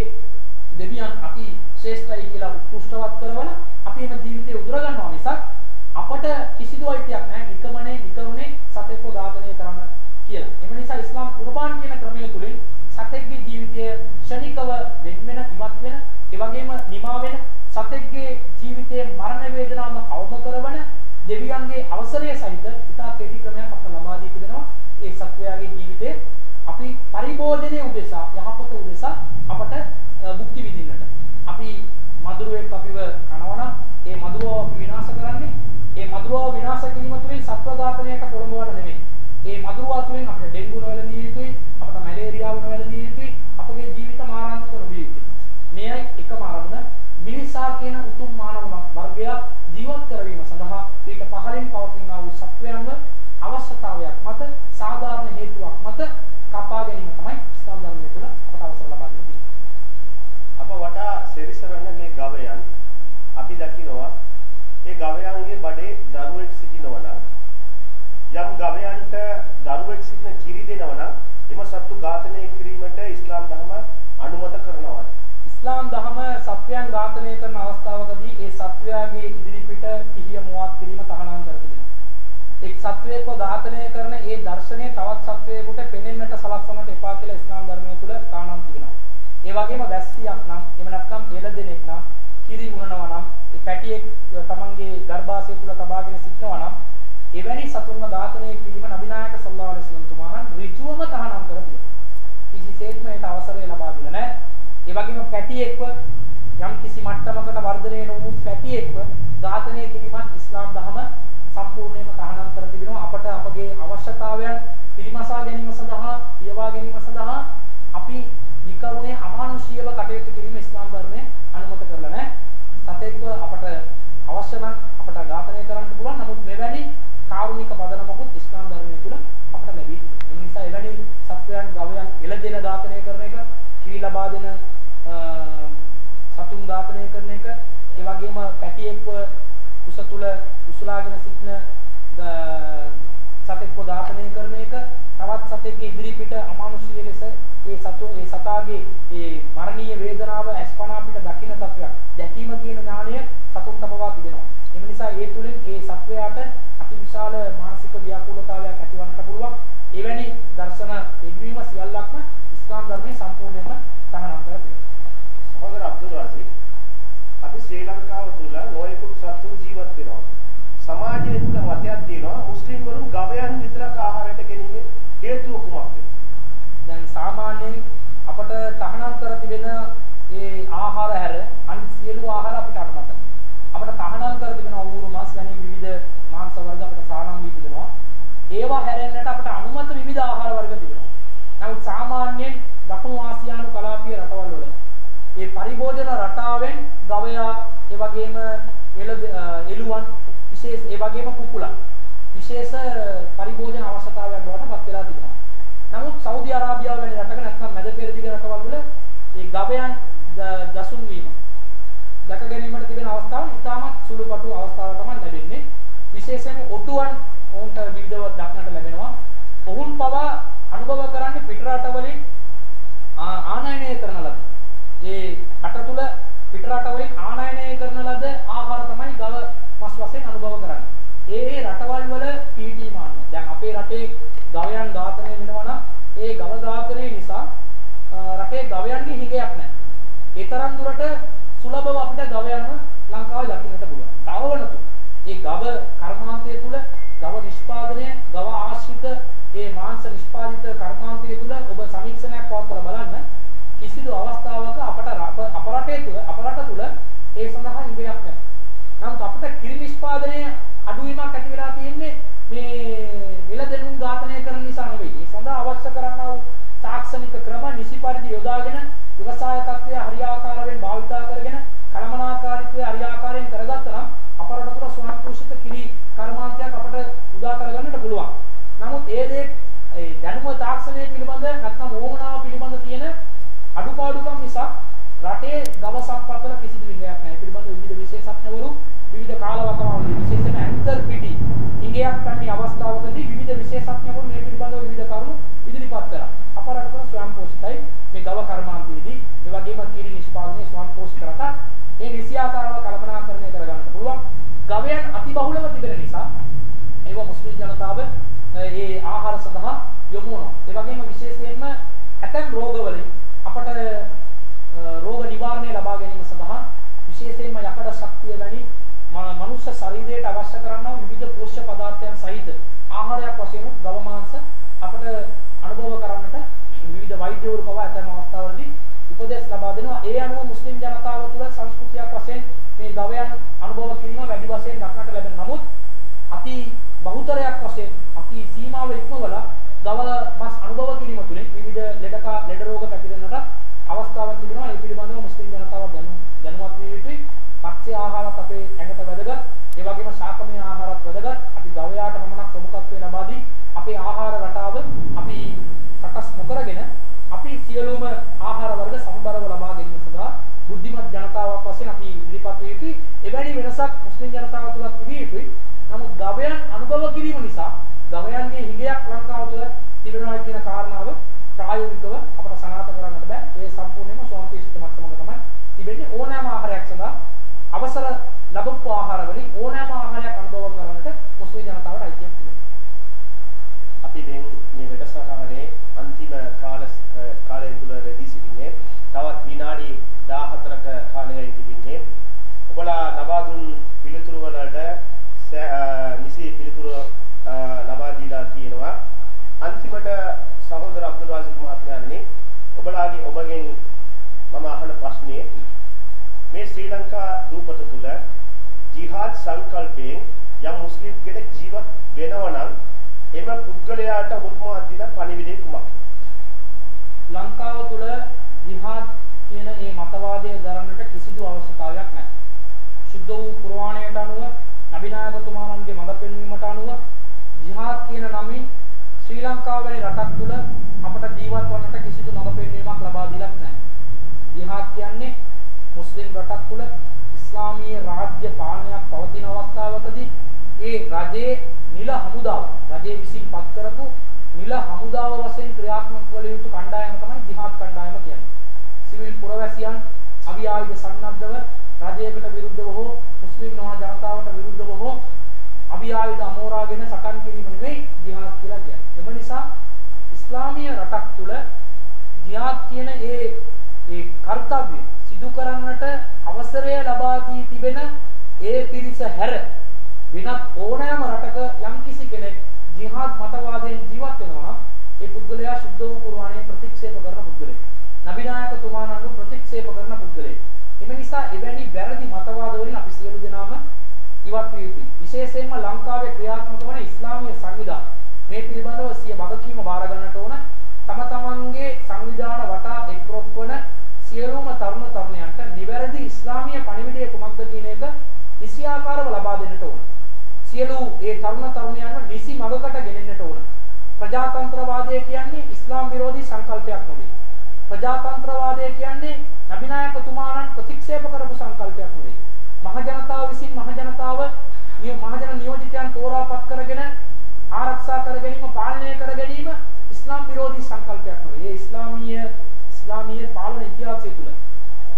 දෙවියන් අති ශ්‍රේෂ්ඨයි කියලා උත්කෘෂ්ඨවත් කරවන අපි එම ජීවිතය උදුර ගන්නවා මිසක් අපට කිසිදු අයිතියක් නැහැ නිකමනේ නිකරුණේ සතෙක්ව ඝාතනය කරන්න කියලා. එම නිසා ඉස්ලාම් කුර්බාන් කියන ක්‍රමය තුලින් සතෙක්ගේ ජීවිතය ක්ෂණිකව වෙන වෙන ඉවත් වෙන ඒ වගේම නිමා වෙන සතෙක්ගේ ජීවිතයේ මරණ වේදනාව අවම කරවන දෙවියන්ගේ අවසරය සහිත ඉතා කෙටි ක්‍රමයක් අපට ලබා දී තිබෙනවා. ඒ සත්වයාගේ ජීවිතය අපි පරිභෝජනයේ උදෙසා යහපත උදෙසා අපට භුක්ති විඳින්නට. අපි මදුරුවෙක් අපිව කනවනම් ඒ මදුරුව අපි විනාශ කරන්නේ ඒ මදුරුව විනාශ කිරීම තුළින් සත්ව ඝාතනයට පොළඹවන්න නෙමෙයි. ඒ මදුරුව තුළින් අපිට ඩෙන්ගු නොවැළඳිය යුතුයි, අපට මැලේරියාව නොවැළඳිය යුතුයි, අපගේ ජීවිත මාරාන්තික නොවිය යුතුයි. මෙයයි එකම අරමුණ මිනිසා කියන උතුම් මානව වර්ගය ජීවත් කරවීම සඳහා ඊට පහළින් පවතිනා වූ සත්වයන්ව අවශ්‍යතාවයක් මත සාධාරණ හේතුවක් මත කපා ගැනීම තමයි ඉස්ලාම් ධර්මය තුළ අපට අවසර ලබා දෙන්නේ. අප වටා සෙරිසරන මේ ගවයන් අපි දකිනවා ඒ ගවයන්ගේ බඩේ දරුවෙක් සිටිනවා නම් යම් ගවයන්ට දරුවෙක් සිටින කිරි දෙනවා නම් එම සත්තු ඝාතනය කිරීමට ඉස්ලාම් ධර්ම අනුමත කරනවා. ඉස්ලාම් දහම සත්වයන් ඝාතනය කරන අවස්ථාවකදී ඒ සත්වයාගේ ඉදිරිපිට පිහිය මුවත් කිරීම තහනම් කර තිබෙනවා. එක් සත්වයකව ඝාතනය කරන ඒ දර්ශනය තවත් සත්වයකට පෙනෙන්නට සලස්වන්නට එපා කියලා ඉස්ලාම් ධර්මයේ තුල තහනම් තිබෙනවා. ඒ වගේම වැස්සියක් නම් එහෙම නැත්නම් එළදෙනෙක් නම් කිරි වුණනවා නම් ඒ පැටියෙක් තමන්ගේ ගර්භාෂය තුල තබාගෙන සිටිනවා නම් එවැනි සතුන්ව ඝාතනය කිරීම නබිනායක සල්ලල්ලාහු අලයිහි වසල්ලම් තුමාණන් ඍජුවම තහනම් කර තිබෙනවා. කිසිසේත්ම ඒට අවසරය ලබා දුන්නේ නැහැ. ඒ වගේම පැටියෙක්ව යම් කිසි මට්ටමකට වර්ධනය නොවු පැටියෙක්ව ඝාතනය කිරීමත් ඉස්ලාම් දහම සම්පූර්ණයෙන්ම තහනම් කර තිබෙනවා. අපට අපගේ අවශ්‍යතාවයන් පිරිමසා ගැනීම සඳහා පියවා ගැනීම සඳහා අපි විකරුණේ අමානුෂීයව කටයුතු කිරීම ඉස්ලාම් ධර්මයේ අනුමත කරලා නැහැ. සතෙක්ව අපට අවශ්‍ය නම් අපට ඝාතනය කරන්න පුළුවන්. නමුත් මෙවැනි කාරුණික පදනමකුත් ඉස්ලාම් ධර්මයේ තුල අපට ලැබී ඒ නිසා එවැනි සත්වයන් ගවයන් එළදෙන ඝාතනය කරන එක කිරි ලබා දෙන සතුන් ඝාතනය කරන එක. ඒ වගේම පැටියෙක්ව කුස තුල උසුලාගෙන සිටින සතෙක්ව ඝාතනය කරන එක. තවත් සතෙක්ගේ ඉදිරි පිට අමානුෂීය ලෙස ඒ සතු ඒ සතාගේ ඒ මරණීය වේදනාව අස්පනා පිට දකින්න තත්වයක්. දැකීම කියන ඥාණය සතුන්ට පවා තිබෙනවා. එම නිසා ඒ තුලින් ඒ සත්වයාට අතිවිශාල මානසික ව්‍යාකූලතාවයක් ඇතිවන්නට පුළුවන්. එවැනි දර්ශන එග්‍රීම සියල්ලක්ම ඉස්ලාම් ධර්මයේ සම්පූර්ණයෙන්ම තහනම් කර තිබෙනවා සහෝදර අබ්දුල් රාසික් අපි ශ්‍රී ලංකාව තුල නොයෙකුත් සත්තු ජීවත් වෙනවා. සමාජය තුල මතයක් තියෙනවා මුස්ලිම් වරුන් ගවයන් විතරක් ආහාරයට ගැනීම හේතුව කුමක්ද? දැන් සාමාන්‍යයෙන් අපට තහනම් කර තිබෙන ඒ ආහාර හැර අන් සියලු ආහාර අපිට අනුමතයි. අපට තහනම් කර තිබෙන ඌරු මාස් වැනි විවිධ මාංශ වර්ග අපිට සානම් වී තිබෙනවා. ඒවා හැරෙන්නට අපට අනුමත විවිධ ආහාර වර්ග තිබෙනවා. නමුත් සාමාන්‍යයෙන් දකුණු ආසියානු කලාපීය රටවල් වල ඒ පරිභෝජන රටාවෙන් ගවයා ඒ වගේම එළුවන් විශේෂ ඒ වගේම කුකුලන් විශේෂ පරිභෝජන අවශ්‍යතාවයක් බවට පත් වෙලා තිබෙනවා. නමුත් සෞදි අරාබියාව වැනි රටක නැත්නම් මැද පෙරදිග රටවල් වල ඒ ගවයන් දසුන් වීම දැක ගැනීමට තිබෙන අවස්ථාවන් ඉතාමත් සුළුපටු අවස්ථාවක් තමයි ලැබෙන්නේ. විශේෂයෙන්ම ඔටුවන් ඔවුන්ට විවිධව දක්නට ලැබෙනවා. ඔවුන් පවා අනුභව කරන්නේ පිට වූ කුර්ආනයට අනුව නබිනායකතුමාණන්ගේ මඟ පෙන්වීමට අනුව ජිහාද් කියන නමින් ශ්‍රී ලංකාව වැනි රටක් තුළ අපට ජීවත් වන්නට කිසිදු මඟ පෙන්වීමක් ලබා දීලක් නැහැ. ජිහාද් කියන්නේ මුස්ලිම් රටක් තුළ ඉස්ලාමීය රාජ්‍ය පාලනයක් පවතින අවස්ථාවකදී ඒ රජයේ නිල හමුදාව රජයේ විසින් පත් කරපු නිල හමුදාව වශයෙන් ක්‍රියාත්මක කළ යුතු කණ්ඩායම තමයි ජිහාද් කණ්ඩායම කියන්නේ. සිවිල් පුරවැසියන් අවි ආයුධ සන්නද්ධව රජයකට විරුද්ධව හෝ මුස්ලිම් නොවන ජනතාවට විරුද්ධව හෝ අවි ආයුධ අමෝරාගෙන සටන් කිරීම නෙවෙයි ජිහාද් කියලා කියන්නේ. එම නිසා ඉස්ලාමීය රටක් තුළ ජිහාද් කියන ඒ ඒ කාර්යය සිදු කරන්නට අවසරය ලබා දී තිබෙන ඒ පිරිස හැර වෙනත් ඕනෑම රටක යම්කිසි කෙනෙක් ජිහාද් මතවාදයෙන් ජීවත් වෙනවා නම් ඒ පුද්ගලයා සුද්ධ වූ කුර්ආනය ප්‍රතික්ෂේප කරන පුද්ගලෙක්. නබිනායකතුමාණන්ව ප්‍රතික්ෂේප කරන පුද්ගලෙක්. එම නිසා එවැනි වැරදි මතවාද වලින් අපි සියලු දෙනාම ඉවත් විය යුතුයි. විශේෂයෙන්ම ලංකාවේ ක්‍රියාත්මක වන ඉස්ලාමීය සංවිධාන මේ පිළිබඳව සිය වගකීම බාර ගන්නට ඕන. තම තමන්ගේ සංවිධාන වටා එක්රොක් වන සියලුම තරුණ තරුණයන්ට නිවැරදි ඉස්ලාමීය පණිවිඩය කුමක්ද කියන එක නිසියාකාරව ලබා දෙන්නට ඕන. සියලු ඒ තරුණ තරුණයන්ව නිසි මඟකට ගෙනෙන්නට ඕන. ප්‍රජාතන්ත්‍රවාදය කියන්නේ ඉස්ලාම් විරෝධී සංකල්පයක් නෙවෙයි. ප්‍රජාතන්ත්‍රවාදය කියන්නේ නබිනායකතුමාණන් ප්‍රතික්ෂේප කරපු සංකල්පයක් නෙවෙයි. මහ ජනතාව විසින් මහ ජනතාව නිය මහජන නියෝජිතයන් තෝරාපත් කරගෙන ආරක්ෂා කර ගැනීම පාලනය කර ගැනීම ඉස්ලාම් විරෝධී සංකල්පයක් නෙවෙයි. ඒ ඉස්ලාමීය ඉස්ලාමීය පාලන ඉතිහාසය තුළ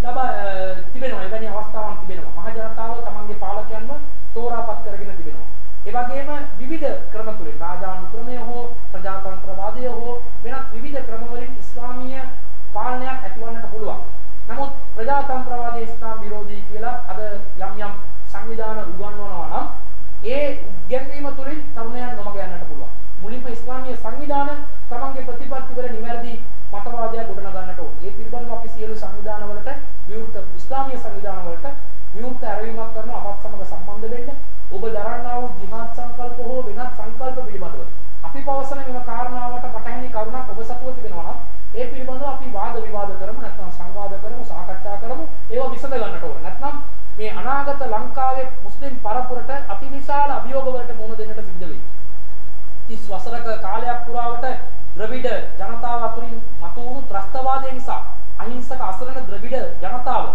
ලබා අ, තිබෙනවා. එවැනි අවස්ථාවන් තිබෙනවා. මහ ජනතාව තමන්ගේ පාලකයන්ව තෝරාපත් කරගෙන තිබෙනවා. ඒ වගේම විවිධ ක්‍රම තුලින් රාජානු ක්‍රමය හෝ ප්‍රජාතන්ත්‍රවාදය හෝ වෙනත් විවිධ ක්‍රම වලින් ඉස්ලාමීය පාලනයක් ඇතිවන්නට පුළුවන්. නමුත් ප්‍රජාතන්ත්‍රවාදී ඉස්ලාම් විරෝධී කියලා අද යම් යම් සංවිධාන උගන්වනවා නම් ඒ ඉගැන්වීම තුළින් තරුණයන් නොමග යන්නට පුළුවන්. මුලින්ම ඉස්ලාමීය සංවිධාන තමන්ගේ ප්‍රතිපත්ති වල නිවැරදි මතවාදයක් ගොඩනගන්නට ඕන. ඒ පිළිබඳව අපි සියලු සංවිධාන වලට විවෘත ඉස්ලාමීය සංවිධාන වලට විවෘත ඇරයුමක් කරන අපත් සමග සම්බන්ධ වෙන්න. ඔබ දරන්නා වූ ජිහාද් සංකල්ප හෝ වෙනත් සංකල්ප පිළිබඳව අපි පවසන මෙම කාරණාවට පටහැනි කරුණක් ඔබ සතුව තිබෙනවා නම් ඒ පිළිබඳව අපි වාද විවාද කරමු නැත්නම් සංවාද කරමු සාකච්ඡා කරමු ඒවා විසඳ ගන්නට ඕන. නැත්නම් මේ අනාගත ලංකාවේ මුස්ලිම් පරපුරට අතිවිශාල අභියෝග වලට මුහුණ දෙන්නට සිද්ධ වෙයි. 30 වසරක කාලයක් පුරාවට ද්‍රවිඩ ජනතාව අතුරින් මතුවුණු ත්‍රස්තවාදය නිසා අහිංසක අසරණ ද්‍රවිඩ ජනතාව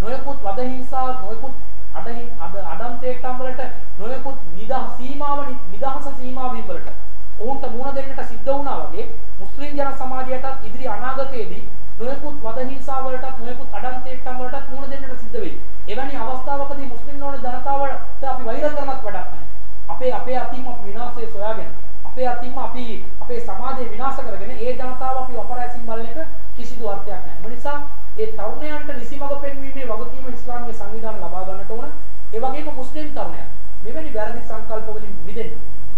නොයෙකුත් වද හිංසා නොයෙකුත් අඩහින් අද අඩන්තේටම් වලට නොයෙකුත් නිදහස සීමාව නිදහස සීමා වීම වලට ඔවුන්ට මුහුණ දෙන්නට සිද්ධ වුණා වගේ මුස්ලිම් ජන සමාජයටත් ඉදිරි අනාගතයේදී නොයෙකුත් වද හිංසා වලටත් නොයෙකුත් අඩන්තේටම් වලටත් මුහුණ දෙන්නට සිද්ධ වෙයි. එවැනි අවස්ථාවකදී මුස්ලිම් නොවන ජනතාවට අපි වෛර කරනත් වැඩක් නැහැ. අපේ අපේ අතින් අපි විනාශය සොයාගෙන අපේ අතින්ම අපි අපේ සමාජය විනාශ කරගෙන ඒ ජනතාව අපි අපරාසින් බලන එක කිසිදු අර්ථයක් නැහැ. ඒ නිසා ඒ තරුණයන්ට නිසිමඟ පෙන්වීමේ වගකීම ඉස්ලාමීය සංවිධාන ලබා ගන්නට ඕන. ඒ වගේම මුස්ලිම් තරුණයන් මෙවැනි වැරදි සංකල්ප වලින් මිදෙන්න.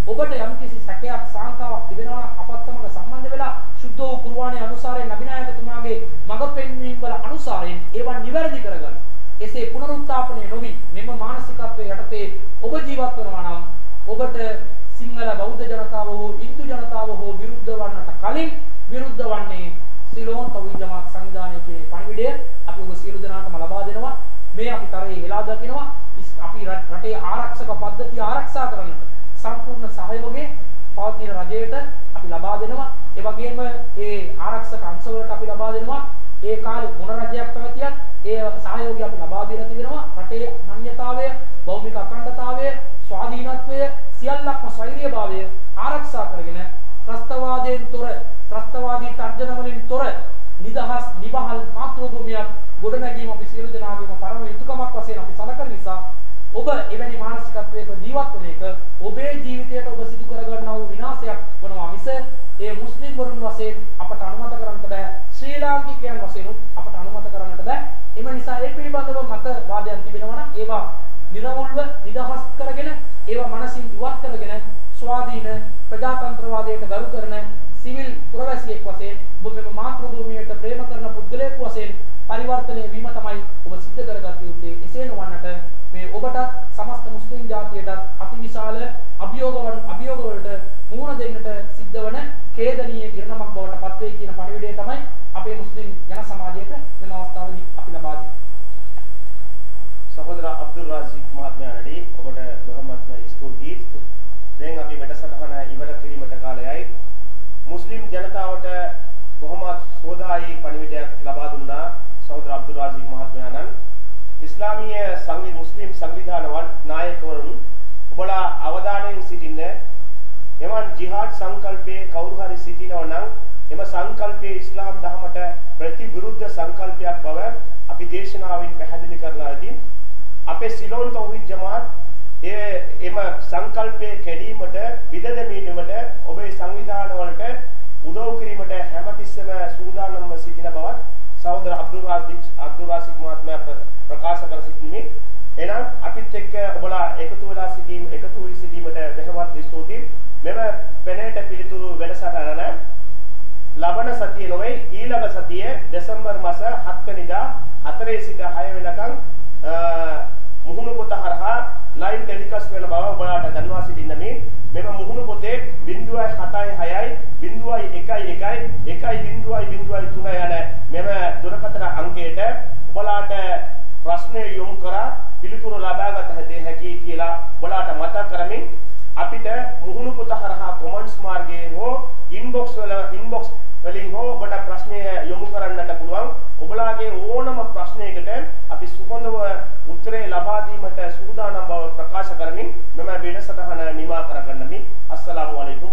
ඔබට යම්කිසි සැකයක් සාංකාවක් තිබෙනවා නම් අපත් සමග සම්බන්ධ වෙලා සුද්ධ වූ කුර්ආනයේ අනුසාරයෙන් නබිනායකතුමාගේ මඟ පෙන්වීම වල අනුසාරයෙන් ඒවා නිවැරදි කරගන්න. එසේ පුනරුත්ථාපනය නොවි මෙම මානසිකත්වයේ යටතේ ඔබ ජීවත් වෙනවා නම් ඔබට සිංහල බෞද්ධ ජනතාව හෝ Hindu ජනතාව හෝ විරුද්ධ වන්නට කලින් විරුද්ධ වන්නේ සිලෝන් තවි ජමාත් සංවිධානයේ කියන පණිවිඩය අපි ඔබ සියලු දෙනාටම ලබා දෙනවා. මේ අපි තරයේ වෙලා දකිනවා. අපි රටේ ආරක්ෂක පද්ධතිය ආරක්ෂා කරන්නට සම්පූර්ණ සහයෝගය පවතින රජයට අපි ලබා දෙනවා. ඒ වගේම ඒ ආරක්ෂක අංශවලට අපි ලබා දෙනවා. ඒ කාලේ මොන රජයක් පැවතියත් ඒ සහයෝගය අපි ලබා දීලා තිබෙනවා රටේ මාන්‍යතාවය භෞමික අඛණ්ඩතාවය ස්වාධීනත්වය සියල්ලක්ම ස්වෛරීභාවය ආරක්ෂා කරගෙන ත්‍රස්තවාදයෙන් තොර ත්‍රස්තවාදී තර්ජන වලින් තොර නිදහස් නිවහල් මාතෘභූමියක් ගොඩනැගීම අපි සියලු දෙනාගේම පරම යුතුයකමක් වශයෙන් අපි සලකන නිසා ඔබ එවැනි මානසිකත්වයක ජීවත් වන එක ඔබේ ජීවිතයට ඔබ සිදු කරගන්නා වූ විනාශයක් වනවා මිස ඒ මුස්ලිම් වරුන් වශයෙන් අපට අනුමත කරන්නට බෑ ශ්‍රී ලාංකිකයන් වශයෙන් අපට අනුමත කරන්නට බෑ එම නිසා ඒ පිළිබඳව මතවාදයන් තිබෙනවා නම් ඒවා නිර්වුල්ව නිදහස් කරගෙන ඒවා මනසින් ඉවත් කරගෙන ස්වාධීන ප්‍රජාතන්ත්‍රවාදයට ගරු කරන සිවිල් පුරවැසියෙක් වශයෙන් ඔබ මෙම මාතෘභූමියට ප්‍රේම කරන පුද්ගලයෙක් වශයෙන් පරිවර්තනය වීම තමයි ඔබ සිද්ධ කරගත යුත්තේ. එසේ නොවන්නට මේ ඔබටත් සමස්ත මුස්ලිම් ජාතියටත් අතිවිශාල අභියෝගවන් අභියෝග වලට මුහුණ දෙන්නට සිද්ධ වන ඛේදනීය ඉරණමක් බවට පත් වේ කියන පණිවිඩය තමයි අපේ මුස්ලිම් ජන සමාජයට මෙම අවස්ථාවේදී අපි ලබා දෙන්නේ. සහෝදර අබ්දුල් රාසික් මහත්මයාණනි ඔබට බොහොමත්ම ස්තුතියි. දැන් අපි වැඩසටහන ඉවර කිරීමට කාලයයි. මුස්ලිම් ජනතාවට බොහොමත් සෝදායි පණිවිඩයක් ලබා දුන්නා සහෝදර අබ්දුල් රාසික් මහත්මයාණන්. ඉස්ලාමීය සංවි මුස්ලිම් සංවිධානවන් නායකවරුන් ඔබලා අවධානයෙන් සිටින්න එවන් ජිහාඩ් සංකල්පයේ කවුරු හරි සිටිනවා නම් එම සංකල්පයේ ඉස්ලාම් දහමට ප්‍රතිවිරුද්ධ සංකල්පයක් බව අපි දේශනාවෙන් පැහැදිලි කරලා ඇති. අපේ සිලෝන් තෞහිද් ජමාත් ඒ එම සංකල්පයේ කැඩීමට විද දෙමීමට ඔබේ සංවිධාන වලට උදව් කිරීමට පිණිසම සූදානම්ව සිටින බවත් සහෝදර අබ්දුරාසික් අබ්දුරාසික් මහත්මයා ප්‍රකාශ කර සිටින්නේ. එනම් අපිත් එක්ක ඔබලා එකතු වෙලා සිටීම එකතු වී සිටීමට බෙහෙවත් ස්තුතියි. මෙම පෙනේට පිළිතුරු වැඩසටහන ලබන සතිය නොවේ. ඊළඟ සතිය දෙසැම්බර් මාස 7 වෙනිදා 4 සිට 6 වෙනකම් මුහුණු පොත හරහා ලයිව් ටෙලිකාස්ට් වෙන බව ඔබලාට දැනුවා සිටින්න මේ මෙම මුහුණු පොතේ 0.76යි 0.11.0.03 යන මෙම දුරකථන අංකයට ඔබලාට ප්‍රශ්නය යොමු කරා පිළිතුරු ලබාගත හැකියි කියලා ඔබලාට මතක් කරමින් අපිට මුහුණු පුත හරහා කොමන්ට්ස් මාර්ගයෙන් හෝ ඉන්බොක්ස් වල ඉන්බොක්ස් වලින් හෝ ඔබට ප්‍රශ්නය යොමු කරන්නට පුළුවන්. ඔබලාගේ ඕනම ප්‍රශ්නයකට අපි සුහොඳව උත්තරේ ලබා දීමට සූදානම් බව ප්‍රකාශ කරමින් මම වැඩසටහන නිමා කරගන්නමි. අස්සලාමු අලයිකුම්